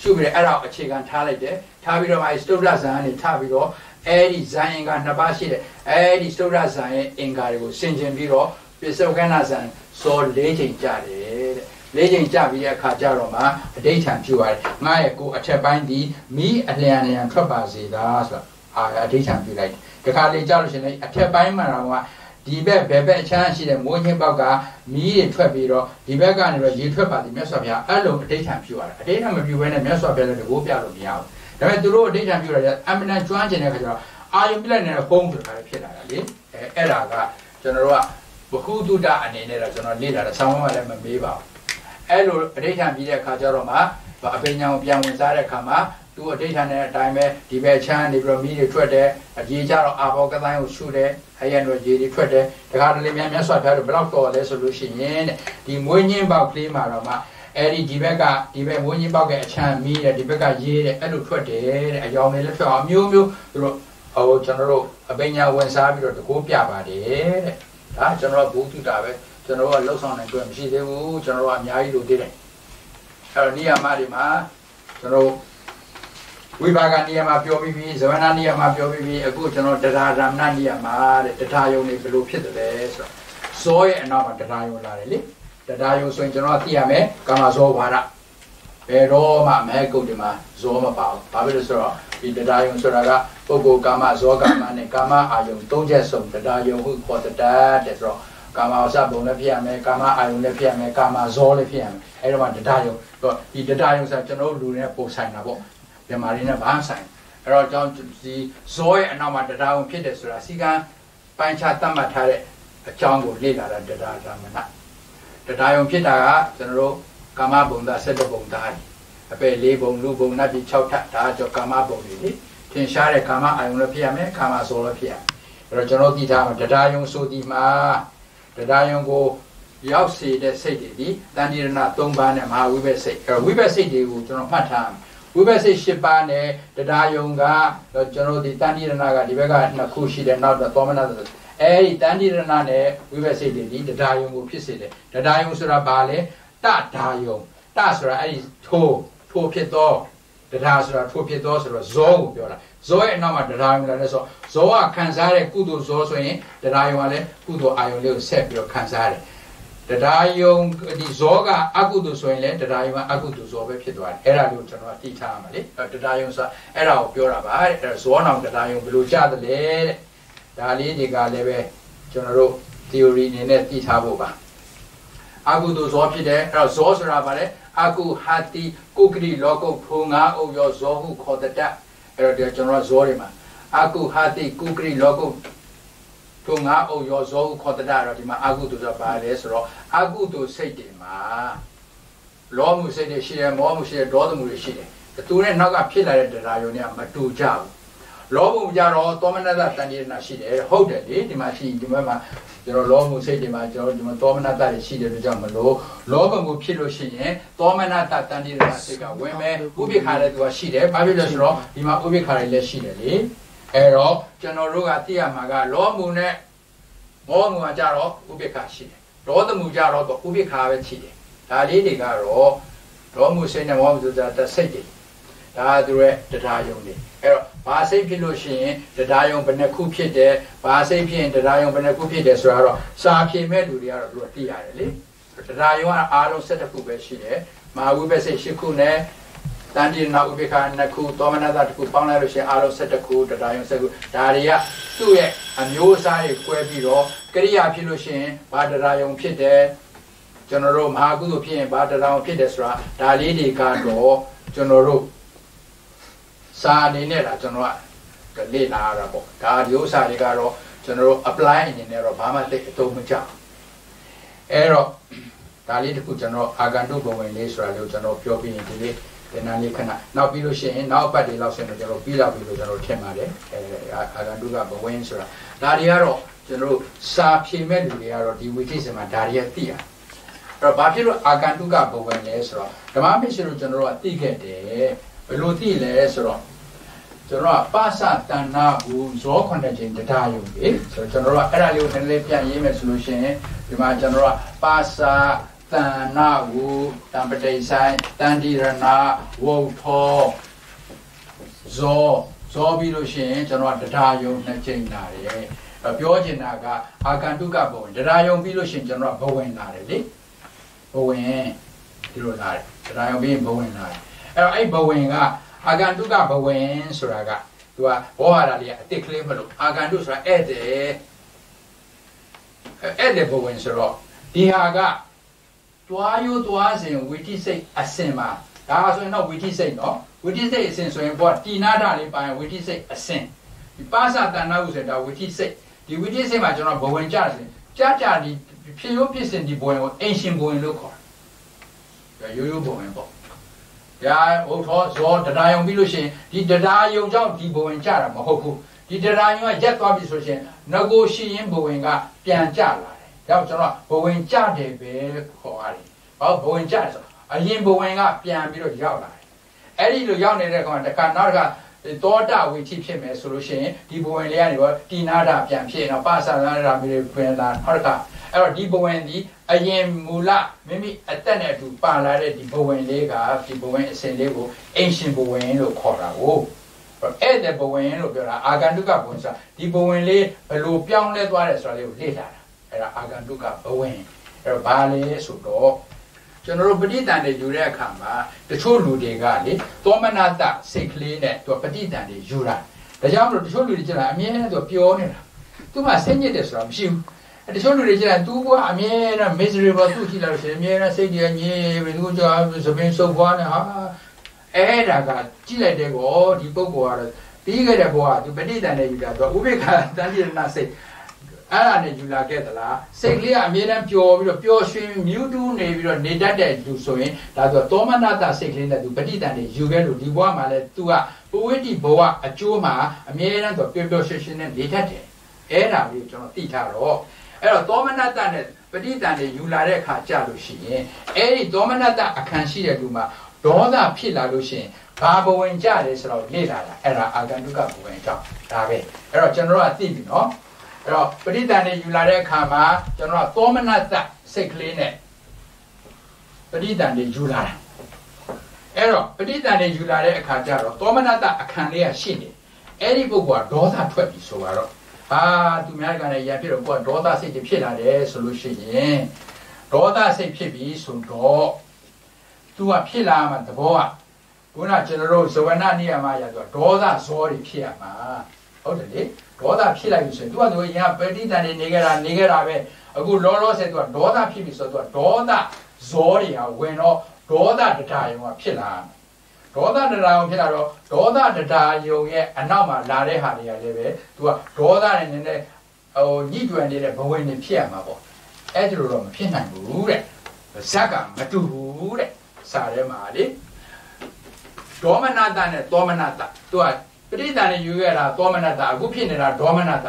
A: ရှုပြီးတော့အဲ့ဒါကိုအခြေခံထားလိုက်တယ်ထားပြီးတော့မှစတုဒ္ဒဇံကနေထားပြီးတော့ အဲ့ဒီဇာယင်ကနှစ်ပါးရှိတယ်အဲ့ဒီစတုဒ္ဓဇာရဲ့အင်္ဂါတွေကိုဆင်ခြင်ပြီးတော့ပစ္စုကဏဇံစော၄ချိန်ကြတယ်တဲ့၄ချိန်ကြပြီးတဲ့အခါကျတော့မှအဋိဋ္ဌံပြုရတယ်ငါရဲ့ကိုအထက်ပိုင်းဒီမိအလျံလျံထွက်ပါစေသာဆိုတာအာအဋိဋ္ဌံပြုလိုက်တခါလေကြောက်လို့ရှင်လေအထက်ပိုင်းမှာတော့ဒီဘက်ဘယ်ဘက်အချမ်းရှိတဲ့မိုးချင်းပေါက်ကမီးတွေထွက်ပြီးတော့ဒီဘက်ကနေတော့ရေထွက်ပါသည်မြတ်စွာဘုရားအဲ့လိုအဋိဋ္ဌံပြုရတယ်အဋိဋ္ဌံမပြုဘဲနဲ့မြတ်စွာဘုရားလည်းတကိုးပြလို့မရဘူး ဒါပေမဲ့သူတို့အဋိဋ္ဌံပြုရတယ်အမှန်တန်ကျွမ်းကျင်တဲ့ခါကျတော့အာယုပြလက်နေတဲ့ပုံဆိုတာလည်းဖြစ်လာတာလေအဲအဲ့ဒါကကျွန်တော်တို့ကဘခုတုတအနေနဲ့တော့ကျွန်တော်လေ့လာတာဆောင်းမလည်းမမေးပါဘူးအဲ့လိုအဋိဋ္ဌံပြီးတဲ့ခါကျတော့မှအပိညာကိုပြန်ဝင်စားတဲ့ခါမှာသူအဋိဋ္ဌံနဲ့အတိုင်းပဲဒီဘက်ချမ်းနေပြီးတော့မိတွေထွက်တယ်အကြီးကြတော့အာဘောကတိုင်းကိုရှုတယ်အရင်တော့ရေတွေထွက်တယ်တခါတလေများမြတ်စွာဘုရားတို့ဘယ်တော့တော်လဲဆိုလို့ရှိရင်တဲ့ဒီမွေးညင်းပေါက်ကလေးမှာတော့မှ အဲ့ဒီဒီဘက်ကဒီဘက်မွေးညင်းပေါက်ကအချမ်းမီးတယ်ဒီဘက်ကရေးတယ်အဲ့လိုထွက်တယ်တဲ့အယောင်တွေလည်းထွက်အောင်မျိုးမျိုးသူတို့ဟိုကျွန်တော်တို့အပညာဝင်စားပြီးတော့တကိုးပြပါတယ်တဲ့ဒါကျွန်တော်တို့ဘုသူတာပဲကျွန်တော်တို့ကလှုပ်ဆောင်နိုင်ကြမရှိသေးဘူးကျွန်တော်တို့ကအများကြီးလိုသေးတယ်အဲ့တော့နေရာမှာဒီမှာကျွန်တော်ဝိပါကနေရာမှာပြောပြီးပြီဇဝနာနေရာမှာပြောပြီးပြီအခုကျွန်တော်တရားဓမ္မနေရာမှာတဲ့တရားယုံနေဘယ်လိုဖြစ်တယ်လဲဆိုတော့ဇောရဲ့အနောက်မှာတရားယုံလာတယ်လေ တရားယုံဆိုရင်ကျွန်တော်သိရမယ်ကာမဇောဝါဒဘယ်တော့မှမဲကုတ်ဒီမှာဇောမပါဘူးဘာဖြစ်လို့ဆိုတော့ဒီတရားယုံဆိုတာကပုဂ္ဂိုလ်ကာမဇောကာမနဲ့ကာမအာယုံသုံးချက်စုံတရားယုံဟုခေါ်တဲ့တဲ့ဆိုတော့ကာမဝဆဘုံလည်းဖြစ်ရမယ်ကာမအာယုံလည်းဖြစ်ရမယ်ကာမဇောလည်းဖြစ်ရမယ်အဲ့တော့မှတရားယုံတော့ဒီတရားယုံဆိုကျွန်တော်တို့လူတွေနဲ့ပုံဆိုင်တာပေါ့မြန်မာတွေနဲ့ဘာဆိုင်အဲ့တော့ကြောင့်ဒီဇောရဲ့အနောက်မှာတရားယုံဖြစ်တယ်ဆိုတာစီကံပိုင်းခြားသတ်မှတ်ထားတဲ့အကြောင်းကိုလေ့လာတာတရားဓမ္မနာ တရားယုံဖြစ်တာကကျွန်တော်တို့ကာမဘုံသား၁၇ဘုံသားအပယ်၄ဘုံလူဘုံနတ်ပြည်၆ထပ်ဒါကြောင့်ကာမဘုံတွေလေထင်ရှားတဲ့ကာမအာယုံလည်းဖြစ်ရမယ်ကာမဇောလည်းဖြစ်ရမယ်အဲ့တော့ကျွန်တော်သိထားမှာတရားယုံဆိုဒီမှာတရားယုံကိုရောက်စေတဲ့စိတ်တွေဒီတန်တိရဏ၃ပါးနဲ့မဟာဝိဘက်စိတ်အဲ့ဝိဘက်စိတ်တွေကိုကျွန်တော်မှတ်ထားဝိဘက်စိတ်၈ပါးနဲ့တရားယုံကကျွန်တော်ဒီတန်တိရဏကဒီဘက်ကနှစ်ခုရှိတယ်နောက်တော့သောမန အဲဒီတန်တိရဏနဲ့ဝိဘက်စိတ်တွေဒီတရားယုံကိုဖြစ်စေတယ်တရားယုံဆိုတာဘာလဲတဒါယုံတဆိုတာအဲ့ဒီထိုးထိုးဖြစ်သောတရားဆိုတာထိုးဖြစ်သောဆိုတော့ဇောကိုပြောတာဇောရဲ့အနောက်မှာတရားယုံလာလဲဆိုဇောကခံစားတဲ့ကုသိုလ်ဇောဆိုရင်တရားယုံကလည်းကုသိုလ်အာယုံလေးကိုဆက်ပြီးတော့ခံစားတယ်တရားယုံဒီဇောကအကုသိုလ်ဆိုရင်လည်းတရားယုံကအကုသိုလ်ဇောပဲဖြစ်သွားတယ်အဲ့ဒါကိုကျွန်တော်သိထားရမှာလေတရားယုံဆိုတာအဲ့ဒါကိုပြောတာပါတဲ့အဲ့ဒါဇောနောင်တရားယုံဘယ်လိုကြသလဲတဲ့ ဒါလေးတွေကလည်းပဲကျွန်တော်တို့ theory အနေနဲ့သိထားဖို့ပါအကုသိုလ်ဇောဖြစ်တယ်အဲ့တော့ဇောဆိုတာဗါလဲအကုဟာတိကုကတိလောကုဖုံငါအုပ်ရောဇောဟုခေါ်တဲ့အဲ့တော့ကျွန်တော်ဇောတွေမှာအကုဟာတိကုကတိလောကုဖုံငါအုပ်ရောဇောဟုခေါ်တဲ့အဲ့တော့ဒီမှာအကုသိုလ်ဆိုတာဗါလဲဆိုတော့အကုသိုလ်စိတ်တွေမှာလောမှုစိတ်တွေရှိတယ်မောမှုရှိတယ်ဒေါသမှုတွေရှိတယ်သူနဲ့နောက်ကဖြစ်လာတဲ့တရားယုံတွေကမတူကြဘူး လောဘကြတော့သောမနတတန်ရနာရှိတယ်ဟုတ်တယ်လေဒီမှာရှိဒီမှာကျွန်တော်လောဘစိတ်တွေမှာကျွန်တော်ဒီမှာသောမနတတွေရှိတယ်လို့ကြောင့်မလို့လောဘမှုဖြစ်လို့ရှိရင်သောမနတတန်ရနာစိတ်ကဝင်မဲ့ဥပိ္ပခါတဲ့သူကရှိတယ်ဘာဖြစ်လဲဆိုတော့ဒီမှာဥပိ္ပခါတွေလည်းရှိတယ်လေအဲ့တော့ကျွန်တော်တို့ကသိရမှာကလောမှုနဲ့မောမှုကကြတော့ဥပိ္ပခါရှိတယ်ဒေါသမှုကြတော့ဥပိ္ပခါပဲရှိတယ်ဒါလေးတွေကတော့ဒေါမှုစိတ်နဲ့မောမှုဆိုတာတစိတ်တွေဒါသူရဲ့တရားယုံတွေ အဲ့တော့ဘာစိတ်ဖြစ်လို့ရှိရင်တရားယုံဘယ်နှခုဖြစ်တယ်ဘာစိတ်ဖြစ်ရင်တရားယုံဘယ်နှခုဖြစ်တယ်ဆိုတာတော့စာဖြေမဲ့လူတွေကတော့သူကသိရတယ်လေတရားယုံကအားလုံး7ခုပဲရှိတယ်မဟာဝိပဿနာ10ခုနဲ့တန်တိနာဥပိ္ပခာ2ခုသောမနတတစ်ခုပေါင်းလိုက်လို့ရှိရင်အားလုံး7ခုတရားယုံ7ခုဒါတွေကသူ့ရဲ့အမျိုးအစားတွေ꿰ပြီးတော့ကရိယာဖြစ်လို့ရှိရင်ဘာတရားယုံဖြစ်တယ်ကျွန်တော်တို့မဟာကုသိုလ်ဖြစ်ရင်ဘာတရားယုံဖြစ်တယ်ဆိုတာဒါလေးတွေကတော့ကျွန်တော်တို့ စာအနေနဲ့ဒါကျွန်တော်ကလေ့လာရတာပေါ့ဒါဒီဥစ္စာတွေကတော့ကျွန်တော်တို့ apply အနေနဲ့တော့ဘာမှသိအသုံးမကျအဲ့တော့ဒါလေးတခုကျွန်တော်အာဂန္တုဘဝင်လေးဆိုတာလေးကိုကျွန်တော်ပြောပြီးရင်ဒီလေးဒီနာလေးခဏနောက်ပြီးလို့ရှိရင်နောက်ပတ်တွေလောက်ဆိုရင်ကျွန်တော်ပြီးလောက်ပြီလို့ကျွန်တော်ထင်ပါတယ်အဲအာဂန္တုကဘဝင်ဆိုတာဒါတွေကတော့ကျွန်တော်တို့စာဖြေမဲ့လူတွေကတော့ဒီဝိသိစမှာဒါတွေကသိရအဲ့တော့ဘာဖြစ်လို့အာဂန္တုကဘဝင်လဲဆိုတော့ဓမ္မမရှိလို့ကျွန်တော်တို့ကသိခဲ့တယ် ဘယ်လိုသိလဲဆိုတော့ကျွန်တော်ကပါစတဏ္ဍဘူးဇောခွန်တဲ့ချိန်တရားယုံပြီဆိုတော့ကျွန်တော်တို့ကအဲ့ဒါလေးကိုနည်းနည်းပြန်ရေးမယ်ဆိုလို့ရှိရင်ဒီမှာကျွန်တော်ကပါစတဏ္ဍဘူးတံပတိဆိုင်တန်တိရဏဝုထောဇောဇောပြီးလို့ရှိရင်ကျွန်တော်ကတရားယုံနှစ်ချိန်လာတယ်ပြောချင်တာကအာကန်တုကဘဝင်တရားယုံပြီးလို့ရှိရင်ကျွန်တော်ကဘဝင်လာတယ်လေဘဝင်ဒီလိုလာတယ်တရားယုံပြီးဘဝင်လာတယ် အဲ့တော့အဲ့ဘဝင်ကအာဂန္တုကဘဝင်ဆိုတာကသူကဘောဟာရလေးကအစ်စ်ကလေးမလို့အာဂန္တုဆိုတာဧည့်တယ်ဧည့်တယ်ဘဝင်ဆိုတော့ဒီဟာကတွားရိုးတွားစဉ်ဝိတိစိတ်အစင်မှာဒါဆိုရင်တော့ဝိတိစိတ်နော်ဝိတိစိတ်အစင်ဆိုရင်ဘောတိနာဒလေးပါရင်ဝိတိစိတ်အစင်ဒီပါစတဏ္ဍဟုဆိုတာဝိတိစိတ်ဒီဝိတိစိတ်မှာကျွန်တော်ဘဝင်ကြတယ်ကြာကြာဒီဖြစ်ရိုးဖြစ်စဉ်ဒီဘဝင်ကိုအင်ရှင်ဘဝင်လို့ခေါ်တယ်ရိုးရိုးဘဝင်ပေါ့ ရာဟုတ်သောဇောတရားယုံပြီးလို့ရှိရင်ဒီတရားယုံကြောင့်ဒီဘဝင်ကြတာမဟုတ်ဘူးဒီတရားယုံကရက်သွားပြီဆိုရှင်ငကိုရှိရင်ဘဝင်ကပြန်ကြလာတယ်ဒါကြောင့်ကျွန်တော်ဘဝင်ကြတယ်ပဲခေါ်ရတယ်ဘာဘဝင်ကြတယ်ဆိုအရင်ဘဝင်ကပြန်ပြီးတော့ရောက်လာတယ်အဲ့ဒီလိုရောက်နေတဲ့ကောင်တခါနောက်တစ်ခါသောတာဝိထိဖြစ်မယ်ဆိုလို့ရှိရင်ဒီဘဝင်လေးကနေတော့တိနာတာပြန်ဖြစ်တော့ပါစာလာတာမျိုးပြန်လာနောက်တစ်ခါအဲ့တော့ဒီဘဝင်ဒီ အရင်မူလမိမိအသက်နဲ့အတူပါလာတဲ့ဒီဘဝင်လေးကဒီဘဝင်အစဉ်လေးကိုအင်ရှင်ဘဝင်လို့ခေါ်တာကိုအဲ့တဲ့ဘဝင်လို့ပြောတာအာဂန္တုကဘဝင်ဆိုတာဒီဘဝင်လေးဘယ်လိုပြောင်းလဲသွားတယ်ဆိုတာလေးကိုလေ့လာတာအဲ့ဒါအာဂန္တုကဘဝင်အဲ့တော့ဘာလဲဆိုတော့ကျွန်တော်တို့ပဋိသန္ဓေယူတဲ့အခါမှာတချို့လူတွေကလေသောမနာတစိတ်ကလေးနဲ့သူပဋိသန္ဓေယူတာဒါကြောင့်မလို့တချို့လူတွေကျတော့အမြဲတမ်းသူပြောနေတာသူမှစိတ်ညစ်တယ်ဆိုတာမရှိဘူး တချို့လူတွေကျတော့သူကအမြဲတမ်း miserable သူ့ရှိလာလို့ရှိရင်အမြဲတမ်းစိတ်ကြီးညစ်ပြီးသူကြောသပင်စုပ်သွားနေဟာအဲ့ဒါကကြည့်လိုက်တဲ့ကောဒီပုဂ္ဂိုလ်ကတော့ပြီးခဲ့တဲ့ဘဝသူပဋိသန္ဓေယူတာသူဥပိ္ပခာတန်တိရဏစိတ်အဲ့ဒါနဲ့ယူလာခဲ့သလားစိတ်ကလေးကအမြဲတမ်းပျော်ပြီးတော့ပျော်ရွှင်မြူးတူးနေပြီးတော့နေတတ်တဲ့လူဆိုရင်ဒါဆိုသောမနတစိတ်ကလေးနဲ့သူပဋိသန္ဓေယူခဲ့လို့ဒီဘဝမှာလဲသူကပဝိတ္တိဘဝအကျိုးမှာအမြဲတမ်းသူပျော်ပျော်ရွှင်ရွှင်နဲ့နေတတ်တယ်အဲ့ဒါလေးကျွန်တော်သိထားတော့ အဲ့တော့သောမနတနဲ့ပဋိသန္ဓေယူလာတဲ့အခါကြလို့ရှိရင်အဲ့ဒီသောမနတအခန်းရှိတဲ့လူမှာဒေါသဖြစ်လာလို့ရှိရင်ဘာဘဝင်ကြတယ်ဆိုတော့လေ့လာတာအဲ့ဒါအာဂန္တုကဘဝင်ကြောင့်ဒါပဲအဲ့တော့ကျွန်တော်တို့ကသိပြီနော်အဲ့တော့ပဋိသန္ဓေယူလာတဲ့အခါမှာကျွန်တော်ကသောမနတစိတ်ကလေးနဲ့ပဋိသန္ဓေယူလာတာအဲ့တော့ပဋိသန္ဓေယူလာတဲ့အခါကျတော့သောမနတအခန်းလေးကရှိနေအဲ့ဒီပုဂ္ဂိုလ်ကဒေါသထွက်ပြီဆိုတော့ အာသူများကလည်းရံဖြစ်တော့ကိုကဒေါသစိတ်တွေဖြစ်လာတယ်ဆိုလို့ရှိရင်ဒေါသစိတ်ဖြစ်ပြီဆိုတော့သူကဖြစ်လာမှသဘောကခုနကျွန်တော်တို့ဇဝနနိယမရဆိုဒေါသဇောတွေဖြစ်ရမှာဟ ဟုတ်တယ်လေဒေါသဖြစ်လိုက်ပြီဆိုရင် तू ကသူရင်ကပဋိသန္ဓေနေခဲ့တာနေခဲ့တာပဲအခုလောလောဆယ် तू ကဒေါသဖြစ်ပြီဆိုတော့ तू ကဒေါသဇောတွေကဝင်တော့ဒေါသတထာယုံကဖြစ်လာ ဒေါသတထာယုံဖြစ်လာတော့ဒေါသတထာယုံရဲ့အနောက်မှာလာတဲ့ဟာတွေကလည်းပဲ तू ကဒေါသနဲ့နည်းနည်းဟိုညှိတွယ်နေတဲ့ဘဝင်တွေဖြစ်ရမှာပေါ့အဲ့ဒီလိုတော့မဖြစ်နိုင်ဘူးတဲ့ဇက်ကမတူဘူးတဲ့စာထဲမှာလေဒေါမနတနဲ့သောမနတသူကပဋိသန္ဓေယူခဲ့တာသောမနတအခုဖြစ်နေတာဒေါမနတ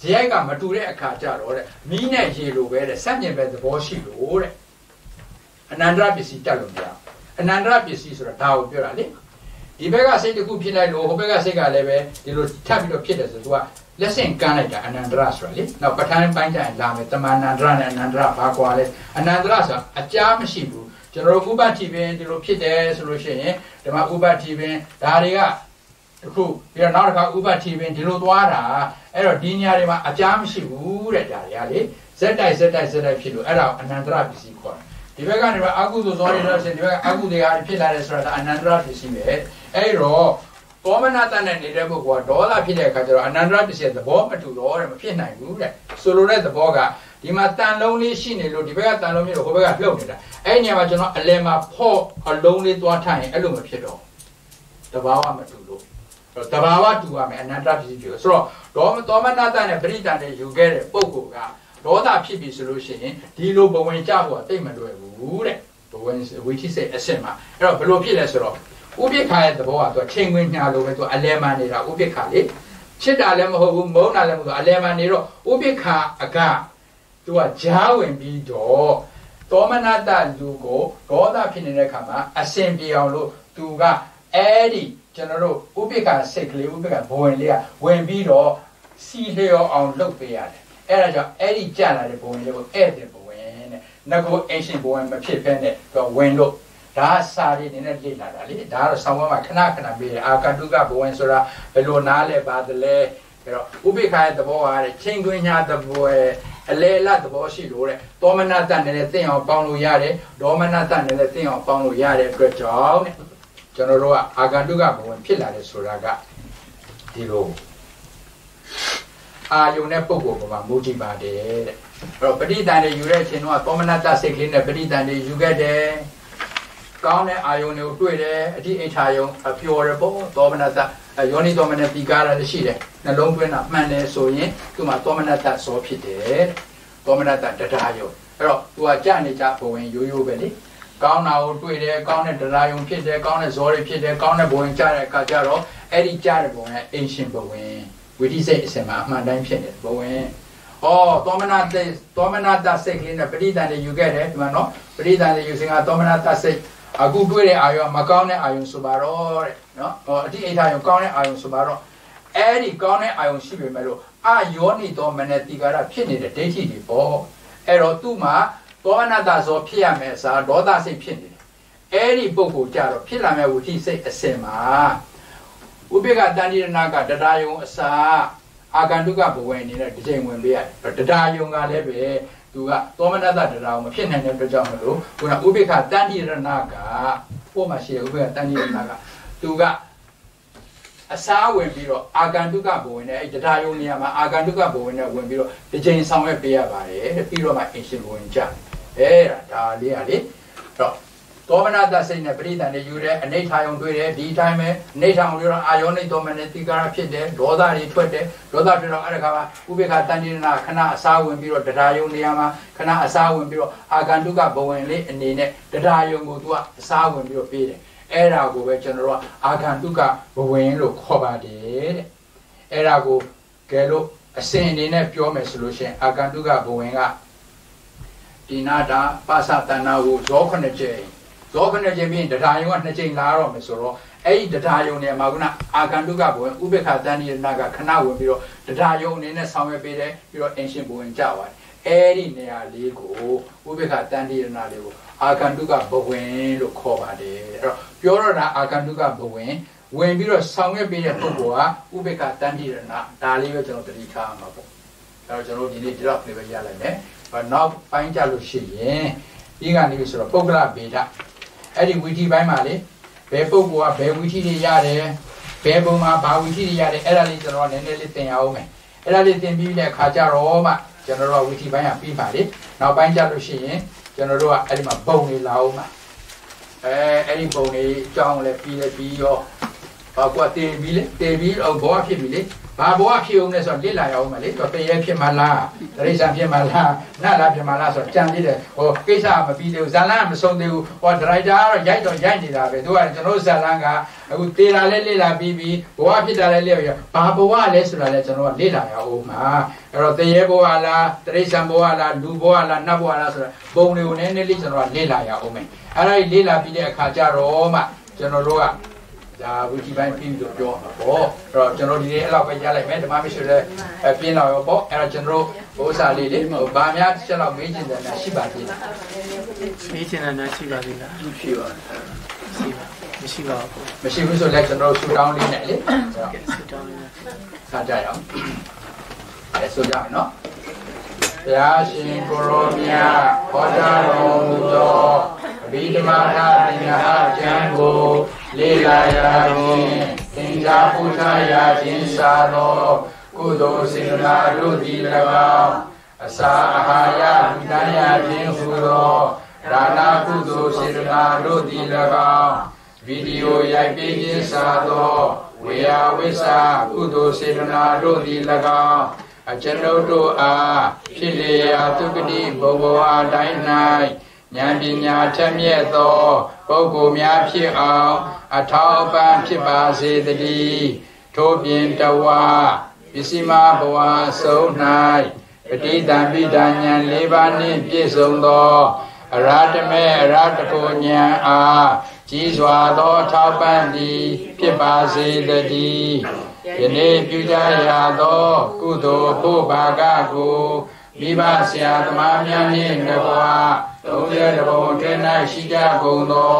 A: ဇယိုက်ကမတူတဲ့အခါကျတော့တဲ့မီးနဲ့ရေလိုပဲတဲ့စัจကျင်ပဲသဘောရှိလို့တဲ့အနန္တရပစ္စည်းတက်လို့မရ အနန္တရပစ္စည်းဆိုတာဒါကိုပြောတာလေဒီဘက်ကစိတ်တစ်ခုဖြစ်လိုက်လို့ဟိုဘက်ကစိတ်ကလည်းပဲဒီလိုထပ်ပြီးတော့ဖြစ်တယ်ဆိုသူကလက်ဆင့်ကမ်းလိုက်တာအနန္တရဆိုတာလေနောက်ပဋ္ဌာန်းပိုင်းကျရင်လာမယ်တမန်နန္တရနဲ့အနန္တရဘာကွာလဲအနန္တရဆိုတာအကြားမရှိဘူးကျွန်တော်တို့ဥပတိပင်ဒီလိုဖြစ်တယ်ဆိုလို့ရှိရင်ဒီမှာဥပတိပင်ဒါတွေကတခုပြီးတော့နောက်တစ်ခါဥပတိပင်ဒီလိုသွားတာအဲ့တော့ဒီညာတွေမှာအကြားမရှိဘူးတဲ့ဒါတွေကလေဇက်တိုက်ဇက်တိုက်ဇက်တိုက်ဖြစ်လို့အဲ့ဒါအနန္တရပစ္စည်းခေါ်တယ် ဒီဘက်ကနေပဲအကုသိုလ်ဇောတွေလို့ရှိရင်ဒီဘက်ကအကုသိုလ်တွေဟာဖြစ်လာတယ်ဆိုတာအနန္တရပစ္စည်းပဲအဲ့တော့သောမနာတနဲ့နေတဲ့ပုဂ္ဂိုလ်ကဒေါသဖြစ်တဲ့အခါကျတော့အနန္တရပစ္စည်းသဘောမတူတော့တဲ့မဖြစ်နိုင်ဘူးတဲ့ဆိုလိုတဲ့သဘောကဒီမှာတန်လုံးလေးရှိနေလို့ဒီဘက်ကတန်လုံးမျိုးဟိုဘက်ကလှုပ်နေတာအဲ့ဒီနေရာမှာကျွန်တော်အလယ်မှာဖော့အလုံးလေးသွားထိုင်ရင်အဲ့လိုမဖြစ်တော့တဘာဝမတူလို့တဘာဝတူရမယ်အနန္တပစ္စည်းဖြစ်ဆိုတော့ဒေါမသောမနာတနဲ့ပရိတန်နဲ့ယူခဲ့တဲ့ပုဂ္ဂိုလ်ကဒေါသဖြစ်ပြီဆိုလို့ရှိရင်ဒီလိုဘဝင်ကြဖို့အသိမလွယ်ဘူး တဲ့ဘဝင်ဝိသိစိတ်အစစ်မှာအဲ့တော့ဘယ်လိုဖြစ်လဲဆိုတော့ဥပိ္ပခာရဲ့သဘောကသူချိန်ခွင်ညာလိုပဲသူအလဲမှန်နေတာဥပိ္ပခာလေချစ်တာလည်းမဟုတ်ဘူးမုန်းတာလည်းမဟုတ်ဘူးအလဲမှန်နေတော့ဥပိ္ပခာအကသူကဂျားဝင်ပြီးတော့သောမနတလူကိုဒေါသဖြစ်နေတဲ့ခါမှာအစင်ပြေအောင်လို့သူကအဲ့ဒီကျွန်တော်တို့ဥပိ္ပခာစိတ်ကလေးဥပိ္ပခာဘဝင်လေးကဝင်ပြီးတော့စီလျော်အောင်လုပ်ပေးရတယ်အဲ့ဒါကြောင့်အဲ့ဒီကြာလာတဲ့ဘဝင်လေးကိုဧည့်တဲ့ဘ ဝင်တဲ့ငကိုအင်ရှင်ဘဝင်မဖြစ်ဖဲနဲ့သူဝင်လို့ဒါစာရည်နေနဲ့လေ့လာတာလေဒါကတော့ဆောင်းဝဲမှာခဏခဏပြေးတယ်အာကတုကဘဝင်ဆိုတာဘယ်လိုနားလဲပါသလဲအဲ့တော့ဥပိ္ပခာရဲ့သဘောကတဲ့ချိန်ခွင်ညာသဘောရဲ့အလေလသဘောရှိလို့တဲ့သောမနတနဲ့လည်းသိအောင်ပေါင်းလို့ရတယ်ဒေါမနတနဲ့လည်းသိအောင်ပေါင်းလို့ရတဲ့အတွက်ကြောင့်တဲ့ကျွန်တော်တို့ကအာဂန္တုကဘဝင်ဖြစ်လာတယ်ဆိုတာကဒီလိုအာယုန်နဲ့ပုံကိုယ်ပေါ်မှာမူတည်ပါတယ်တဲ့ အဲ့တော့ပဋိသန္ဓေယူတဲ့အချိန်တော့သောမနတစိတ်ကလေးနဲ့ပဋိသန္ဓေယူခဲ့တယ်ကောင်းတဲ့အာယုန်တွေကိုတွေ့တယ်အတိအိဋ္ဌာယုံအပျော်ရပေါ့သောမနတယောနိသောမနတိကာရလည်းရှိတယ်နှလုံးသွင်းတာမှန်တယ်ဆိုရင်သူ့မှာသောမနတဇောဖြစ်တယ်သောမနတတရားယုံအဲ့တော့သူကကြာနေကြဘဝင်ရိုးရိုးပဲလေကောင်းတာကိုတွေ့တယ်ကောင်းတဲ့တရားယုံဖြစ်တယ်ကောင်းတဲ့ဇောတွေဖြစ်တယ်ကောင်းတဲ့ဘဝင်ကြာတဲ့အခါကျတော့အဲ့ဒီကြာတဲ့ဘဝင်ကအင်ရှင်ဘဝင်ဝိသိစိတ်အစင်မှာအမှန်တိုင်းဖြစ်တယ်ဘဝင် ဩသောမနာတသောမနာတစိတ်ကလေးနဲ့ပရိသန်တွေယူခဲ့တယ်ဒီမှာနော်ပရိသန်တွေယူစဉ်ကသောမနာတစိတ်အခုတွေ့တဲ့အာယုံမကောင်းတဲ့အာယုံဆိုပါတော့တဲ့နော်ဟောအတိအိဋ္ဌာယုံကောင်းတဲ့အာယုံဆိုပါတော့အဲ့ဒီကောင်းတဲ့အာယုံရှိပေမဲ့လို့အာယောနိသောမနတိကာရဖြစ်နေတဲ့ဒိဋ္ဌိတွေပေါ့အဲ့တော့သူ့မှာသောမနတဇောဖြစ်ရမယ်အစားဒေါသစိတ်ဖြစ်နေတယ်အဲ့ဒီပုဂ္ဂိုလ်ကြတော့ဖြစ်လာမဲ့ဝိသိစိတ်အစင်မှာဥပိ္ပကတန်တိရဏကတရားယုံအစာ အာကန္တုကဘဝအနေနဲ့တစ်ချိန်ဝင်ပေးရတယ်တရားယုံကလည်းပဲသူကသောမနတတရားမဖြစ်နိုင်တဲ့အတွက်ကြောင့်မလို့ခုနဥပိ္ပခတန်တိရဏကပို့မှာရှိတယ်ဥပိ္ပခတန်တိရဏကသူကအစားဝင်ပြီးတော့အာဂန္တုကဘဝင်နဲ့အဲတရားယုံနေရာမှာအာဂန္တုကဘဝင်နဲ့ဝင်ပြီးတော့ဒီချိန်ဆောင်ရွက်ပေးရပါတယ်တဲ့ပြီးတော့မှအင်ရှင်ဘဝင်ကြအဲ့ဒါဒါလေးရလေတော့ သောမနာတစိတ်နဲ့ပရိသန်တွေယူတယ်အနိဋ္ဌာယုံတွေ့တယ်ဒီအတိုင်းပဲအနိဋ္ဌာယုံတွေ့တော့အာယောနိသောမနဲ့တိကာရဖြစ်တယ်ဒေါသတွေထွက်တယ်ဒေါသထွက်တော့အဲ့ဒါကမှဥပေက္ခတန်တိရဏခဏအစားဝင်ပြီးတော့တရားယုံနေရာမှာခဏအစားဝင်ပြီးတော့အာဂန္တုကဘဝင်လေးအနေနဲ့တရားယုံကိုသူကအစားဝင်ပြီးတော့ပေးတယ်အဲ့ဒါကိုပဲကျွန်တော်တို့ကအာဂန္တုကဘဝင်လို့ခေါ်ပါတယ်တဲ့အဲ့ဒါကိုကဲလို့အစဉ်အနေနဲ့ပြောမယ်ဆိုလို့ရှိရင်အာဂန္တုကဘဝင်ကဒီနာတာပါစတဏကိုဇောခုနှ စ်ကျိန်ဇောခုနှစ်ကျိန်ပြီးရင်တရားယုံကနှစ်ကျိန်လာတော့မယ်ဆိုတော့အဲ့ဒီတရားယုံနဲ့မှာခုနအာဂန္တုကဘဝင်ဥပေက္ခတန်ဒီနာကခဏဝင်ပြီးတော့တရားယုံအနေနဲ့ဆောင်ရွက်ပေးတယ်ပြီးတော့အင်ရှင်ဘဝင်ကြပါတယ်အဲ့ဒီနေရာလေးကိုဥပေက္ခတန်ဒီနာလေးကိုအာဂန္တုကဘဝင်လို့ခေါ်ပါတယ်အဲ့တော့ပြောတော့တာအာဂန္တုကဘဝင်ဝင်ပြီးတော့ဆောင်ရွက်ပေးတဲ့ပုဂ္ဂိုလ်ကဥပေက္ခတန်တိရဏဒါလေးပဲကျွန်တော်တတိထားမှာပေါ့အဲ့တော့ကျွန်တော်ဒီနေ့ဒီတော့လေးပဲရလိုက်မယ်နောက်ပိုင်းကြလို့ရှိရင်ဒီကနေပြီဆိုတော့ပုဂ္ဂလဗေဒ အဲ့ဒီဝီထီပိုင်းမှာလေဘယ်ပုဂ္ဂိုလ်ကဘယ်ဝီထီတွေရတယ်ဘယ်ပုံမှာဘာဝီထိတွေရတယ်အဲ့ဒါလေးကျွန်တော်နည်းနည်းလေးသင်ရအောင်မယ်အဲ့ဒါလေးသင်ပြီးတဲ့အခါကျတော့မှကျွန်တော်တို့ဝီထိပိုင်းကပြီးပါလေနောက်ပိုင်းကျလို့ရှိရင်ကျွန်တော်တို့ကအဲ့ဒီမှာပုံလေးလာအောင်မှာအဲအဲ့ဒီပုံလေးအကြောင်းလည်းပြီးလည်းပြီးရောဘာကွာတည်ပြီးလေတည်ပြီးတော့ဘောဖြစ်ပြီလေ ဘာဘောဖြစ်အောင်လဲဆိုတော့လေ့လာရအောင်မလေတော့တရေဖြစ်မှလားတရိစ္ဆာန်ဖြစ်မှလားနတ်လားဖြစ်မှလားဆိုတော့ကြံသေးတယ်ဟိုကိစ္စမပြီးသေးဘူးဇာလန်မဆုံးသေးဘူးဟောဒရိုက်တာကတော့ရိုက်တော့ရိုက်နေတာပဲသူကကျွန်တော်ဇာလန်ကအခုတေလာလဲလေ့လာပြီးပြီးဘောဖြစ်တာလဲလေ့ရဘာဘောလဲဆိုတာလဲကျွန်တော်ကလေ့လာရအောင်မှာအဲ့တော့တရေဘောလားတရိစ္ဆာန်ဘောလားလူဘောလားနတ်ဘောလားဆိုတော့ပုံတွေကိုနည်းနည်းလေးကျွန်တော်ကလေ့လာရအောင်မယ်အဲ့ဒါလေ့လာပြီးတဲ့အခါကျတော့မှကျွန်တော်တို့က ဒါဝီဂျီပိုင်းပြီးလို့ပြောမှာပေါ့အဲ့တော့ကျွန်တော်ဒီနေ့အဲ့လောက်ပဲရလိုက်မယ်ဓမ္မမရှိလဲပြင်းတော့ရောပေါ့အဲ့တော့ကျွန်တော်တို့ဘိုးစာလေးလေးဗာများချက်လောက်မေးချင်တယ်များရှိပါသေးလား
B: မေးချင်တာများရှိပါသေးလား
A: ရှိပါ
B: ရှိပါမရှိပါဘူး
A: မရှိဘူးဆိုလည်းကျွန်တော်ဆူတောင်းလေးနဲ့လေ
B: ကဲစတောင်းနေတာ
A: စားကြရအောင်အဲဆိုကြမယ်နော်ဘုရားရှင်ကိုရောမြတ်ဟောကြားတော်မူသောအဘိဓမ္မာထပညာကျမ်းကို လေ့လာရခြင်းသင်ကြားပူဇော်ရခြင်းစာသောကုသိုလ်စေတနာတို့သည်၎င်းအစာအာဟာရလူတန်းရခြင်းဟူသောဒါနကုသိုလ်စေတနာတို့သည်၎င်းဗီဒီယိုရိုက်ပေးခြင်းစာသောဝေယဝိစာကုသိုလ်စေတနာတို့သည်၎င်းအကျွန်ုပ်တို့အားဖြစ်လေရာသုကတိဘဝအတိုင်း၌ဉာဏ်ပညာထက်မြက်သောပုဂ္ဂိုလ်များဖြစ်အောင် အထောက်အပံ့ဖြစ်ပါစေတည်းထို့ပြင်တဝါပစ္စည်းမဘဝဆုံး၌ပဋိသင်္ပိဒဉာဏ်၄ပါးနှင့်ပြည့်စုံသောအရဟတမေအရဟတကိုဉာဏ်အားကြီးစွာသောထောက်ပံ့သည်ဖြစ်ပါစေတည်းယနေ့ပြုကြရသော ကုသိုလ်ဖို့ဘာကကိုမိဘဆရာသမားများနှင့်တကွာသုံးရတဘုံထဲ၌ရှိကြကုန်သော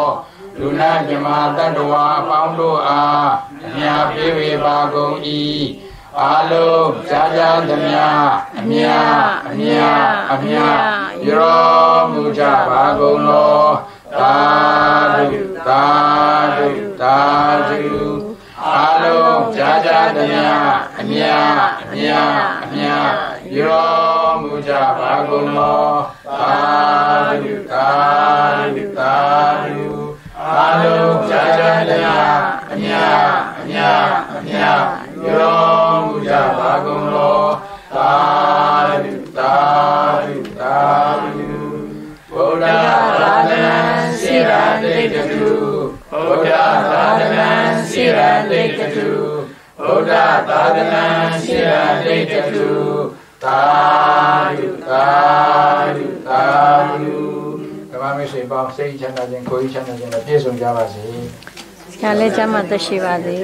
A: လူနာမြမတတ္တဝါအပေါင်းတို့အားအမြပေးဝေပါကုန်၏အာလုံးကြာကြာသမျှအမြအမြအမြရောမူကြပါကုန်သောသာဓုသာဓုသာဓုအာလုံးကြာကြာသမျှအမြအမြအမြရောမူကြပါကုန်သောသာဓုသာဓုသာဓု အာလုံးကြာကြာသမျှအမြအမြအမြရောမူကြပါကုန်သောသာဓုသာဓုသာဓုဗုဒ္ဓသာသနာစိရတိတတုဗုဒ္ဓသာသနာစိရတိတတုဗုဒ္ဓသာသနာစိရတိတတုသာဓုသာဓုသာဓုဓမ္မမိ တ်ဆွေပေါင်းစိတ်ချမ်းသာခြင်းကိုယ်ချမ်းသာခြင်းနဲ့ပြည့်စုံကြပါစေ
C: ဆရာလည်းကျမ်းမှာသက်ရှိပါစေ